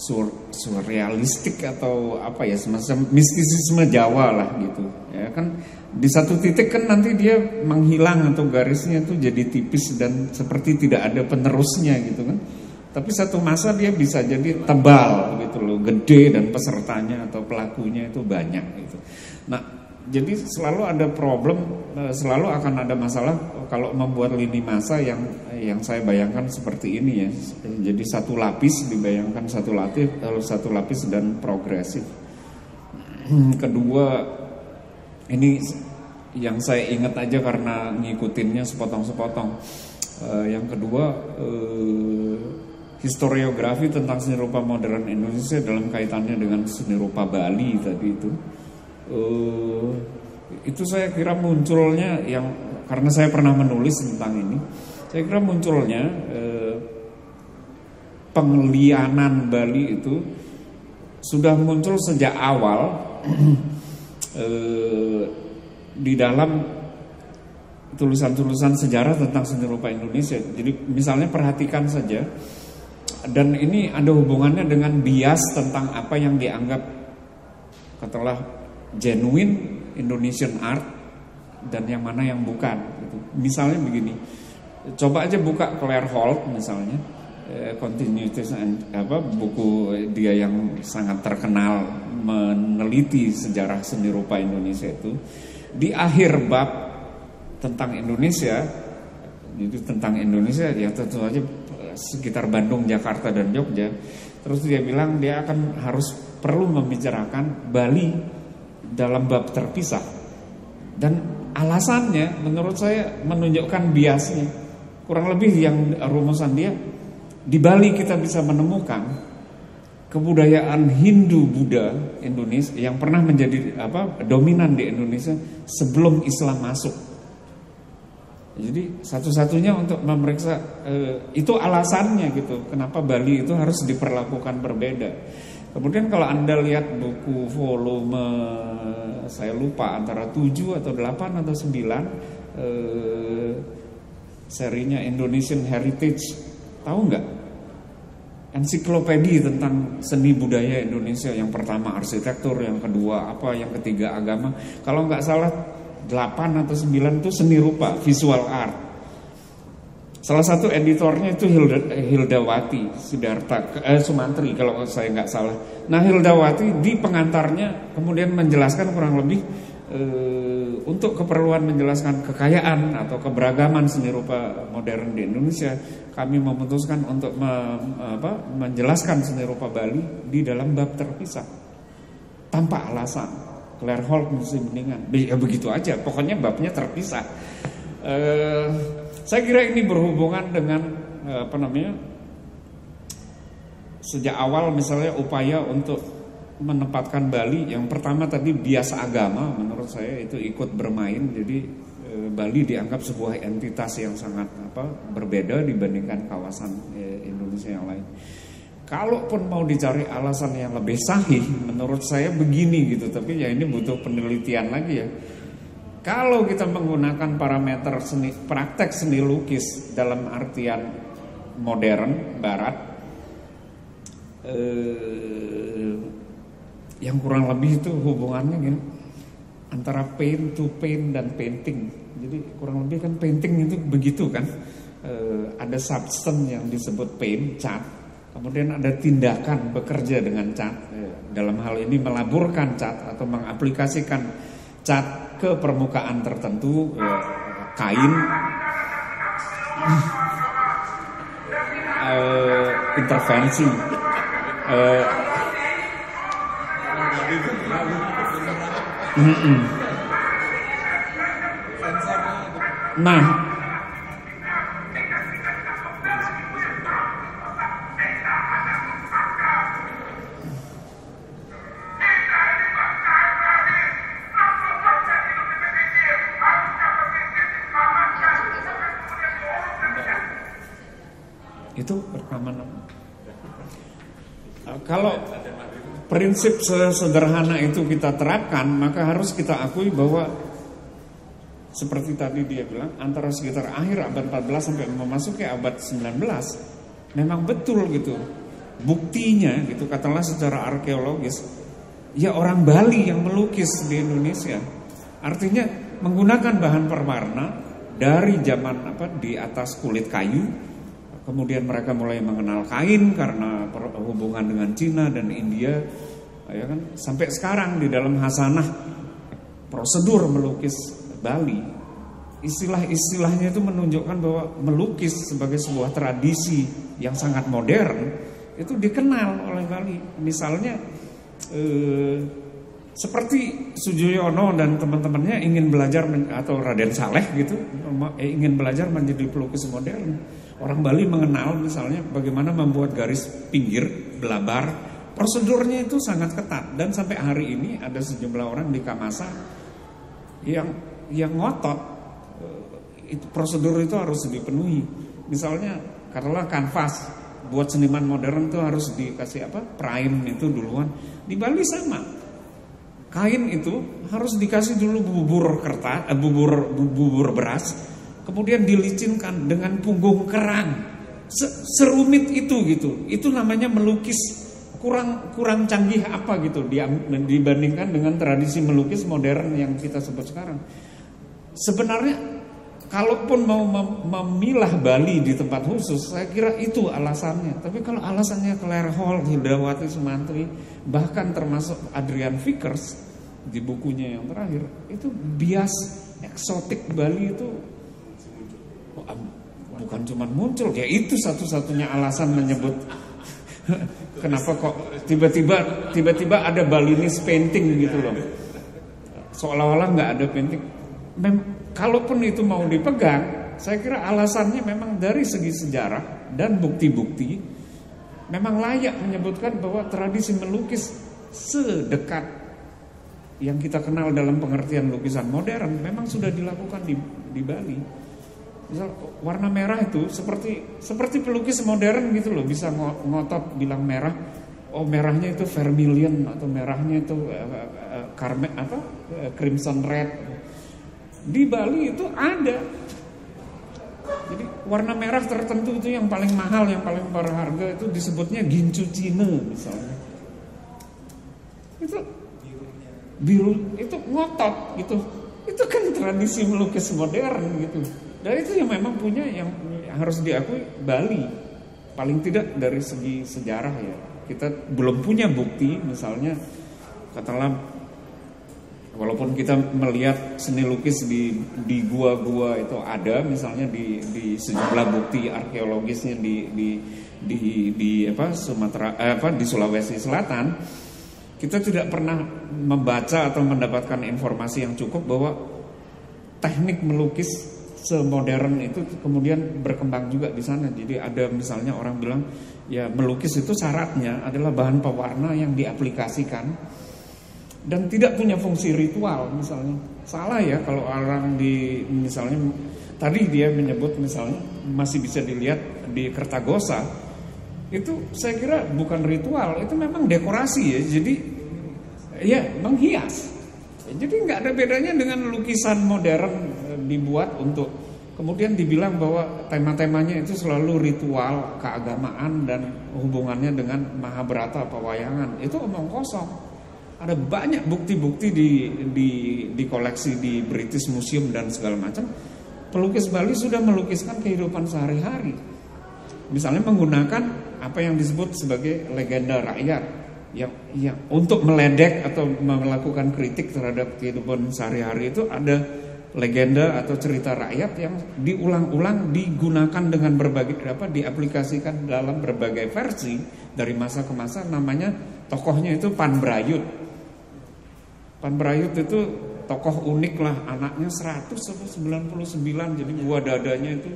sur, surrealistik atau apa ya semacam mistisisme Jawa lah gitu ya kan di satu titik kan nanti dia menghilang atau garisnya itu jadi tipis dan seperti tidak ada penerusnya gitu kan. Tapi satu masa dia bisa jadi tebal gitu loh, gede dan pesertanya atau pelakunya itu banyak gitu. Nah, jadi selalu ada problem, eh, selalu akan ada masalah kalau membuat lini masa yang yang saya bayangkan seperti ini ya. Jadi satu lapis dibayangkan satu lapis, satu lapis dan progresif. Kedua ini yang saya ingat aja karena ngikutinnya sepotong-sepotong. Uh, yang kedua uh, historiografi tentang seni rupa modern Indonesia dalam kaitannya dengan seni rupa Bali tadi itu. Uh, itu saya kira munculnya yang karena saya pernah menulis tentang ini, saya kira munculnya uh, penglianan Bali itu sudah muncul sejak awal eh, di dalam tulisan-tulisan sejarah tentang seni rupa Indonesia. Jadi misalnya perhatikan saja dan ini ada hubungannya dengan bias tentang apa yang dianggap katakanlah genuine Indonesian art dan yang mana yang bukan. Gitu. Misalnya begini, coba aja buka Claire Holt misalnya, eh, Continuities and apa buku dia yang sangat terkenal meneliti sejarah seni rupa Indonesia itu. Di akhir bab tentang Indonesia itu tentang Indonesia ya tentu saja sekitar Bandung, Jakarta dan Jogja terus dia bilang dia akan harus perlu membicarakan Bali dalam bab terpisah. Dan alasannya menurut saya menunjukkan biasnya kurang lebih yang rumusan dia di Bali kita bisa menemukan kebudayaan Hindu Buddha Indonesia yang pernah menjadi apa dominan di Indonesia sebelum Islam masuk. Jadi satu-satunya untuk memeriksa eh, itu alasannya gitu. Kenapa Bali itu harus diperlakukan berbeda. Kemudian kalau Anda lihat buku volume saya lupa antara 7 atau 8 atau 9 eh, serinya Indonesian Heritage. Tahu nggak ensiklopedi tentang seni budaya Indonesia yang pertama arsitektur, yang kedua apa, yang ketiga agama. Kalau nggak salah 8 atau 9 itu seni rupa, visual art. Salah satu editornya itu Hilda, Hildawati Sidarta eh, Sumantri kalau saya nggak salah. Nah Hildawati di pengantarnya kemudian menjelaskan kurang lebih untuk keperluan menjelaskan kekayaan atau keberagaman seni rupa modern di Indonesia, kami memutuskan untuk me, apa, menjelaskan seni rupa Bali di dalam bab terpisah tanpa alasan. Claire Holt mesti mendingan, ya begitu aja. Pokoknya babnya terpisah. Eh, saya kira ini berhubungan dengan eh, apa namanya sejak awal misalnya upaya untuk menempatkan Bali yang pertama tadi biasa agama menurut saya itu ikut bermain jadi eh, Bali dianggap sebuah entitas yang sangat apa berbeda dibandingkan kawasan eh, Indonesia yang lain. Kalaupun mau dicari alasan yang lebih sahih menurut saya begini gitu tapi ya ini butuh penelitian lagi ya. Kalau kita menggunakan parameter seni praktek seni lukis dalam artian modern barat eh, yang kurang lebih itu hubungannya gini antara paint to paint dan painting. Jadi kurang lebih kan painting itu begitu kan. E, ada substance yang disebut paint, cat. Kemudian ada tindakan bekerja dengan cat. E, dalam hal ini melaburkan cat atau mengaplikasikan cat ke permukaan tertentu, e, kain, e, intervensi. E, Mm-mm. Nah, itu rekaman Kalau prinsip sederhana itu kita terapkan, maka harus kita akui bahwa seperti tadi dia bilang antara sekitar akhir abad 14 sampai memasuki abad 19 memang betul gitu. Buktinya gitu katakanlah secara arkeologis ya orang Bali yang melukis di Indonesia. Artinya menggunakan bahan perwarna dari zaman apa di atas kulit kayu Kemudian mereka mulai mengenal kain karena hubungan dengan Cina dan India, ya kan? Sampai sekarang di dalam hasanah prosedur melukis Bali, istilah-istilahnya itu menunjukkan bahwa melukis sebagai sebuah tradisi yang sangat modern itu dikenal oleh Bali. Misalnya eh, seperti Sujoyono dan teman-temannya ingin belajar atau Raden Saleh gitu, eh, ingin belajar menjadi pelukis modern Orang Bali mengenal misalnya bagaimana membuat garis pinggir, belabar. Prosedurnya itu sangat ketat dan sampai hari ini ada sejumlah orang di Kamasa yang yang ngotot eh, itu prosedur itu harus dipenuhi. Misalnya katakanlah kanvas buat seniman modern itu harus dikasih apa? prime itu duluan. Di Bali sama. Kain itu harus dikasih dulu bubur kertas, eh, bubur bubur beras kemudian dilicinkan dengan punggung kerang. Serumit itu gitu. Itu namanya melukis kurang kurang canggih apa gitu dibandingkan dengan tradisi melukis modern yang kita sebut sekarang. Sebenarnya kalaupun mau memilah Bali di tempat khusus, saya kira itu alasannya. Tapi kalau alasannya Claire Hall, Hildawati Sumantri, bahkan termasuk Adrian Vickers di bukunya yang terakhir, itu bias eksotik Bali itu bukan cuma muncul ya itu satu-satunya alasan menyebut. Kenapa kok tiba-tiba tiba-tiba ada Balinese painting gitu loh. Seolah-olah nggak ada painting. Mem kalaupun itu mau dipegang saya kira alasannya memang dari segi sejarah dan bukti-bukti memang layak menyebutkan bahwa tradisi melukis sedekat yang kita kenal dalam pengertian lukisan modern memang sudah dilakukan di, di Bali misal warna merah itu seperti seperti pelukis modern gitu loh. Bisa ngotot bilang merah. Oh merahnya itu vermilion atau merahnya itu uh, uh, apa uh, crimson red. Di Bali itu ada. Jadi warna merah tertentu itu yang paling mahal yang paling berharga itu disebutnya gincu Cina misalnya. Itu biru itu ngotot gitu. Itu kan tradisi melukis modern gitu dan itu yang memang punya yang harus diakui Bali. Paling tidak dari segi sejarah ya. Kita belum punya bukti misalnya katakanlah walaupun kita melihat seni lukis di di gua-gua itu ada misalnya di di sejumlah bukti arkeologisnya di di di di apa Sumatera eh, apa di Sulawesi Selatan kita tidak pernah membaca atau mendapatkan informasi yang cukup bahwa teknik melukis semodern itu kemudian berkembang juga di sana. Jadi ada misalnya orang bilang ya melukis itu syaratnya adalah bahan pewarna yang diaplikasikan dan tidak punya fungsi ritual misalnya. Salah ya kalau orang di misalnya tadi dia menyebut misalnya masih bisa dilihat di Kertagosa itu saya kira bukan ritual, itu memang dekorasi ya. Jadi ya menghias. Jadi nggak ada bedanya dengan lukisan modern dibuat untuk kemudian dibilang bahwa tema-temanya itu selalu ritual, keagamaan dan hubungannya dengan Mahabharata pewayangan. Itu omong kosong. Ada banyak bukti-bukti di, di di koleksi di British Museum dan segala macam. Pelukis Bali sudah melukiskan kehidupan sehari-hari. Misalnya menggunakan apa yang disebut sebagai legenda rakyat yang, yang untuk meledek atau melakukan kritik terhadap kehidupan sehari-hari itu ada legenda atau cerita rakyat yang diulang-ulang digunakan dengan berbagai apa diaplikasikan dalam berbagai versi dari masa ke masa namanya tokohnya itu Pan Brayut. Pan Brayut itu tokoh unik lah anaknya 100 99 jadi buah dadanya itu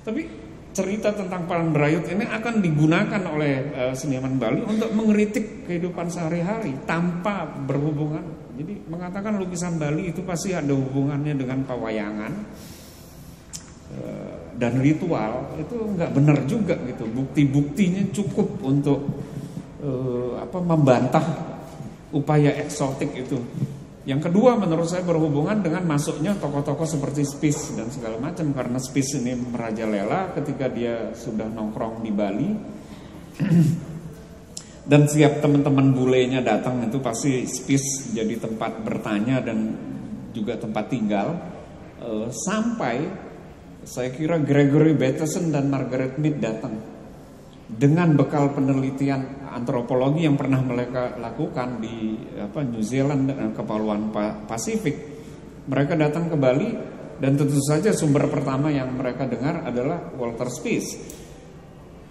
tapi cerita tentang Palang Brayut ini akan digunakan oleh uh, seniman Bali untuk mengkritik kehidupan sehari-hari tanpa berhubungan. Jadi mengatakan lukisan Bali itu pasti ada hubungannya dengan pewayangan uh, dan ritual itu nggak benar juga gitu. Bukti-buktinya cukup untuk uh, apa membantah upaya eksotik itu. Yang kedua menurut saya berhubungan dengan masuknya tokoh-tokoh seperti Spis dan segala macam karena Spis ini merajalela ketika dia sudah nongkrong di Bali dan siap teman-teman bulenya datang itu pasti Spis jadi tempat bertanya dan juga tempat tinggal e, sampai saya kira Gregory Bateson dan Margaret Mead datang dengan bekal penelitian antropologi yang pernah mereka lakukan di apa New Zealand dan Kepulauan Pasifik. Mereka datang ke Bali dan tentu saja sumber pertama yang mereka dengar adalah Walter Spies.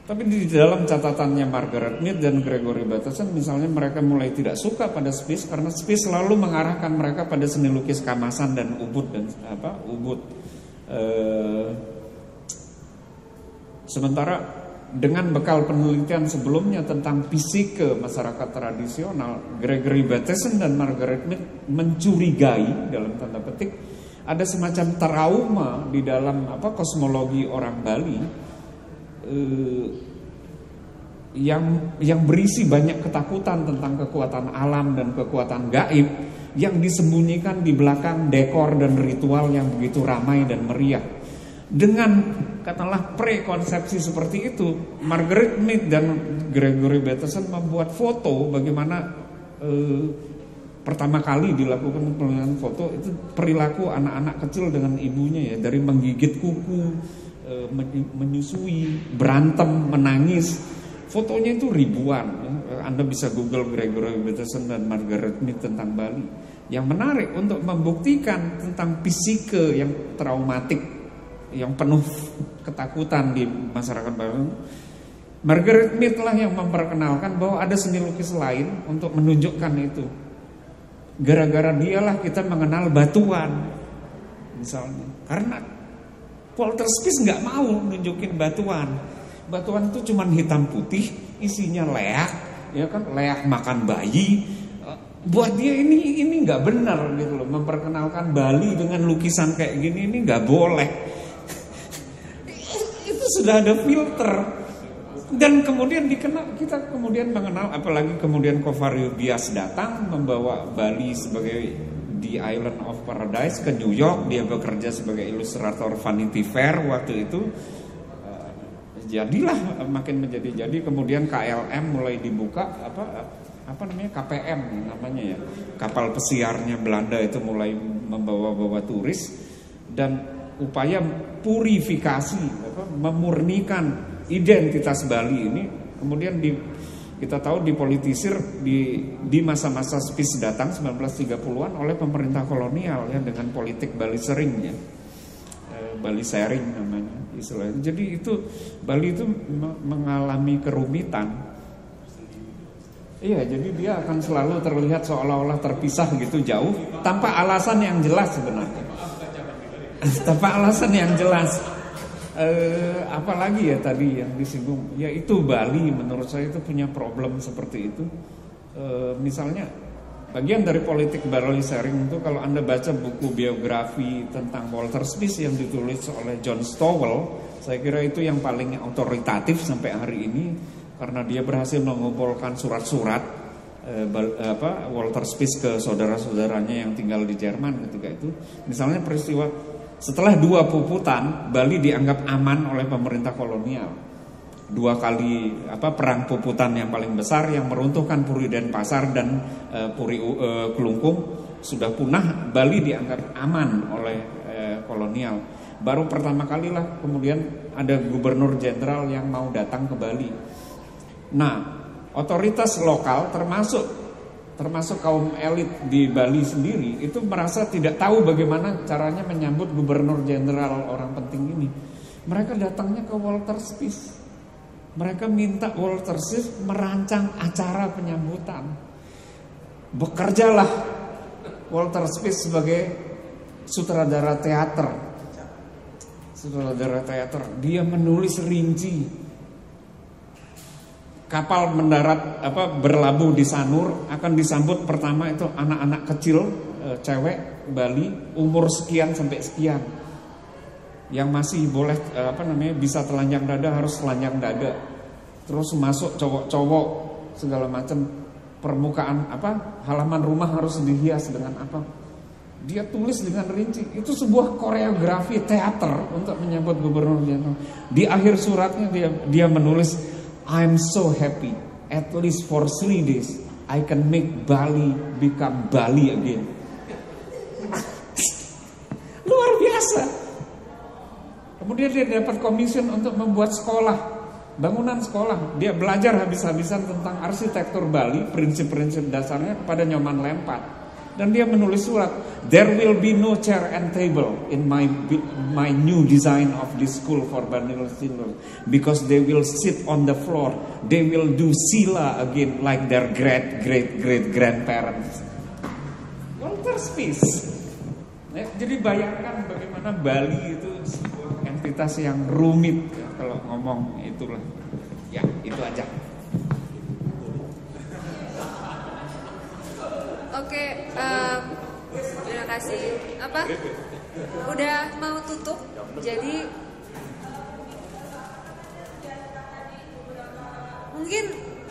Tapi di dalam catatannya Margaret Mead dan Gregory Bateson misalnya mereka mulai tidak suka pada Spies karena Spies selalu mengarahkan mereka pada seni lukis kamasan dan ubud dan apa ubud. Eh, sementara dengan bekal penelitian sebelumnya tentang fisike masyarakat tradisional, Gregory Bateson dan Margaret Mead mencurigai dalam tanda petik ada semacam trauma di dalam apa kosmologi orang Bali eh, yang yang berisi banyak ketakutan tentang kekuatan alam dan kekuatan gaib yang disembunyikan di belakang dekor dan ritual yang begitu ramai dan meriah. Dengan katakanlah prekonsepsi seperti itu, Margaret Mead dan Gregory Bateson membuat foto bagaimana eh, pertama kali dilakukan penelitian foto itu perilaku anak-anak kecil dengan ibunya ya dari menggigit kuku, menyusui, berantem, menangis. Fotonya itu ribuan. Ya. Anda bisa Google Gregory Bateson dan Margaret Mead tentang Bali. Yang menarik untuk membuktikan tentang fisike yang traumatik yang penuh ketakutan di masyarakat baru. Margaret Mead lah yang memperkenalkan bahwa ada seni lukis lain untuk menunjukkan itu. Gara-gara dialah kita mengenal batuan, misalnya. Karena Walter Spies nggak mau nunjukin batuan. Batuan itu cuma hitam putih, isinya leak, ya kan leak makan bayi. Buat dia ini ini nggak benar gitu loh, memperkenalkan Bali dengan lukisan kayak gini ini nggak boleh sudah ada filter dan kemudian dikenal kita kemudian mengenal apalagi kemudian Kovario Bias datang membawa Bali sebagai di Island of Paradise ke New York. Dia bekerja sebagai ilustrator Vanity Fair waktu itu. Eh, jadilah makin menjadi jadi. Kemudian KLM mulai dibuka apa apa namanya KPM namanya ya. Kapal pesiarnya Belanda itu mulai membawa-bawa turis dan upaya purifikasi, apa, memurnikan identitas Bali ini. Kemudian di, kita tahu dipolitisir di di masa-masa spis datang 1930-an oleh pemerintah kolonial ya dengan politik Bali sering ya. Eh, Bali sharing namanya istilahnya. Jadi itu Bali itu mengalami kerumitan. Iya, jadi dia akan selalu terlihat seolah-olah terpisah gitu jauh tanpa alasan yang jelas sebenarnya. tanpa alasan yang jelas. Eh, apalagi ya tadi yang disinggung, yaitu Bali menurut saya itu punya problem seperti itu. Eh, misalnya bagian dari politik Bali sharing itu kalau anda baca buku biografi tentang Walter Smith yang ditulis oleh John Stowell, saya kira itu yang paling otoritatif sampai hari ini karena dia berhasil mengumpulkan surat-surat eh, apa Walter Spitz ke saudara-saudaranya yang tinggal di Jerman ketika itu. Misalnya peristiwa setelah dua puputan Bali dianggap aman oleh pemerintah kolonial. Dua kali apa perang puputan yang paling besar yang meruntuhkan Puri Denpasar dan eh, Puri eh, Kelungkung sudah punah, Bali dianggap aman oleh eh, kolonial. Baru pertama kali lah kemudian ada gubernur jenderal yang mau datang ke Bali. Nah, otoritas lokal termasuk termasuk kaum elit di Bali sendiri itu merasa tidak tahu bagaimana caranya menyambut gubernur jenderal orang penting ini. Mereka datangnya ke Walter Spitz. Mereka minta Walter Spitz merancang acara penyambutan. Bekerjalah Walter Spitz sebagai sutradara teater. Sutradara teater, dia menulis rinci kapal mendarat apa berlabuh di Sanur akan disambut pertama itu anak-anak kecil e, cewek Bali umur sekian sampai sekian yang masih boleh e, apa namanya bisa telanjang dada harus telanjang dada. Terus masuk cowok-cowok segala macam permukaan apa halaman rumah harus dihias dengan apa. Dia tulis dengan rinci. Itu sebuah koreografi teater untuk menyambut gubernur di akhir suratnya dia dia menulis I'm so happy. At least for three days, I can make Bali become Bali again. Luar biasa. Kemudian dia dapat komision untuk membuat sekolah, bangunan sekolah. Dia belajar habis-habisan tentang arsitektur Bali, prinsip-prinsip dasarnya kepada Nyoman Lempat. Dan dia menulis surat, there will be no chair and table in my my new design of this school for Banil children because they will sit on the floor. They will do sila again like their great great great grandparents. Walter Spitz. Ya, jadi bayangkan bagaimana Bali itu sebuah entitas yang rumit ya, kalau ngomong itulah. Ya, itu aja. Oke, em, terima kasih. Apa? Udah mau tutup, jadi mungkin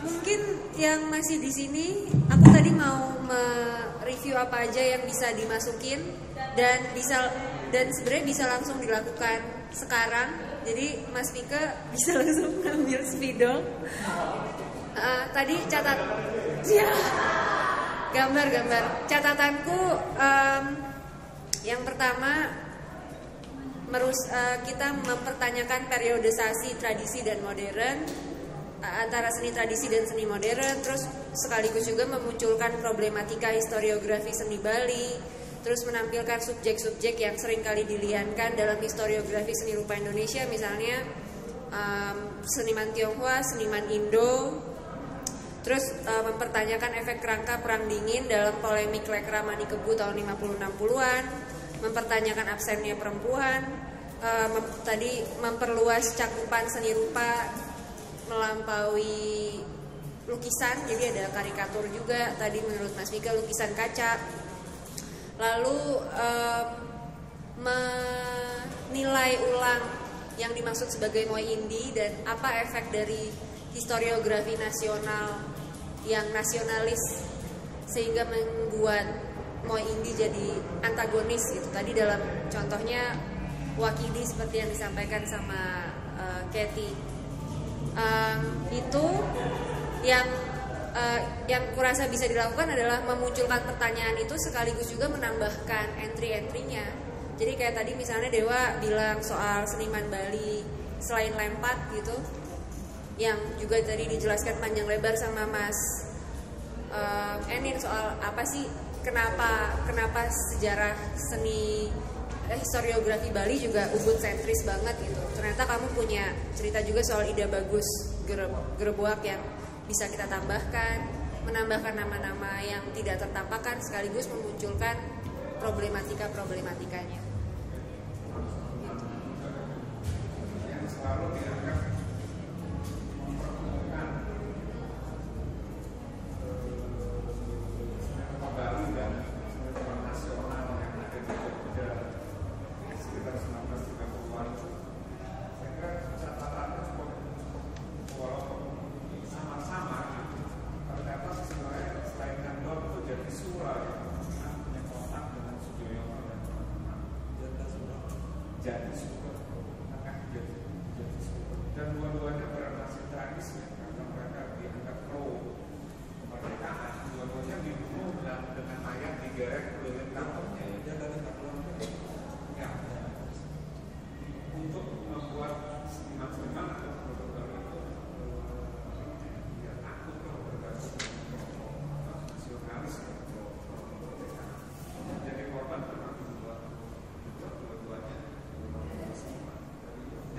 mungkin yang masih di sini, aku tadi mau mereview apa aja yang bisa dimasukin dan bisa dan sebenarnya bisa langsung dilakukan sekarang. Jadi Mas Mika bisa langsung ngambil spidol. Eh, tadi catat, ya gambar-gambar catatanku em, yang pertama merus eh, kita mempertanyakan periodisasi tradisi dan modern eh, antara seni tradisi dan seni modern terus sekaligus juga memunculkan problematika historiografi seni Bali terus menampilkan subjek-subjek yang sering kali diliankan dalam historiografi seni rupa Indonesia misalnya em, seniman Tionghoa, seniman Indo Terus uh, mempertanyakan efek kerangka perang dingin dalam polemik Lekra Manikebu tahun 50-60-an, mempertanyakan absennya perempuan, uh, mem- tadi memperluas cakupan seni rupa melampaui lukisan, jadi ada karikatur juga. Tadi menurut Mas Mika lukisan kaca. Lalu um, menilai ulang yang dimaksud sebagai Moi Indi dan apa efek dari historiografi nasional yang nasionalis sehingga membuat Moi Indi jadi antagonis gitu. Tadi dalam contohnya Wakidi seperti yang disampaikan sama uh, Kathy Um, itu yang uh, yang kurasa bisa dilakukan adalah memunculkan pertanyaan itu sekaligus juga menambahkan entry-entrynya. Jadi kayak tadi misalnya Dewa bilang soal seniman Bali selain lempat gitu, yang juga tadi dijelaskan panjang lebar sama Mas uh, Enin soal apa sih kenapa kenapa sejarah seni eh, historiografi Bali juga ubud sentris banget gitu. Ternyata kamu punya cerita juga soal ide bagus gerbuak yang bisa kita tambahkan, menambahkan nama-nama yang tidak tertampakkan sekaligus memunculkan problematika-problematikanya. Yang selalu dianggap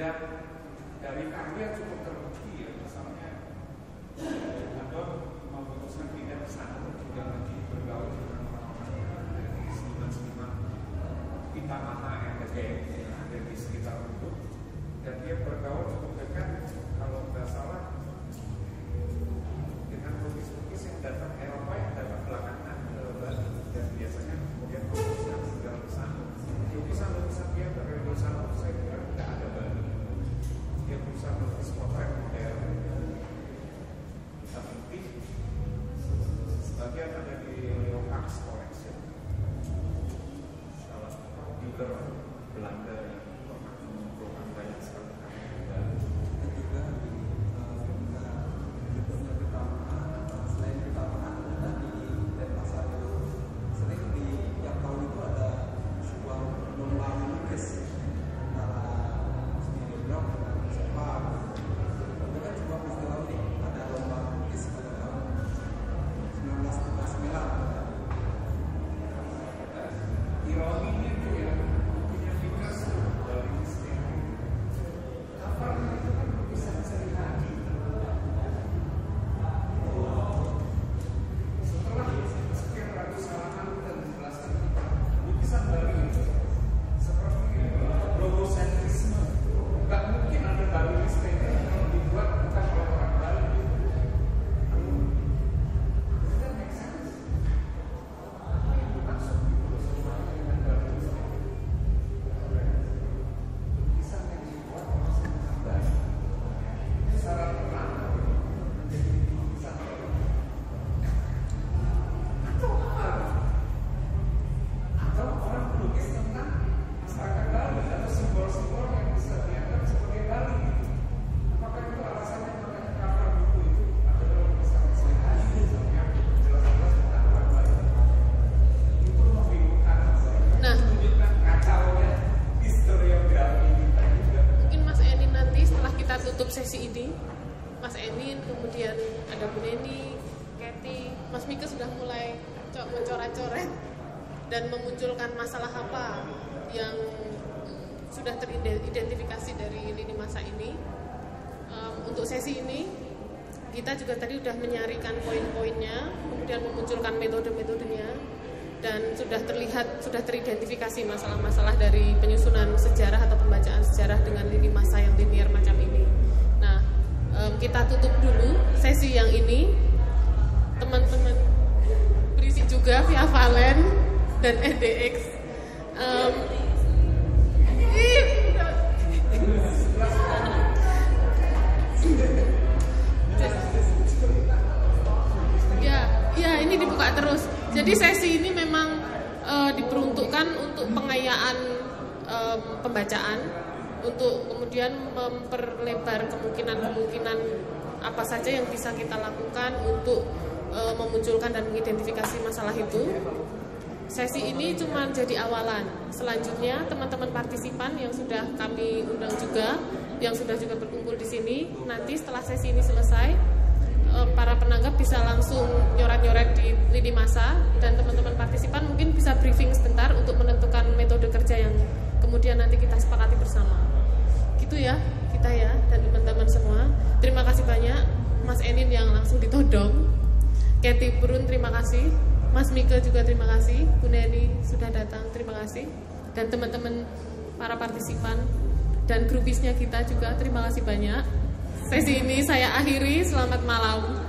dan dari karya cukup terbukti ya misalnya Anda memutuskan ke sana juga lagi bergaul dengan orang-orang dari seniman-seniman kita yang yang ada di sekitar itu dan dia bergaul cukup dekat kalau nggak salah dengan lukis-lukis yang datang Eropa kita juga tadi sudah menyarikan poin-poinnya, kemudian memunculkan metode-metodenya dan sudah terlihat sudah teridentifikasi masalah-masalah dari penyusunan sejarah atau pembacaan sejarah dengan lini masa yang linear macam ini. Nah, kita tutup dulu sesi yang ini. Teman-teman berisi juga via Valen dan EDX. Kemungkinan-kemungkinan apa saja yang bisa kita lakukan untuk eh, memunculkan dan mengidentifikasi masalah itu. Sesi ini cuma jadi awalan. Selanjutnya teman-teman partisipan yang sudah kami undang juga, yang sudah juga berkumpul di sini, nanti setelah sesi ini selesai, eh, para penanggap bisa langsung nyoret-nyoret di lini masa dan teman-teman partisipan mungkin bisa briefing sebentar untuk menentukan metode kerja yang kemudian nanti kita sepakati bersama. Gitu ya, kita ya dan teman-teman semua. Terima kasih banyak Mas Enin yang langsung ditodong. Kathy Brun terima kasih. Mas Mika juga terima kasih. Bu Neni sudah datang terima kasih. Dan teman-teman para partisipan dan grupisnya kita juga terima kasih banyak. Sesi ini saya akhiri. Selamat malam.